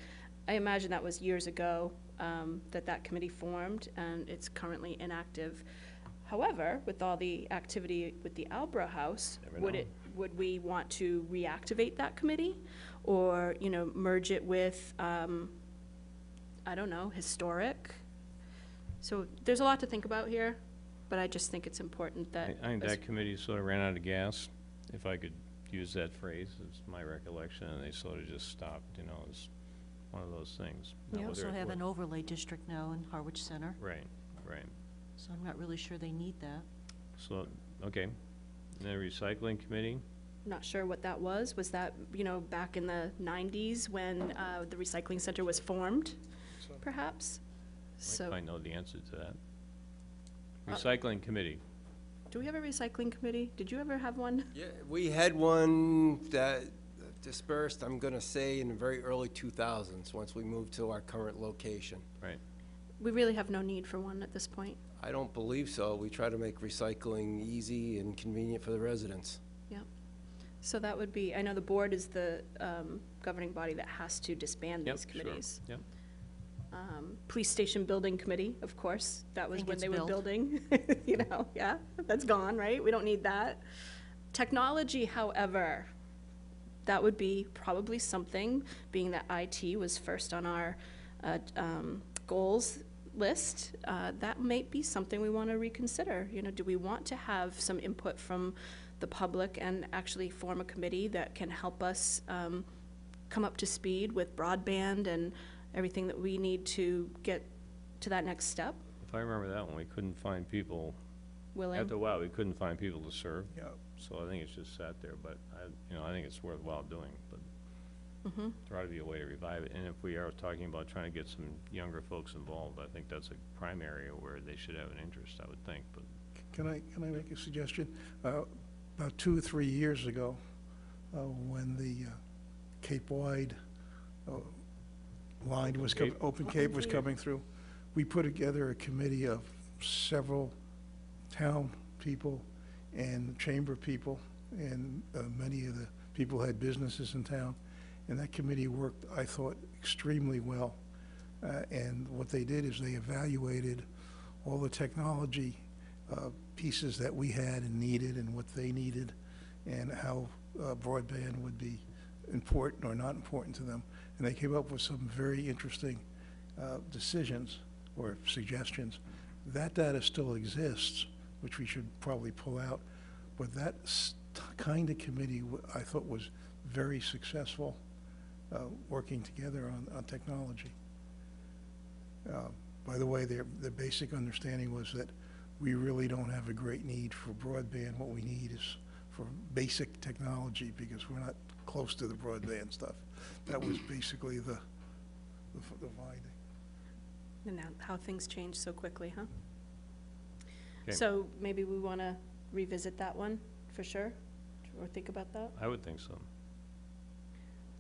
I imagine that was years ago um, that that committee formed, and it's currently inactive. However, with all the activity with the Albro House, Never would know. it, would we want to reactivate that committee? Or, you know, merge it with, um, I don't know, historic? So there's a lot to think about here, but I just think it's important that. I think that committee sort of ran out of gas, if I could use that phrase, it's my recollection, and they sort of just stopped, you know, it's one of those things. Now, We whether also it have an worked- overlay district now in Harwich Center, Right, right. so I'm not really sure they need that. So, okay. And then recycling committee, Not sure what that was. Was that, you know, back in the nineties when, uh, the recycling center was formed, perhaps? Mike So, might know the answer to that. Uh, Recycling committee, do we have a recycling committee? Did you ever have one? Yeah, we had one that dispersed, I'm gonna say, in the very early 2000s, once we moved to our current location. right. We really have no need for one at this point. I don't believe so. We try to make recycling easy and convenient for the residents. Yep. So that would be, I know the board is the, um, governing body that has to disband Yep, these sure. committees. Yep. Um, Police Station Building Committee, of course, that was Think when it's they were built. building, <laughs> you know, yeah, that's gone, right? We don't need that. Technology, however, that would be probably something, being that IT was first on our uh, um, goals list, uh, that might be something we want to reconsider. You know, do we want to have some input from the public and actually form a committee that can help us um, come up to speed with broadband and everything that we need to get to that next step? If I remember that one, we couldn't find people, Willing? after a while, we couldn't find people to serve. Yeah. So I think it's just sat there, but I, you know, I think it's worthwhile doing, but Mhm. there ought to be a way to revive it. And if we are talking about trying to get some younger folks involved, I think that's a prime area where they should have an interest, I would think, but Can I, can I make a suggestion? Uh, About two or three years ago, uh, when the uh, Cape Wide uh, line was coming, Open Cape was coming through, we put together a committee of several town people and chamber people, and uh, many of the people had businesses in town. And that committee worked, I thought, extremely well. Uh, And what they did is they evaluated all the technology uh, pieces that we had and needed and what they needed and how uh, broadband would be important or not important to them. And they came up with some very interesting uh, decisions or suggestions. That data still exists, which we should probably pull out. But that kind of committee, I thought was very successful, uh, working together on, on technology. Uh, By the way, their, their basic understanding was that we really don't have a great need for broadband. What we need is for basic technology because we're not close to the broadband stuff. That was basically the, the f- the finding. And now, how things change so quickly, huh? Okay. So maybe we want to revisit that one, for sure, or think about that? I would think so.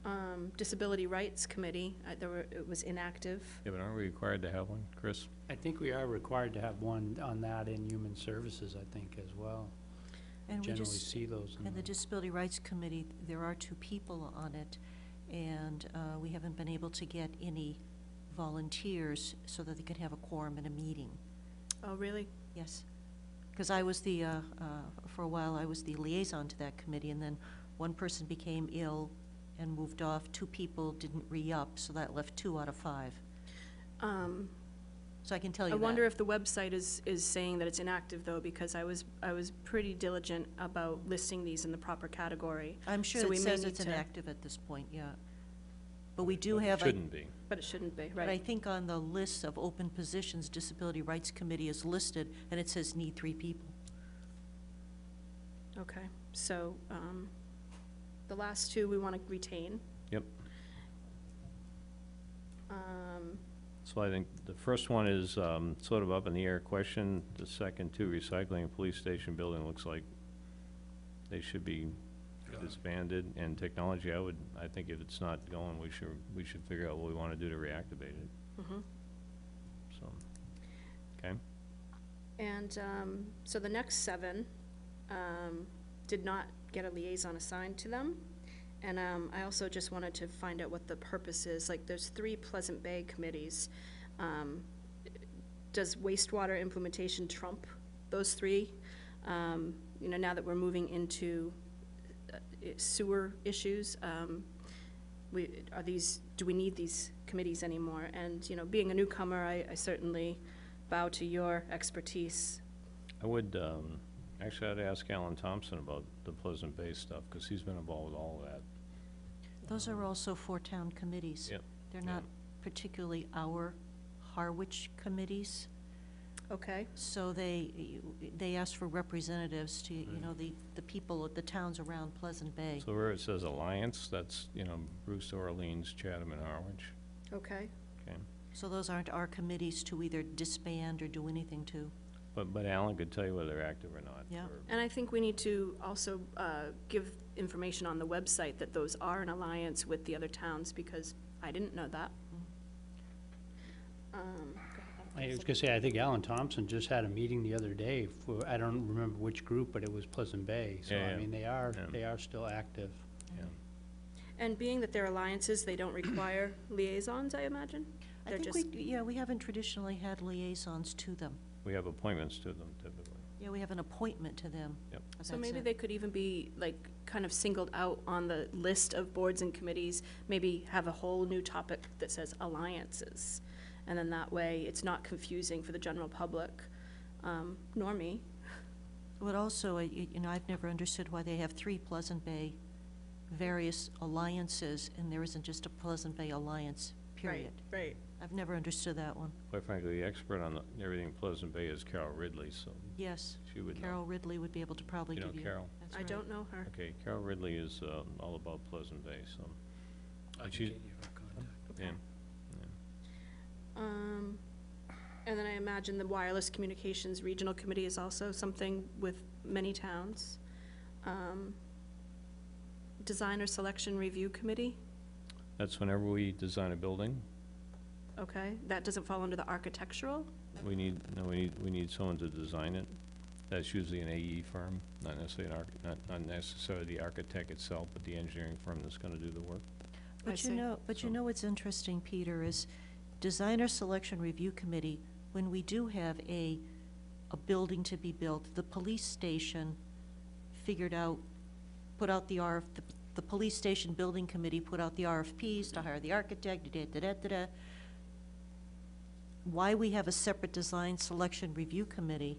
Um, Disability Rights Committee, uh, there were, it was inactive. Yeah, but aren't we required to have one, Chris? I think we are required to have one on that in human services, I think, as well. And we Generally just, see those in and the the- Disability Rights Committee, there are two people on it, and uh, we haven't been able to get any volunteers so that they could have a quorum in a meeting. Oh, really? Yes. Because I was the, uh, uh, for a while, I was the liaison to that committee, and then one person became ill and moved off. Two people didn't re-up, so that left two out of five. Um, So I can tell you I that. wonder if the website is, is saying that it's inactive, though, because I was, I was pretty diligent about listing these in the proper category. I'm sure so it we may says need it's to- inactive at this point, yeah. But we do have, I- Shouldn't be. But it shouldn't be, but I right? think on the list of open positions, Disability Rights Committee is listed, and it says need three people. Okay, so, um, the last two we want to retain. Yep. Um, So I think the first one is um, sort of up in the air question. The second two, recycling and police station building, looks like they should be disbanded. And technology, I would, I think if it's not going, we should, we should figure out what we want to do to reactivate it, mhm. so. Okay, And, um, so the next seven, um, did not get a liaison assigned to them. And, um, I also just wanted to find out what the purpose is, like, there's three Pleasant Bay committees. Um, does wastewater implementation trump those three? Um, you know, now that we're moving into uh, sewer issues, um, we, are these, do we need these committees anymore? And, you know, being a newcomer, I, I certainly bow to your expertise. I would, um, actually, I'd ask Alan Thompson about the Pleasant Bay stuff, because he's been involved with all of that. Those are also four-town committees. Yep. They're Yeah. not particularly our Harwich committees, Okay, so they, they ask for representatives to, you mm-hmm. know, the, the people, of the towns around Pleasant Bay. So where it says Alliance, that's, you know, Brewster, Orleans, Chatham, and Harwich, okay. okay? So those aren't our committees to either disband or do anything to. But, but Alan could tell you whether they're active or not. Yeah. or- And I think we need to also uh, give information on the website that those are in alliance with the other towns, because I didn't know that. Um, I was gonna say, I think Alan Thompson just had a meeting the other day for, I don't remember which group, but it was Pleasant Bay. So, Yeah, I yeah. mean, they are, Yeah. they are still active. Yeah. And being that they're alliances, they don't require <clears throat> liaisons, I imagine? I They're think just, we, yeah, we haven't traditionally had liaisons to them. We have appointments to them typically. Yeah, we have an appointment to them. Yep. so that's maybe it. they could even be, like, kind of singled out on the list of boards and committees, maybe have a whole new topic that says alliances. And then that way, it's not confusing for the general public, um, nor me. But also, uh, y- you know, I've never understood why they have three Pleasant Bay various alliances, and there isn't just a Pleasant Bay Alliance, period. Right. I've never understood that one. Quite frankly, the expert on the- everything Pleasant Bay is Carol Ridley, so Yes, she would know. Carol Ridley would be able to probably You know give you. Carol? that's I right. don't know her. Okay, Carol Ridley is uh, all about Pleasant Bay, so, I And can she's- get you her contact. yeah. Um, and then I imagine the Wireless Communications Regional Committee is also something with many towns. Um, Designer Selection Review Committee, That's whenever we design a building, okay, that doesn't fall under the architectural? we need, no, we need, we need someone to design it. That's usually an AE firm, not necessarily an arch, not, not necessarily the architect itself, but the engineering firm that's gonna do the work. I But you see. know, but you So- know what's interesting, Peter, is Designer Selection Review Committee, when we do have a, a building to be built, the police station figured out, put out the RF, the, the police station building committee put out the RFPs to hire the architect, da-da-da-da-da. Why we have a separate Design Selection Review Committee?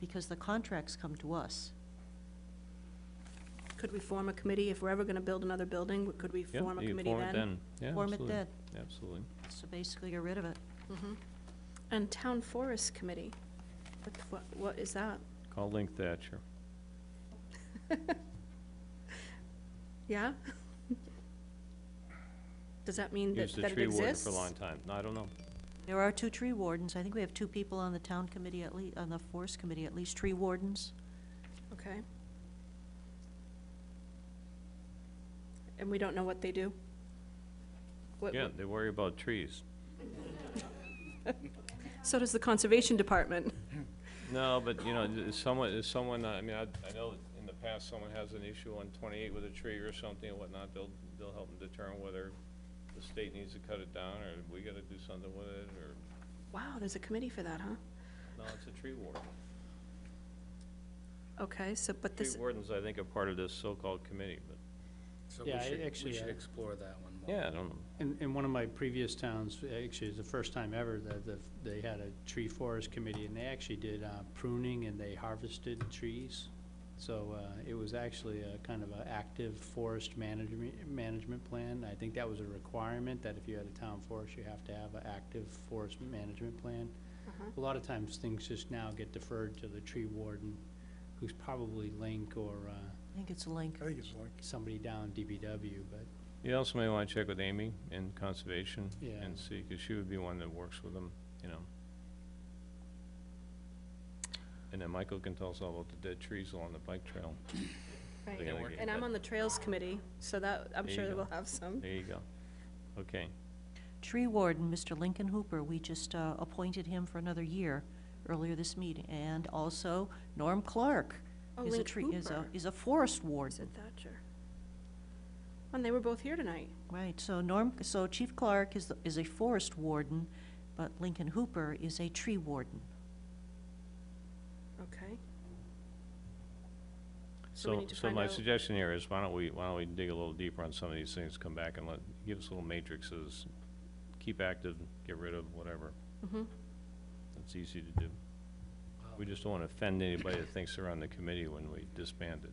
Because the contracts come to us. Could we form a committee, if we're ever gonna build another building, could we Yeah, form a you committee form it then? Yeah, Form it absolutely. then. Absolutely. So basically, get rid of it. Mhm. And Town Forest Committee, what, what, what is that? Call Link Thatcher. <laughs> Yeah? <laughs> Does that mean that, Used the that it tree warden exists? for a long time. No, I don't know. There are two tree wardens. I think we have two people on the town committee at least, on the forest committee, at least tree wardens. Okay. And we don't know what they do? What- Yeah, they worry about trees. <laughs> So does the Conservation Department. No, but, you know, is someone, is someone, uh, I mean, I, I know in the past, someone has an issue on twenty-eight with a tree or something and whatnot, they'll, they'll help them determine whether the state needs to cut it down, or we gotta do something with it, or, Wow, there's a committee for that, huh? no, it's a tree warden. Okay, so, but Tree this, wardens, I think, are part of this so-called committee, but So Yeah, we I- should, we actually, should I- explore that one more. Yeah, I don't know. In, in one of my previous towns, actually, it's the first time ever that the, they had a tree forest committee, and they actually did uh, pruning and they harvested trees. So, uh, it was actually a kind of an active forest management, management plan. I think that was a requirement, that if you had a town forest, you have to have an active forest management plan. A lot of times, things just now get deferred to the tree warden, who's probably Link or, uh, I think it's a link. I think it's like, somebody down DPW, but You also may want to check with Amy in Conservation Yeah. and see, because she would be one that works with them, you know. And then Michael can tell us all about the dead trees along the bike trail. Right. They're gonna get And I'm that. on the Trails Committee, so that, I'm There sure that go. we'll have some. There you go. Okay. Tree warden, Mr. Lincoln Hooper, we just uh, appointed him for another year earlier this meeting. And also Norm Clark Oh, is a Link tree, is a, Hooper. is a forest warden. Said Thatcher. And they were both here tonight. Right, so Norm, so Chief Clark is, the- is a forest warden, but Lincoln Hooper is a tree warden. Okay. So we So, need to so find my out- suggestion here is, why don't we, why don't we dig a little deeper on some of these things, come back and let, give us little matrices, keep active, get rid of, whatever. Mm-hmm. It's easy to do. We just don't want to offend anybody that thinks they're on the committee when we disband it.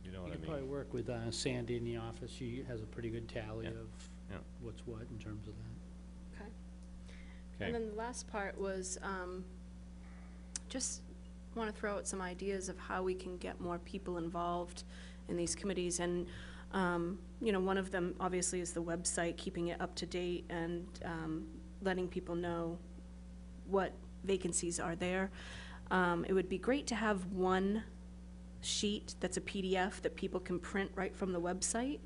If you know you what I could mean. probably work with uh, Sandy in the office. She has a pretty good tally Yeah, of yeah. what's what in terms of that. Okay. Okay. And then the last part was, um, just want to throw out some ideas of how we can get more people involved in these committees. And, um, you know, one of them obviously is the website, keeping it up to date and, um, letting people know what vacancies are there. Um, it would be great to have one sheet that's a PDF that people can print right from the website.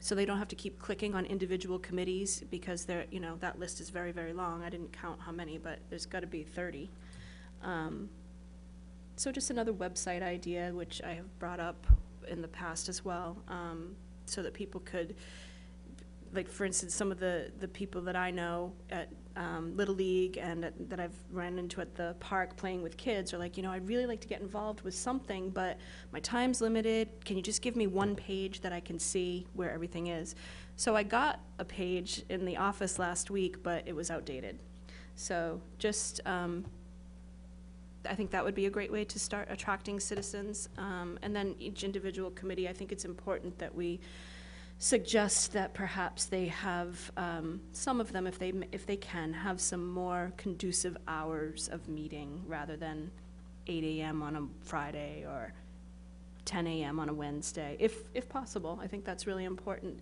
So they don't have to keep clicking on individual committees because they're, you know, that list is very, very long. I didn't count how many, but there's gotta be thirty. Um, So just another website idea, which I have brought up in the past as well, um, so that people could, like, for instance, some of the, the people that I know at, um, Little League and at- that I've ran into at the park playing with kids are like, you know, I'd really like to get involved with something, but my time's limited. Can you just give me one page that I can see where everything is? So I got a page in the office last week, but it was outdated. So just, um, I think that would be a great way to start attracting citizens. Um, and then each individual committee, I think it's important that we suggest that perhaps they have, um, some of them, if they, if they can, have some more conducive hours of meeting rather than eight AM on a Friday or ten AM on a Wednesday, if, if possible. I think that's really important.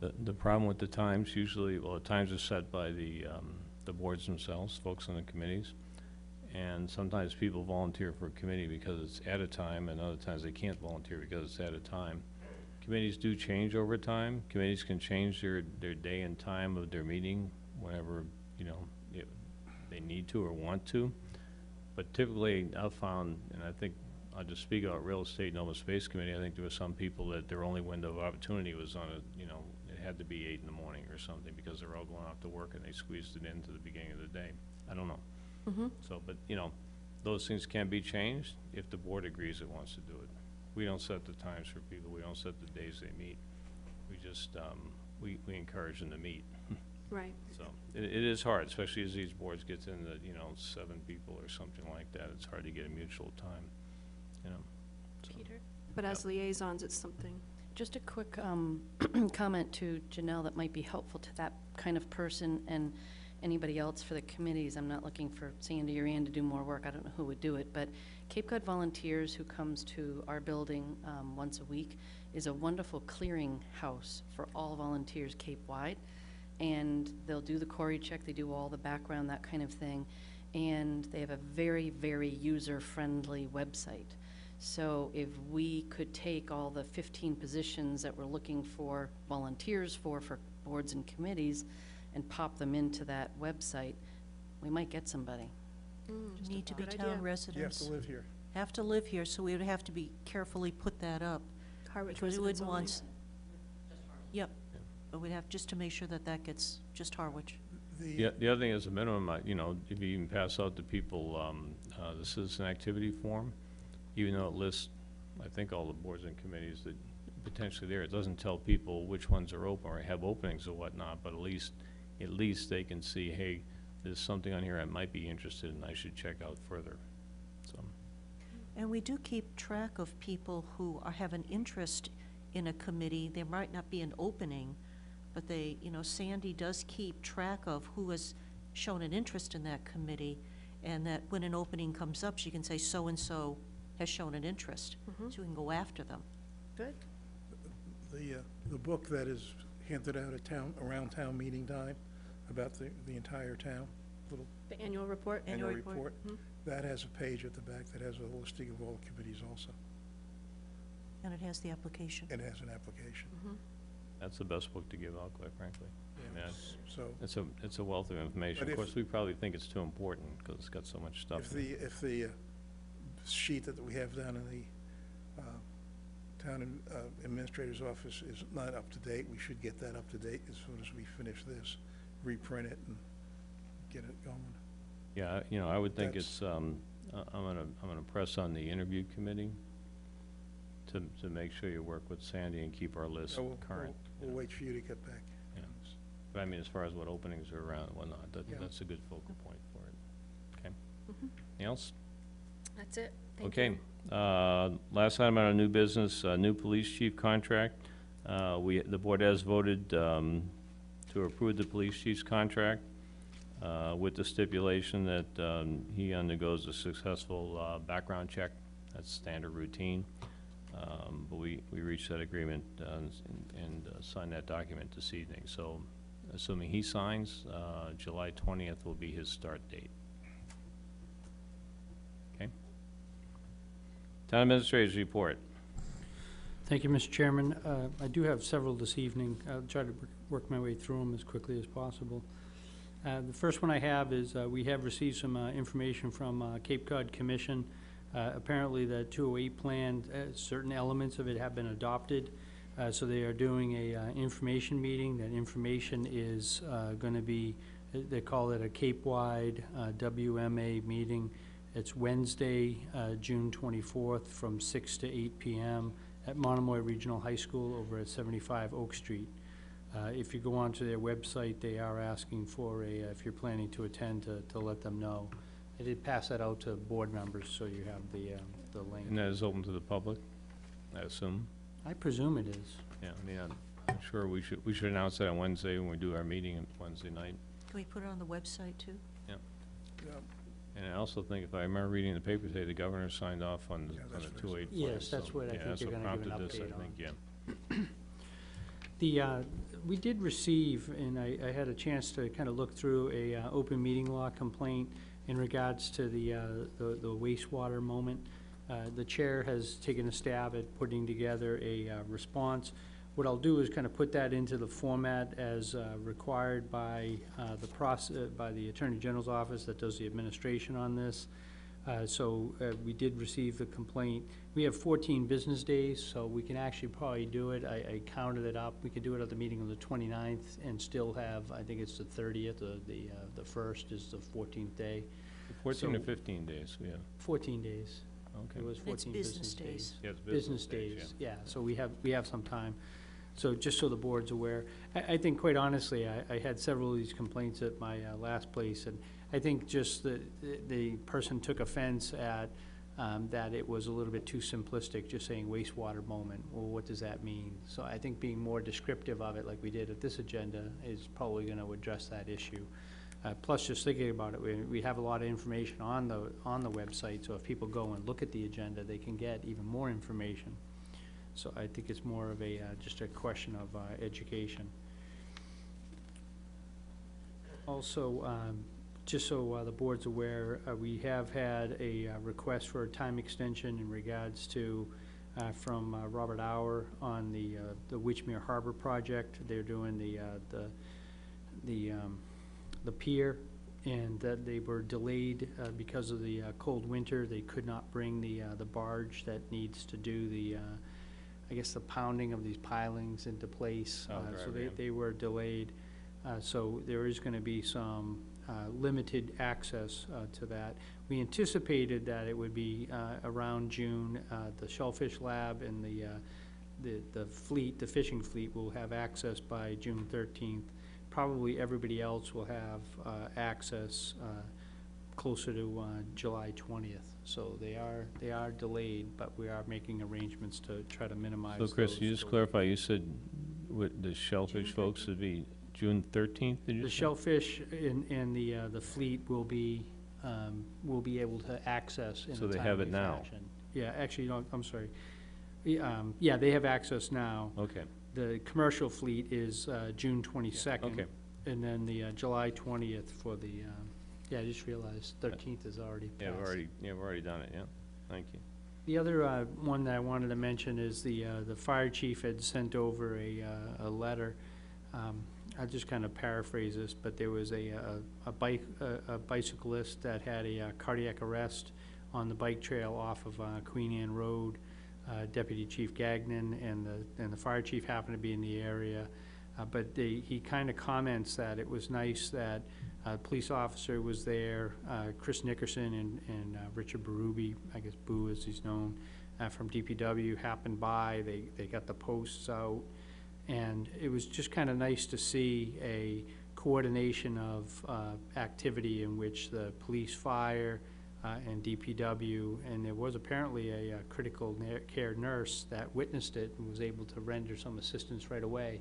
The, the problem with the times, usually, well, the times are set by the, um, the boards themselves, folks on the committees. And sometimes people volunteer for a committee because it's at a time, and other times they can't volunteer because it's at a time. Committees do change over time. Committees can change their, their day and time of their meeting whenever, you know, it- they need to or want to. But typically, I've found, and I think, I'll just speak about real estate and open space committee, I think there were some people that their only window of opportunity was on a, you know, it had to be eight in the morning or something, because they're all going off to work and they squeezed it into the beginning of the day. I don't know. Mm-hmm. So, but, you know, those things can be changed if the board agrees it wants to do it. We don't set the times for people, we don't set the days they meet. We just, um, we, we encourage them to meet. <laughs> Right. So, it, it is hard, especially as these boards get into, you know, seven people or something like that, it's hard to get a mutual time, you know. so. Peter? But as liaisons, it's something. Just a quick um, <clears throat> comment to Janelle that might be helpful to that kind of person and anybody else for the committees. I'm not looking for Sandy or Ann to do more work, I don't know who would do it, but Cape Cod Volunteers, who comes to our building um, once a week, is a wonderful clearing house for all volunteers Cape-wide. And they'll do the CORI check, they do all the background, that kind of thing. And they have a very, very user-friendly website. So if we could take all the 15 positions that we're looking for volunteers for, for boards and committees, and pop them into that website, we might get somebody. Mm, Need to be good town idea. residents. live here. Have to live here, so we would have to be carefully put that up. Harwich Because we residents wouldn't only. want, s- yep, but we'd have, just to make sure that that gets, just Harwich. The, the other thing is a minimum, uh, you know, if you even pass out to people, um, uh, the citizen activity form, even though it lists, I think, all the boards and committees that potentially there. It doesn't tell people which ones are open or have openings or whatnot, but at least, at least they can see, hey, there's something on here I might be interested in, I should check out further, so. And we do keep track of people who are, have an interest in a committee. There might not be an opening, but they, you know, Sandy does keep track of who has shown an interest in that committee, and that when an opening comes up, she can say, so-and-so has shown an interest, Mhm. so we can go after them. Good. The, uh, the book that is handed out at town, around town meeting time about the, the entire town, little The annual report? annual Annual report. report, that has a page at the back that has a listing of all the committees also. And it has the application. It has an application. That's the best book to give out, quite frankly. I mean, So It's a, it's a wealth of information. But Of if- course, we probably think it's too important, because it's got so much stuff. if in it. the, if the uh, sheet that we have down in the uh, town ad- uh, administrator's office is not up to date, we should get that up to date as soon as we finish this, reprint it and get it going. Yeah, you know, I would think That's- it's, um, I- I'm gonna, I'm gonna press on the interview committee to, to make sure you work with Sandy and keep our list So we'll- current. We'll we'll wait for you to get back. Yeah. But I mean, as far as what openings are around and whatnot, that, Yeah. that's a good focal point for it. Okay. Mhm. Anything else? That's it. Thank Okay. you. Uh, last item on our new business, uh, new police chief contract. Uh, we, the board has voted, um, to approve the police chief's contract, uh, with the stipulation that, um, he undergoes a successful, uh, background check. That's standard routine. Um, but we, we reached that agreement, uh, and, and uh, signed that document this evening. So assuming he signs, uh, July twentieth will be his start date. Okay? Town administrators report. Thank you, Mr. Chairman. Uh, I do have several this evening. I'll try to work my way through them as quickly as possible. Uh, The first one I have is, uh, we have received some uh, information from uh, Cape Cod Commission. Uh, Apparently, the 208 plan, uh, certain elements of it have been adopted, so they are doing a information meeting. That information is going to be, they call it a Cape-wide WMA meeting. It's Wednesday, June 24th, from 6 to 8 PM at Monomoy Regional High School over at 75 Oak Street. Uh, If you go onto their website, they are asking for a, uh, if you're planning to attend, to, to let them know. I did pass that out to board members, so you have the, um, the link. And that is open to the public, I assume? I presume it is. Yeah, I mean, I'm I'm sure we should, we should announce that on Wednesday when we do our meeting on Wednesday night. Can we put it on the website, too? Yeah, And I also think, if I remember reading the paper today, the governor signed off on, the- Yeah, on that's the what two it eight Yes, plans, that's so, what I yeah, think that's you're what gonna give an prompted this, I on. think, yeah. <clears throat> The, uh, we did receive, and I, I had a chance to kind of look through a uh, open meeting law complaint in regards to the, uh, the the wastewater moment. Uh, The chair has taken a stab at putting together a uh, response. What I'll do is kind of put that into the format as uh, required by the process, by the Attorney General's office that does the administration on this. So we did receive the complaint. We have 14 business days, so we can actually probably do it. I I counted it up. We could do it at the meeting on the 29th and still have, I think it's the 30th, or the, uh, the 1st is the 14th day. Fourteen to So- fifteen days, yeah, 14 days. okay. It was It's 14 business business days. days. Yeah, it's Business days, yeah, so we have, we have some time. So just so the board's aware, I, I think quite honestly, I, I had several of these complaints at my uh, last place, and I think just the, the person took offense at, um, that it was a little bit too simplistic, just saying wastewater moment, well, what does that mean? So I think being more descriptive of it, like we did at this agenda, is probably gonna address that issue. Uh, plus, just thinking about it, we, we have a lot of information on the, on the website, so if people go and look at the agenda, they can get even more information. So I think it's more of a, uh, just a question of, uh, education. Also, um, just so, uh, the board's aware, uh, we have had a, uh, request for a time extension in regards to, uh, from, uh, Robert Our on the, uh, the Wychmere Harbor project. They're doing the, uh, the, the, um, the pier, and that they were delayed uh, because of the uh, cold winter. They could not bring the, uh, the barge that needs to do the, uh, I guess, the pounding of these pilings into place. Oh, Uh, So they, they were delayed. Uh, So there is gonna be some limited access uh, to that. We anticipated that it would be uh, around June. Uh, The Shellfish Lab and the uh, the, the fleet, the fishing fleet will have access by June thirteenth. Probably everybody else will have, uh, access, uh, closer to, uh, July twentieth. So they are, they are delayed, but we are making arrangements to try to minimize So those. Chris, you just delays. clarify, you said with the shellfish folks would be June thirteenth, did you The say? shellfish and, and the, uh, the fleet will be, um, will be able to access in a So they have it now? Yeah, actually, no, I'm sorry. Yeah, um, yeah, they have access now. Okay, The commercial fleet is, uh, June twenty-second. okay. And then the, uh, July twentieth for the, um, yeah, I just realized thirteenth is already passed. Yeah, we've already, yeah, we've already done it, yeah, thank you. The other uh, one that I wanted to mention is the, uh, the fire chief had sent over a, uh, a letter. Um, I'll just kind of paraphrase this, but there was a, a- a bike, a a bicyclist that had a uh, cardiac arrest on the bike trail off of uh, Queen Anne Road. Uh, Deputy Chief Gagnon and the, and the fire chief happened to be in the area. Uh, But they, he kind of comments that it was nice that a police officer was there, uh, Chris Nickerson and, and uh, Richard Berube, I guess Boo as he's known, uh, from DPW happened by, they, they got the posts out. And it was just kind of nice to see a coordination of uh, activity in which the police, fire, uh, and DPW, and there was apparently a uh, critical care nurse that witnessed it and was able to render some assistance right away.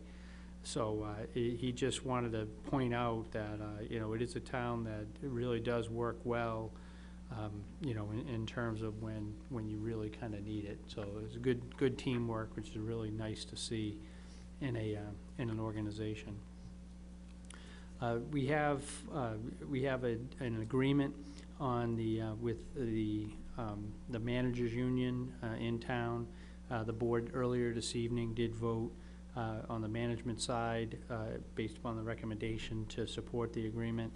So uh, he just wanted to point out that, uh, you know, it is a town that really does work well, um, you know, in, in terms of when, when you really kind of need it. So it was a good, good teamwork, which is really nice to see in a, uh, in an organization. Uh, We have, uh, we have a- an agreement on the, uh, with the, um, the managers' union uh, in town. The board earlier this evening did vote on the management side, based upon the recommendation to support the agreement.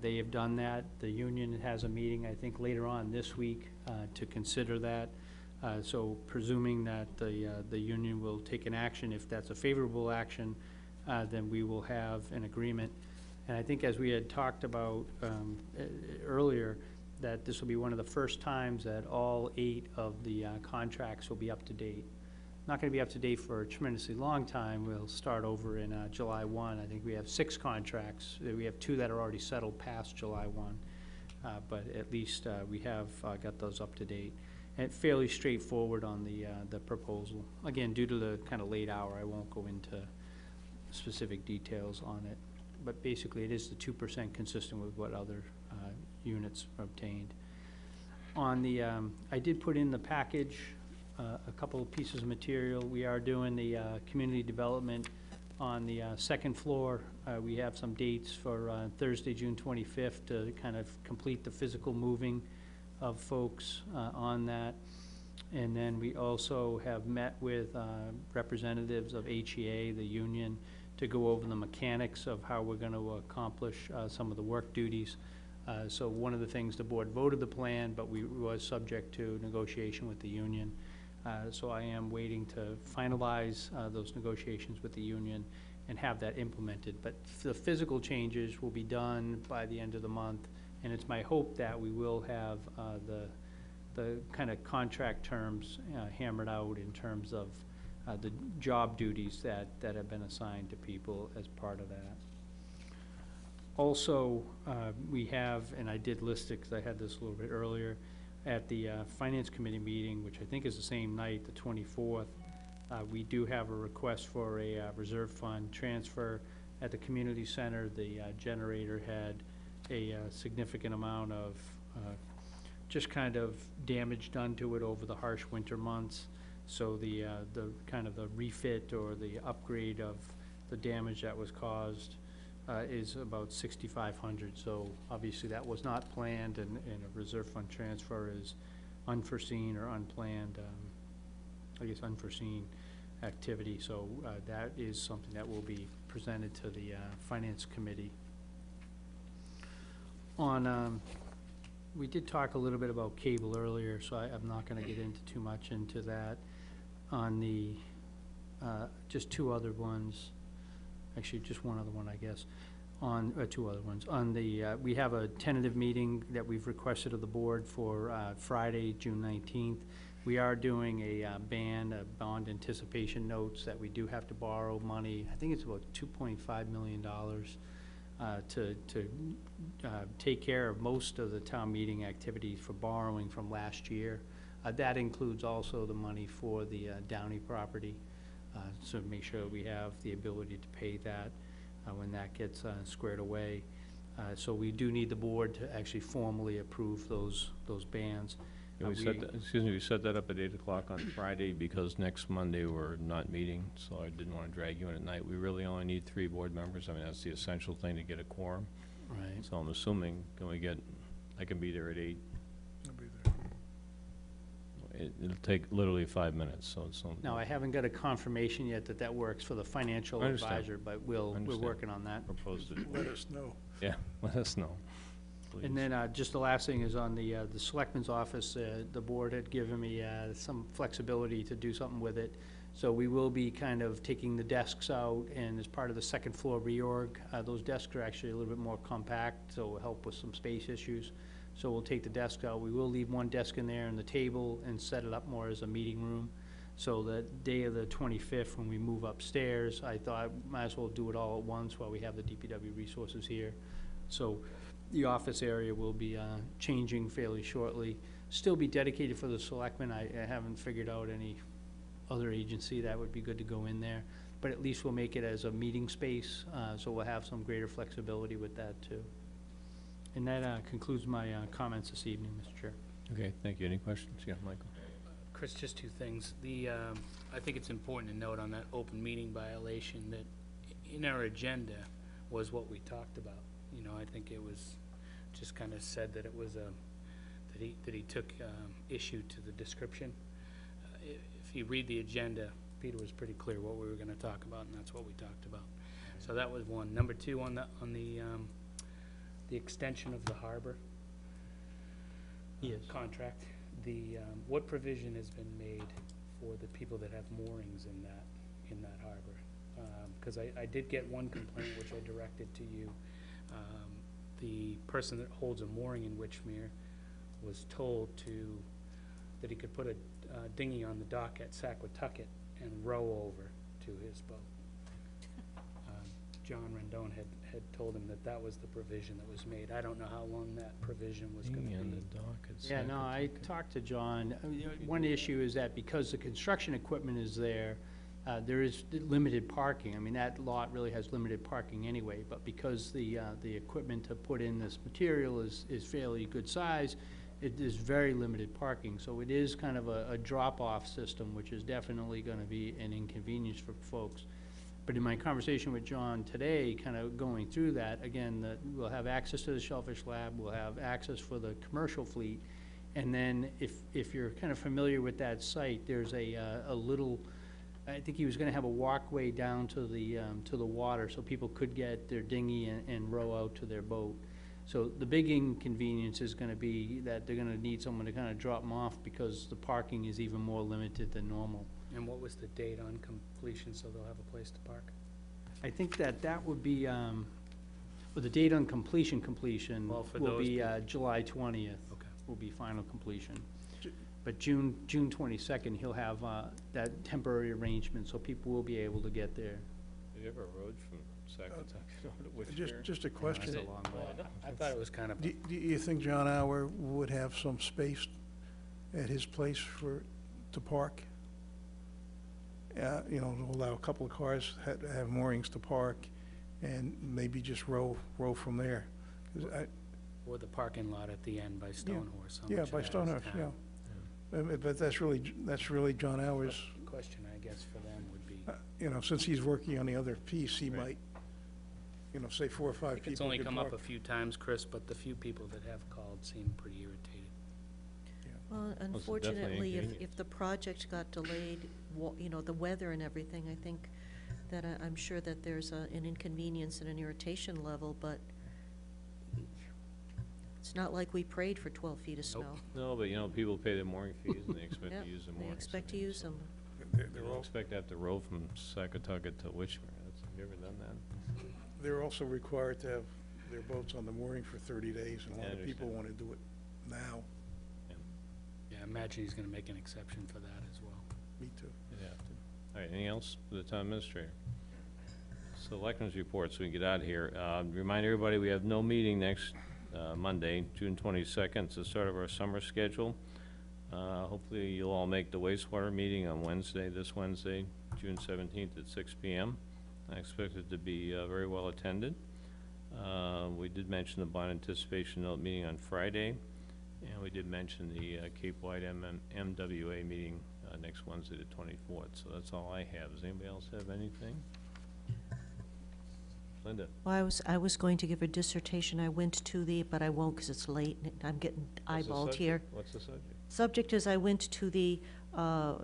They have done that. The union has a meeting, I think, later on this week to consider that. Uh, So presuming that the, uh, the union will take an action, if that's a favorable action, uh, then we will have an agreement. And I think as we had talked about um, earlier, that this will be one of the first times that all eight of the uh, contracts will be up to date. Not going to be up to date for a tremendously long time. We'll start over in uh, July 1. I think we have six contracts. Uh, We have two that are already settled past July 1. Uh, But at least uh, we have uh, got those up to date. And fairly straightforward on the, uh, the proposal. Again, due to the kind of late hour, I won't go into specific details on it. But basically, it is the two percent consistent with what other uh, units obtained. On the, um, I did put in the package, uh, a couple of pieces of material. We are doing the uh, community development on the uh, second floor. Uh, We have some dates for Thursday, June twenty-fifth, to kind of complete the physical moving of folks uh, on that. And then we also have met with uh, representatives of HEA, the union, to go over the mechanics of how we're going to accomplish uh, some of the work duties. Uh, So one of the things, the board voted the plan, but we was subject to negotiation with the union. Uh, So I am waiting to finalize uh, those negotiations with the union and have that implemented. But the physical changes will be done by the end of the month, and it's my hope that we will have uh, the, the kind of contract terms uh, hammered out in terms of uh, the job duties that, that have been assigned to people as part of that. Also, uh, we have, and I did list it because I had this a little bit earlier, at the uh, Finance Committee meeting, which I think is the same night, the 24th, uh, we do have a request for a reserve fund transfer. At the community center, the generator had a uh, significant amount of uh, just kind of damage done to it over the harsh winter months. So the, uh, the, kind of the refit or the upgrade of the damage that was caused uh, is about sixty-five hundred. So obviously that was not planned and, and a reserve fund transfer is unforeseen or unplanned, um, I guess unforeseen activity. So uh, that is something that will be presented to the uh, Finance Committee. On, um, we did talk a little bit about cable earlier, so I, I'm not gonna get into too much into that. On the, uh, just two other ones, actually, just one other one, I guess, on, uh, two other ones. On the, uh, we have a tentative meeting that we've requested of the board for, uh, Friday, June nineteenth. We are doing a uh, ban, uh, bond anticipation notes that we do have to borrow money. I think it's about two point five million dollars uh, to, to uh, take care of most of the town meeting activities for borrowing from last year. Uh, That includes also the money for the uh, Downey property, uh, so make sure we have the ability to pay that uh, when that gets uh, squared away. Uh, So we do need the board to actually formally approve those, those bans. Can we set, that- excuse me, we set that up at eight o'clock on <clears throat> Friday because next Monday we're not meeting, so I didn't want to drag you in at night. We really only need three board members. I mean, that's the essential thing to get a quorum. Right. So I'm assuming, can we get, I can be there at eight. I'll be there. It, it'll take literally five minutes, so it's. not- Now, I haven't got a confirmation yet that that works for the financial I understand. advisor, but we'll, we're understand. working on that. Proposed it. Let us know. Yeah, <laughs> let us know. Please. And then, uh, just the last thing is on the, uh, the selectmen's office, uh, the board had given me, uh, some flexibility to do something with it. So we will be kind of taking the desks out, and as part of the second floor reorg, uh, those desks are actually a little bit more compact, so it'll help with some space issues. So we'll take the desk out, we will leave one desk in there and the table, and set it up more as a meeting room. So the day of the twenty-fifth, when we move upstairs, I thought, might as well do it all at once while we have the DPW resources here. So the office area will be uh, changing fairly shortly. Still be dedicated for the selectmen. I I haven't figured out any other agency that would be good to go in there. But at least we'll make it as a meeting space, uh, so we'll have some greater flexibility with that, too. And that uh, concludes my uh, comments this evening, Mr. Chair. Okay, thank you. Any questions? Yeah, Michael? Chris, just two things. The, um, I think it's important to note on that open meeting violation that in our agenda was what we talked about. You know, I think it was just kind of said that it was a, that he, that he took um, issue to the description. Uh, i- If you read the agenda, Peter was pretty clear what we were gonna talk about, and that's what we talked about. So that was one. Number two, on the, on the, um, the extension of the harbor Yes. contract, the, um, what provision has been made for the people that have moorings in that, in that harbor? Because I, I did get one complaint which I directed to you. Um, The person that holds a mooring in Wychmere was told to, that he could put a uh, dinghy on the dock at Saquatucket and row over to his boat. Um, <laughs> John Rendon had, had told him that that was the provision that was made. I don't know how long that provision was gonna Being on be. the dock at Yeah, no, I Saugatuck. talked to John. Uh, you know, One issue is that because the construction equipment is there, uh, there is limited parking. I mean, that lot really has limited parking anyway, but because the, uh, the equipment to put in this material is, is fairly good size, it is very limited parking. So it is kind of a, a drop-off system, which is definitely gonna be an inconvenience for folks. But in my conversation with John today, kind of going through that, again, that we'll have access to the Shellfish Lab, we'll have access for the commercial fleet. And then if, if you're kind of familiar with that site, there's a, uh, a little, I think he was gonna have a walkway down to the, um, to the water, so people could get their dinghy and, and row out to their boat. So the big inconvenience is gonna be that they're gonna need someone to kind of drop them off because the parking is even more limited than normal. And what was the date on completion, so they'll have a place to park? I think that that would be, um, well, the date on completion, completion Well, for will those be, uh, July twentieth. Okay. Will be final completion. Ju- But June, June twenty-second, he'll have, uh, that temporary arrangement, so people will be able to get there. Have you ever rode from Saugatuck to Just, Wychmere? just a That's question. a long way. I thought it was kind of, Do, do you think John Our would have some space at his place for, to park? Uh, you know, to allow a couple of cars, ha have moorings to park, and maybe just row, row from there? 'Cause I, or the parking lot at the end by Stonehorse. how yeah, much by of that is Stonehorse, yeah. town? Uh, But but that's really, that's really John Our's, Question, I guess, for them would be, uh, you know, since he's working on the other piece, he Right. might, you know, say four or I five think it's only could come up a park. few times, Chris, but the few people that have called seem pretty irritated. Well, definitely unfortunately, if, inconvenient. if the project got delayed, wa- you know, the weather and everything, I think that I, I'm sure that there's a, an inconvenience and an irritation level, but it's not like we prayed for twelve feet of Nope. snow. No, but you know, people pay their mooring fees and they expect <laughs> Yep, to use the They moorings. expect to use so them. They're- You They're don't al- expect to have to row from Saugatuck to Wychmere. That's, have you ever done that? they're also required to have their boats on the mooring for thirty days, and a Yeah, I lot of people want to do it now. Yeah, I imagine he's gonna make an exception for that as well. Me too. You'd have to. All right, anything else for the town administrator? Selectmen's report, so we can get out of here. Uh, Remind everybody, we have no meeting next uh, Monday, June twenty-second. It's the start of our summer schedule. Uh, Hopefully, you'll all make the wastewater meeting on Wednesday, this Wednesday, June seventeenth at six PM. I expect it to be uh, very well attended. Uh, We did mention the bond anticipation note meeting on Friday, and we did mention the uh, Cape Wide MM MWA meeting uh, next Wednesday, the twenty-fourth. So that's all I have. Does anybody else have anything? Linda? Well, I was, I was going to give a dissertation. I went to the, but I won't because it's late and I'm getting What's the eyeballed subject? here. What's the subject? Subject is I went to the uh,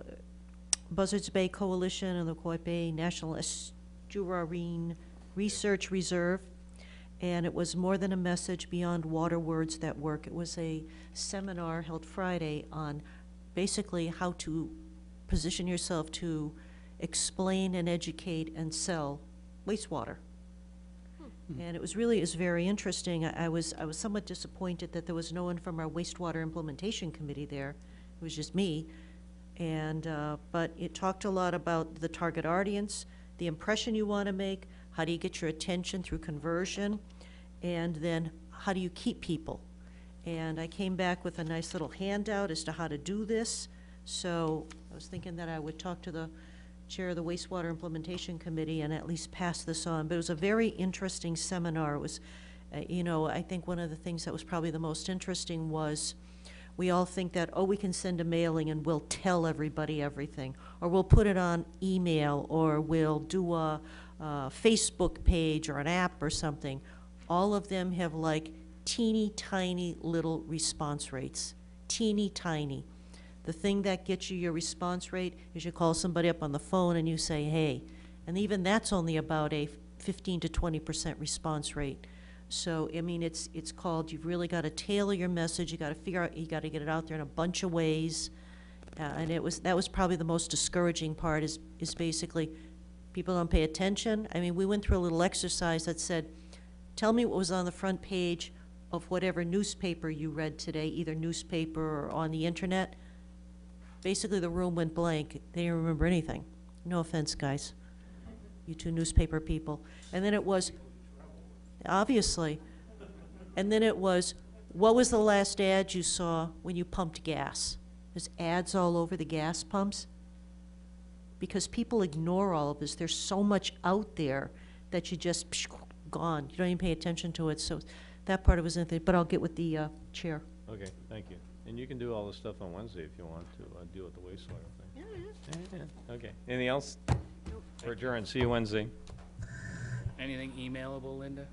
Buzzards Bay Coalition and the Waquoit Bay National Estuarine Research Reserve. And it was more than a message beyond water words that work. It was a seminar held Friday on basically how to position yourself to explain and educate and sell wastewater. And it was really, is very interesting. I I was, I was somewhat disappointed that there was no one from our wastewater implementation committee there. It was just me. And, uh, but it talked a lot about the target audience, the impression you want to make, how do you get your attention through conversion, and then how do you keep people? And I came back with a nice little handout as to how to do this. So I was thinking that I would talk to the chair of the wastewater implementation committee and at least pass this on. But it was a very interesting seminar. It was, uh, you know, I think one of the things that was probably the most interesting was we all think that, oh, we can send a mailing and we'll tell everybody everything, or we'll put it on email, or we'll do a, a Facebook page or an app or something. All of them have like teeny tiny little response rates, teeny tiny. The thing that gets you your response rate is you call somebody up on the phone and you say, hey. And even that's only about a 15 to 20% response rate. So, I mean, it's, it's called, you've really got to tailor your message, you got to figure out, you got to get it out there in a bunch of ways. Uh, and it was, that was probably the most discouraging part is, is basically, people don't pay attention. I mean, we went through a little exercise that said, tell me what was on the front page of whatever newspaper you read today, either newspaper or on the internet. Basically, the room went blank. They didn't remember anything. No offense, guys. You two newspaper people. And then it was, obviously. And then it was, what was the last ad you saw when you pumped gas? There's ads all over the gas pumps. Because people ignore all of this. There's so much out there that you just, psh, gone. You don't even pay attention to it. So that part of it was anything, but I'll get with the uh, chair. Okay, thank you. And you can do all this stuff on Wednesday if you want to uh, deal with the wastewater thing. Yeah, yeah. Okay. Anything else? We're adjourned. See you Wednesday. Anything emailable, Linda?